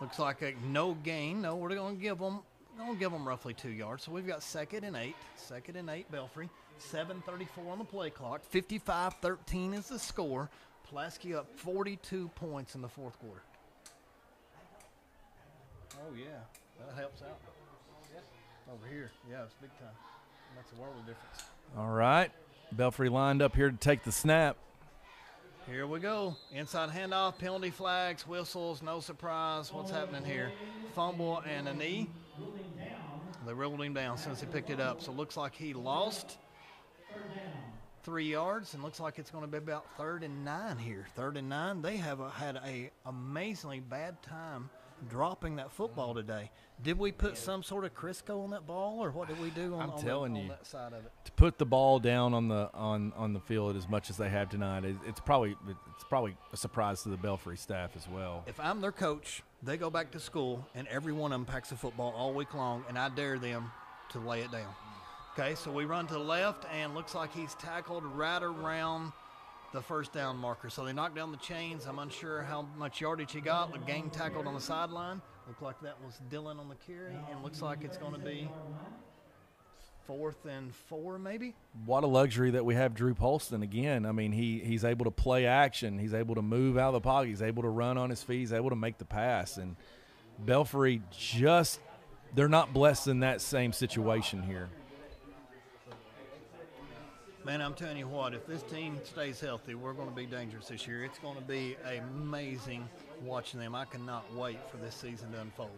Looks like a no gain. No, we're going to give them. Going to give them roughly two yards. So we've got second and eight. Second and eight, Belfry. 7:34 on the play clock. 55-13 is the score. Pulaski up 42 points in the fourth quarter. Oh yeah, that helps out. Over here, yeah, it's big time. That's a world of difference. All right, Belfry lined up here to take the snap. Here we go. Inside handoff, penalty flags, whistles, no surprise. What's happening here? Fumble and a knee. They rolled him down since he picked it up. So it looks like he lost three yards and looks like it's going to be about third and nine here. Third and nine. They have a, had a amazingly bad time dropping that football mm-hmm. today. Did we put some sort of Crisco on that ball, or what did we do on, I'm on telling that, you. that side of it? to put the ball down on the on on the field as much as they have tonight, it, it's probably it's probably a surprise to the Belfry staff as well. If I'm their coach, they go back to school and every one of them packs a football all week long, and I dare them to lay it down. Okay, so we run to the left, and looks like he's tackled right around the first down marker. So they knocked down the chains. I'm unsure how much yardage he got. The gang tackled on the sideline. Looked like that was Dylan on the carry, and looks like it's going to be fourth and four, maybe. What a luxury that we have Drew Polston again. I mean, he he's able to play action. He's able to move out of the pocket. He's able to run on his feet. He's able to make the pass. And Belfry just they're not blessed in that same situation here. Man, I'm telling you what, if this team stays healthy, we're going to be dangerous this year. It's going to be amazing watching them. I cannot wait for this season to unfold.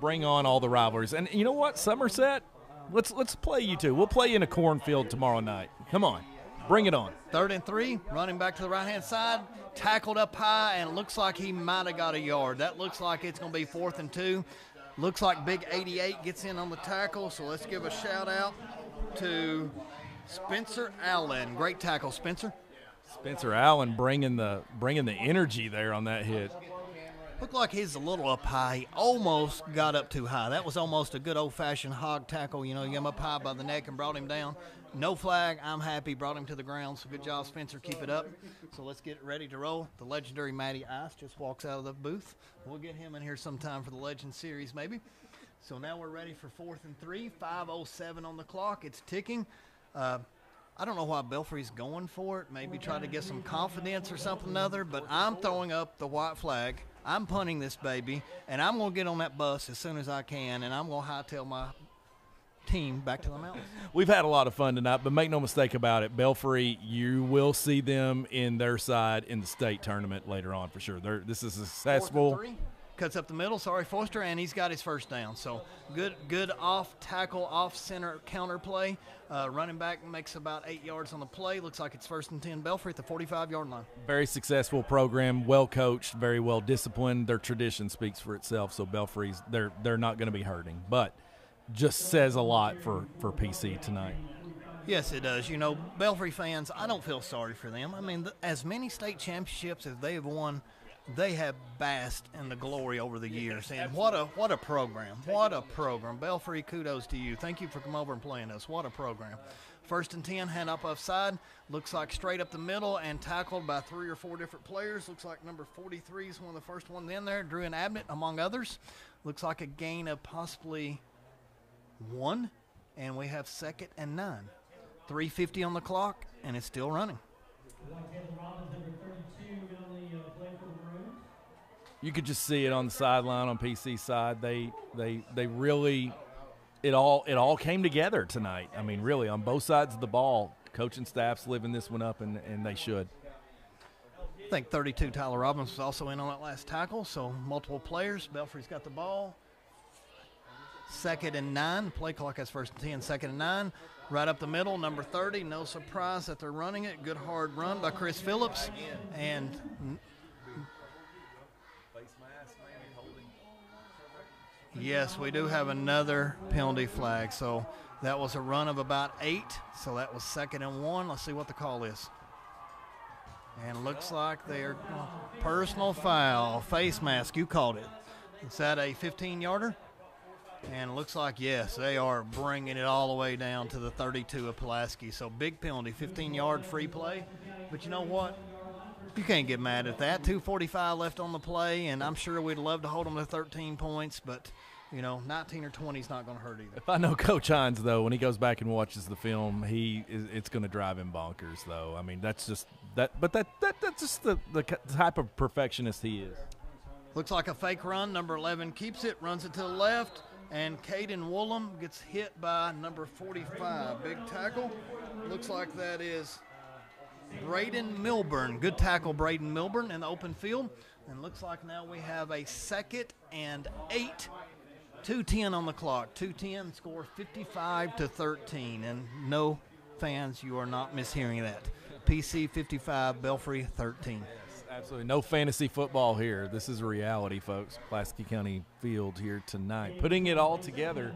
Bring on all the rivalries. And you know what, Somerset? Let's let's play you two. We'll play you in a cornfield tomorrow night. Come on. Bring it on. Third and three, running back to the right hand side, tackled up high, and looks like he might have got a yard. That looks like it's going to be fourth and two. Looks like Big 88 gets in on the tackle, so let's give a shout out to Spencer Allen. Great tackle, Spencer. Spencer Allen bringing the bringing the energy there on that hit. Looked like he's a little up high. He almost got up too high. That was almost a good old fashioned hog tackle. You know, you get him up high by the neck and brought him down. No flag. I'm happy. Brought him to the ground. So good job, Spencer. Keep it up. So let's get ready to roll. The legendary Matty Ice just walks out of the booth. We'll get him in here sometime for the Legend Series, maybe. So now we're ready for fourth and three. 5.07 on the clock. It's ticking. Uh, I don't know why Belfry's going for it. Maybe try to get some confidence or something other. But I'm throwing up the white flag. I'm punting this baby, and I'm going to get on that bus as soon as I can, and I'm going to hightail my team back to the mountains. We've had a lot of fun tonight, but make no mistake about it, Belfry, you will see them in their side in the state tournament later on for sure. They're, this is and successful. Cuts up the middle. Sorry, Foyster, and he's got his first down. So good, good off tackle, off center counter play. Uh, running back makes about eight yards on the play. Looks like it's first and ten. Belfry at the 45 yard line. Very successful program, well coached, very well disciplined. Their tradition speaks for itself. So Belfry's they're they're not going to be hurting, but just says a lot for for PC tonight. Yes, it does. You know, Belfry fans, I don't feel sorry for them. I mean, th- as many state championships as they have won, they have basked in the glory over the years. And what a what a program! What a program! Belfry, kudos to you. Thank you for coming over and playing us. What a program! First and ten, hand up offside. Looks like straight up the middle and tackled by three or four different players. Looks like number 43 is one of the first ones in there. Drew and Abnett, among others. Looks like a gain of possibly one, and we have second and nine. 350 on the clock, and it's still running. You could just see it on the sideline on PC side. They they they really it all it all came together tonight. I mean, really on both sides of the ball. Coaching staff's living this one up, and, and they should. I think 32 Tyler Robbins was also in on that last tackle, so multiple players. Belfry's got the ball. second and nine. Play clock has first and 10, second and nine. Right up the middle, number 30. No surprise that they're running it. Good hard run by Chris Phillips. And yes, we do have another penalty flag. So that was a run of about eight. So that was second and one. Let's see what the call is. And looks like they're uh, personal foul, face mask. You called it. Is that a 15 yarder? And looks like, yes, they are bringing it all the way down to the 32 of Pulaski. So big penalty, 15 yard free play. But you know what? You can't get mad at that. 245 left on the play, and I'm sure we'd love to hold them to 13 points, but, you know, 19 or 20 is not going to hurt either. If I know Coach Hines, though, when he goes back and watches the film, he is, it's going to drive him bonkers, though. I mean, that's just that, but that, that that's just the, the type of perfectionist he is. Looks like a fake run. Number 11 keeps it, runs it to the left, and Caden Woolham gets hit by number 45. Big tackle. Looks like that is Braden Milburn. Good tackle, Braden Milburn, in the open field. And looks like now we have a second and eight. 210 on the clock. 210 score 55 to 13. And no fans, you are not mishearing that. PC 55, Belfry 13. Absolutely. No fantasy football here. This is reality, folks. Pulaski County Field here tonight. Putting it all together.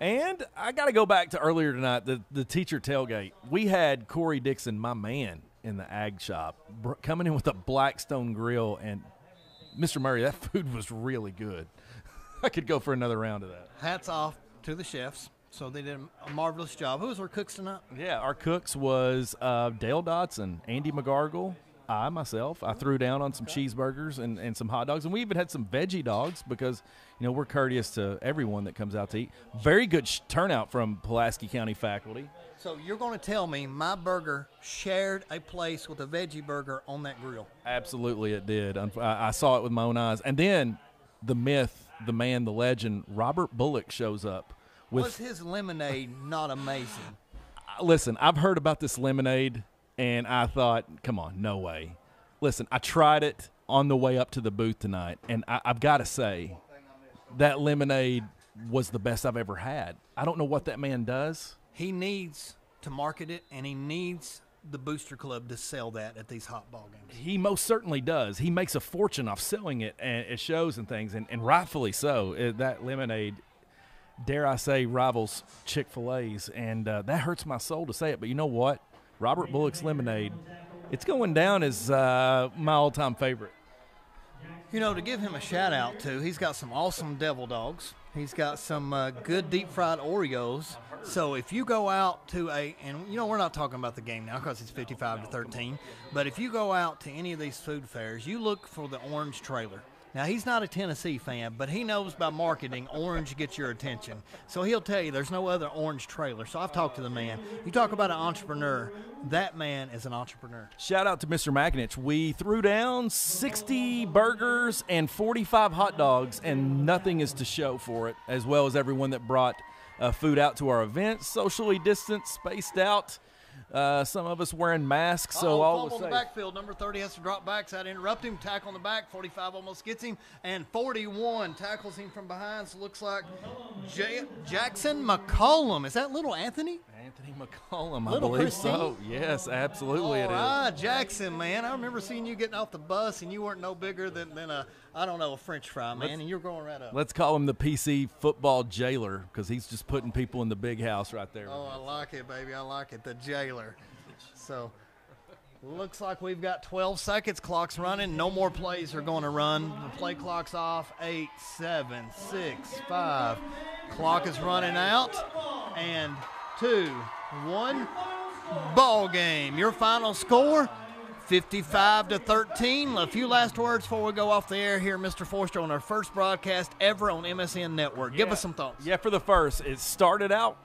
And I got to go back to earlier tonight, the, the teacher tailgate. We had Corey Dixon, my man, in the ag shop, br- coming in with a Blackstone grill. And Mr. Murray, that food was really good. I could go for another round of that. Hats off to the chefs. So they did a marvelous job. Who was our cooks tonight? Yeah, our cooks was uh, Dale Dotson, Andy McGargle, I myself. I threw down on some cheeseburgers and, and some hot dogs, and we even had some veggie dogs because you know we're courteous to everyone that comes out to eat. Very good sh- turnout from Pulaski County faculty. So you're going to tell me my burger shared a place with a veggie burger on that grill? Absolutely, it did. I, I saw it with my own eyes, and then the myth, the man, the legend, Robert Bullock shows up. With, Was his lemonade not amazing? listen, I've heard about this lemonade, and I thought, come on, no way. Listen, I tried it on the way up to the booth tonight, and I, I've got to say, that lemonade was the best I've ever had. I don't know what that man does. He needs to market it, and he needs the Booster Club to sell that at these hot ball games. He most certainly does. He makes a fortune off selling it and it shows and things, and, and rightfully so. It, that lemonade, dare I say, rivals Chick Fil A's, and uh, that hurts my soul to say it. But you know what? Robert Bullock's lemonade, it's going down as uh, my all-time favorite. You know, to give him a shout out to, he's got some awesome devil dogs. He's got some uh, good deep fried Oreos. So if you go out to a, and you know, we're not talking about the game now because it's 55 to 13, but if you go out to any of these food fairs, you look for the orange trailer. Now, he's not a Tennessee fan, but he knows by marketing, orange gets your attention. So he'll tell you there's no other orange trailer. So I've talked to the man. You talk about an entrepreneur, that man is an entrepreneur. Shout out to Mr. Makinich. We threw down 60 burgers and 45 hot dogs, and nothing is to show for it, as well as everyone that brought uh, food out to our event, socially distanced, spaced out. Uh, some of us wearing masks, so Uh-oh, all was in the backfield. Number 30 has to drop back. So that interrupt him. Tackle on the back. 45 almost gets him. And 41 tackles him from behind. So looks like J- Jackson McCollum. Is that little Anthony? Anthony McCollum, I Little believe Christine? so. Yes, absolutely All it is. right, Jackson, man. I remember seeing you getting off the bus and you weren't no bigger than, than a, I don't know, a French fry, man. and you're going right up. Let's call him the PC football jailer because he's just putting people in the big house right there. Oh, I like it, baby. I like it. The jailer. So, looks like we've got 12 seconds. Clock's running. No more plays are going to run. The play clock's off. Eight, seven, six, five. Clock is running out. And two, one. Ball game. Your final score 55 to 13. A few last words before we go off the air here, Mr. Foyster, on our first broadcast ever on MSN Network. Give us some thoughts. Yeah, for the first, it started out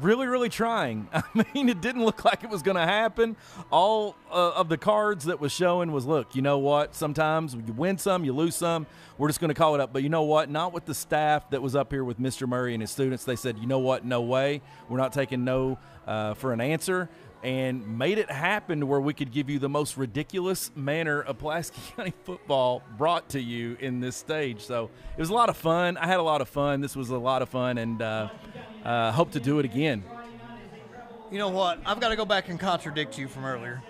really, really trying. I mean, it didn't look like it was going to happen. All uh, of the cards that was showing was, look, you know what? Sometimes you win some, you lose some. We're just going to call it up. But you know what? Not with the staff that was up here with Mr. Murray and his students. They said, you know what? No way. We're not taking no uh, for an answer. and made it happen to where we could give you the most ridiculous manner of Pulaski County football brought to you in this stage. So it was a lot of fun. I had a lot of fun. This was a lot of fun, and uh, uh, hope to do it again. You know what? I've got to go back and contradict you from earlier.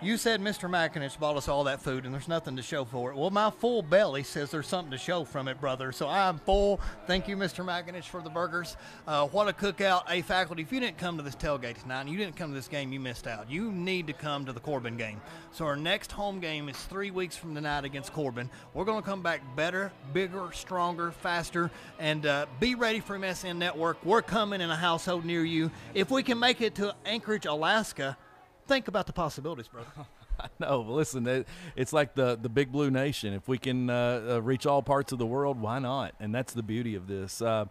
You said Mr. McInich bought us all that food and there's nothing to show for it. Well, my full belly says there's something to show from it, brother. So I'm full. Thank you, Mr. McInich, for the burgers. Uh, what a cookout. A faculty, if you didn't come to this tailgate tonight and you didn't come to this game, you missed out. You need to come to the Corbin game. So our next home game is three weeks from tonight against Corbin. We're going to come back better, bigger, stronger, faster, and uh, be ready for MSN Network. We're coming in a household near you. If we can make it to Anchorage, Alaska, think about the possibilities, brother. No, but listen, it, it's like the the big blue nation. If we can uh, uh, reach all parts of the world, why not? And that's the beauty of this. Uh,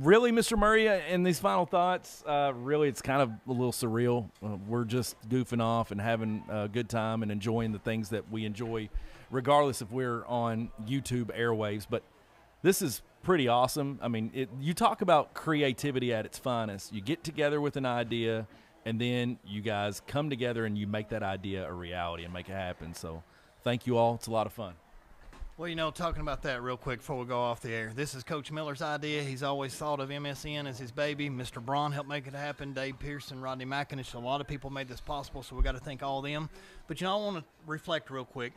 really, Mr. Murray, uh, in these final thoughts, uh, really, it's kind of a little surreal. Uh, we're just goofing off and having a good time and enjoying the things that we enjoy, regardless if we're on YouTube airwaves. But this is pretty awesome. I mean, it, you talk about creativity at its finest. You get together with an idea and then you guys come together and you make that idea a reality and make it happen. So, thank you all. It's a lot of fun. Well, you know, talking about that real quick before we go off the air. This is Coach Miller's idea. He's always thought of MSN as his baby. Mr. Braun helped make it happen. Dave Pearson, Rodney McInich, a lot of people made this possible, so we got to thank all of them. But, you know, I want to reflect real quick.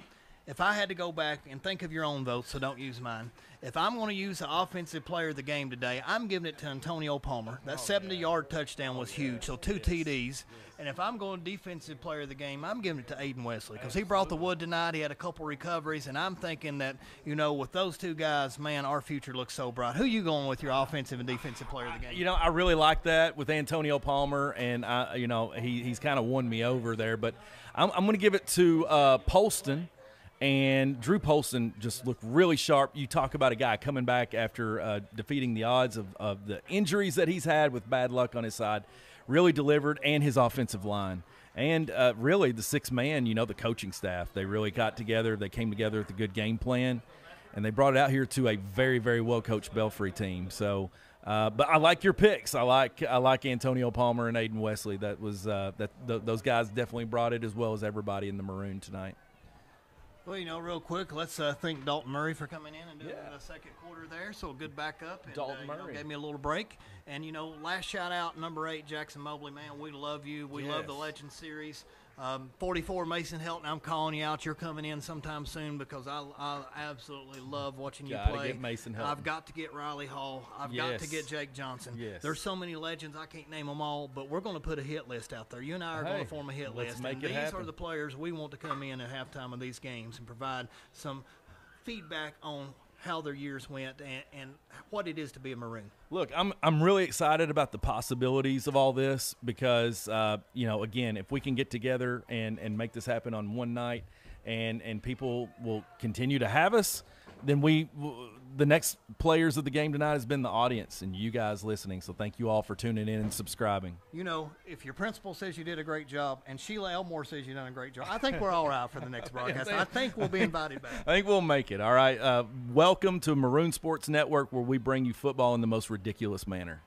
If I had to go back and think of your own votes, so don't use mine. If I'm going to use the offensive player of the game today, I'm giving it to Antonio Palmer. That 70 yard touchdown was huge, so two TDs. And if I'm going defensive player of the game, I'm giving it to Aiden Wesley because he brought the wood tonight. He had a couple recoveries, and I'm thinking that you know with those two guys, man, our future looks so bright. Who you going with your offensive and defensive player of the game? You know, I really like that with Antonio Palmer, and I, you know, he, he's kind of won me over there. But I'm, I'm going to give it to uh, Polston. And Drew Polston just looked really sharp. You talk about a guy coming back after uh, defeating the odds of, of the injuries that he's had with bad luck on his side. Really delivered, and his offensive line. And uh, really, the six man, you know, the coaching staff, they really got together. They came together with a good game plan, and they brought it out here to a very, very well coached Belfry team. So, uh, but I like your picks. I like I like Antonio Palmer and Aiden Wesley. That was uh, that th- those guys definitely brought it as well as everybody in the maroon tonight. Well, you know, real quick, let's uh, thank Dalton Murray for coming in and doing the second quarter there. So a good backup. And, Dalton uh, you know, Murray. gave me a little break. And you know, last shout out, number eight, Jackson Mobley. Man, we love you. We love the Legend Series. Um, 44 Mason Helton, I'm calling you out. You're coming in sometime soon because I, I absolutely love watching you Gotta play. get Mason Helton. I've got to get Riley Hall. I've got to get Jake Johnson. Yes. There's so many legends I can't name them all, but we're going to put a hit list out there. You and I are going to form a hit list. make and these are the players we want to come in at halftime of these games and provide some feedback on how their years went and, and what it is to be a Maroon. Look, I'm I'm really excited about the possibilities of all this because uh, you know, again, if we can get together and and make this happen on one night, and and people will continue to have us, then we the next players of the game tonight has been the audience and you guys listening. So thank you all for tuning in and subscribing. You know, if your principal says you did a great job and Sheila Elmore says you done a great job, I think we're all right for the next broadcast. I think we'll be invited back. I think we'll make it. All right. Uh, welcome to Maroon Sports Network, where we bring you football in the most ridiculous manner.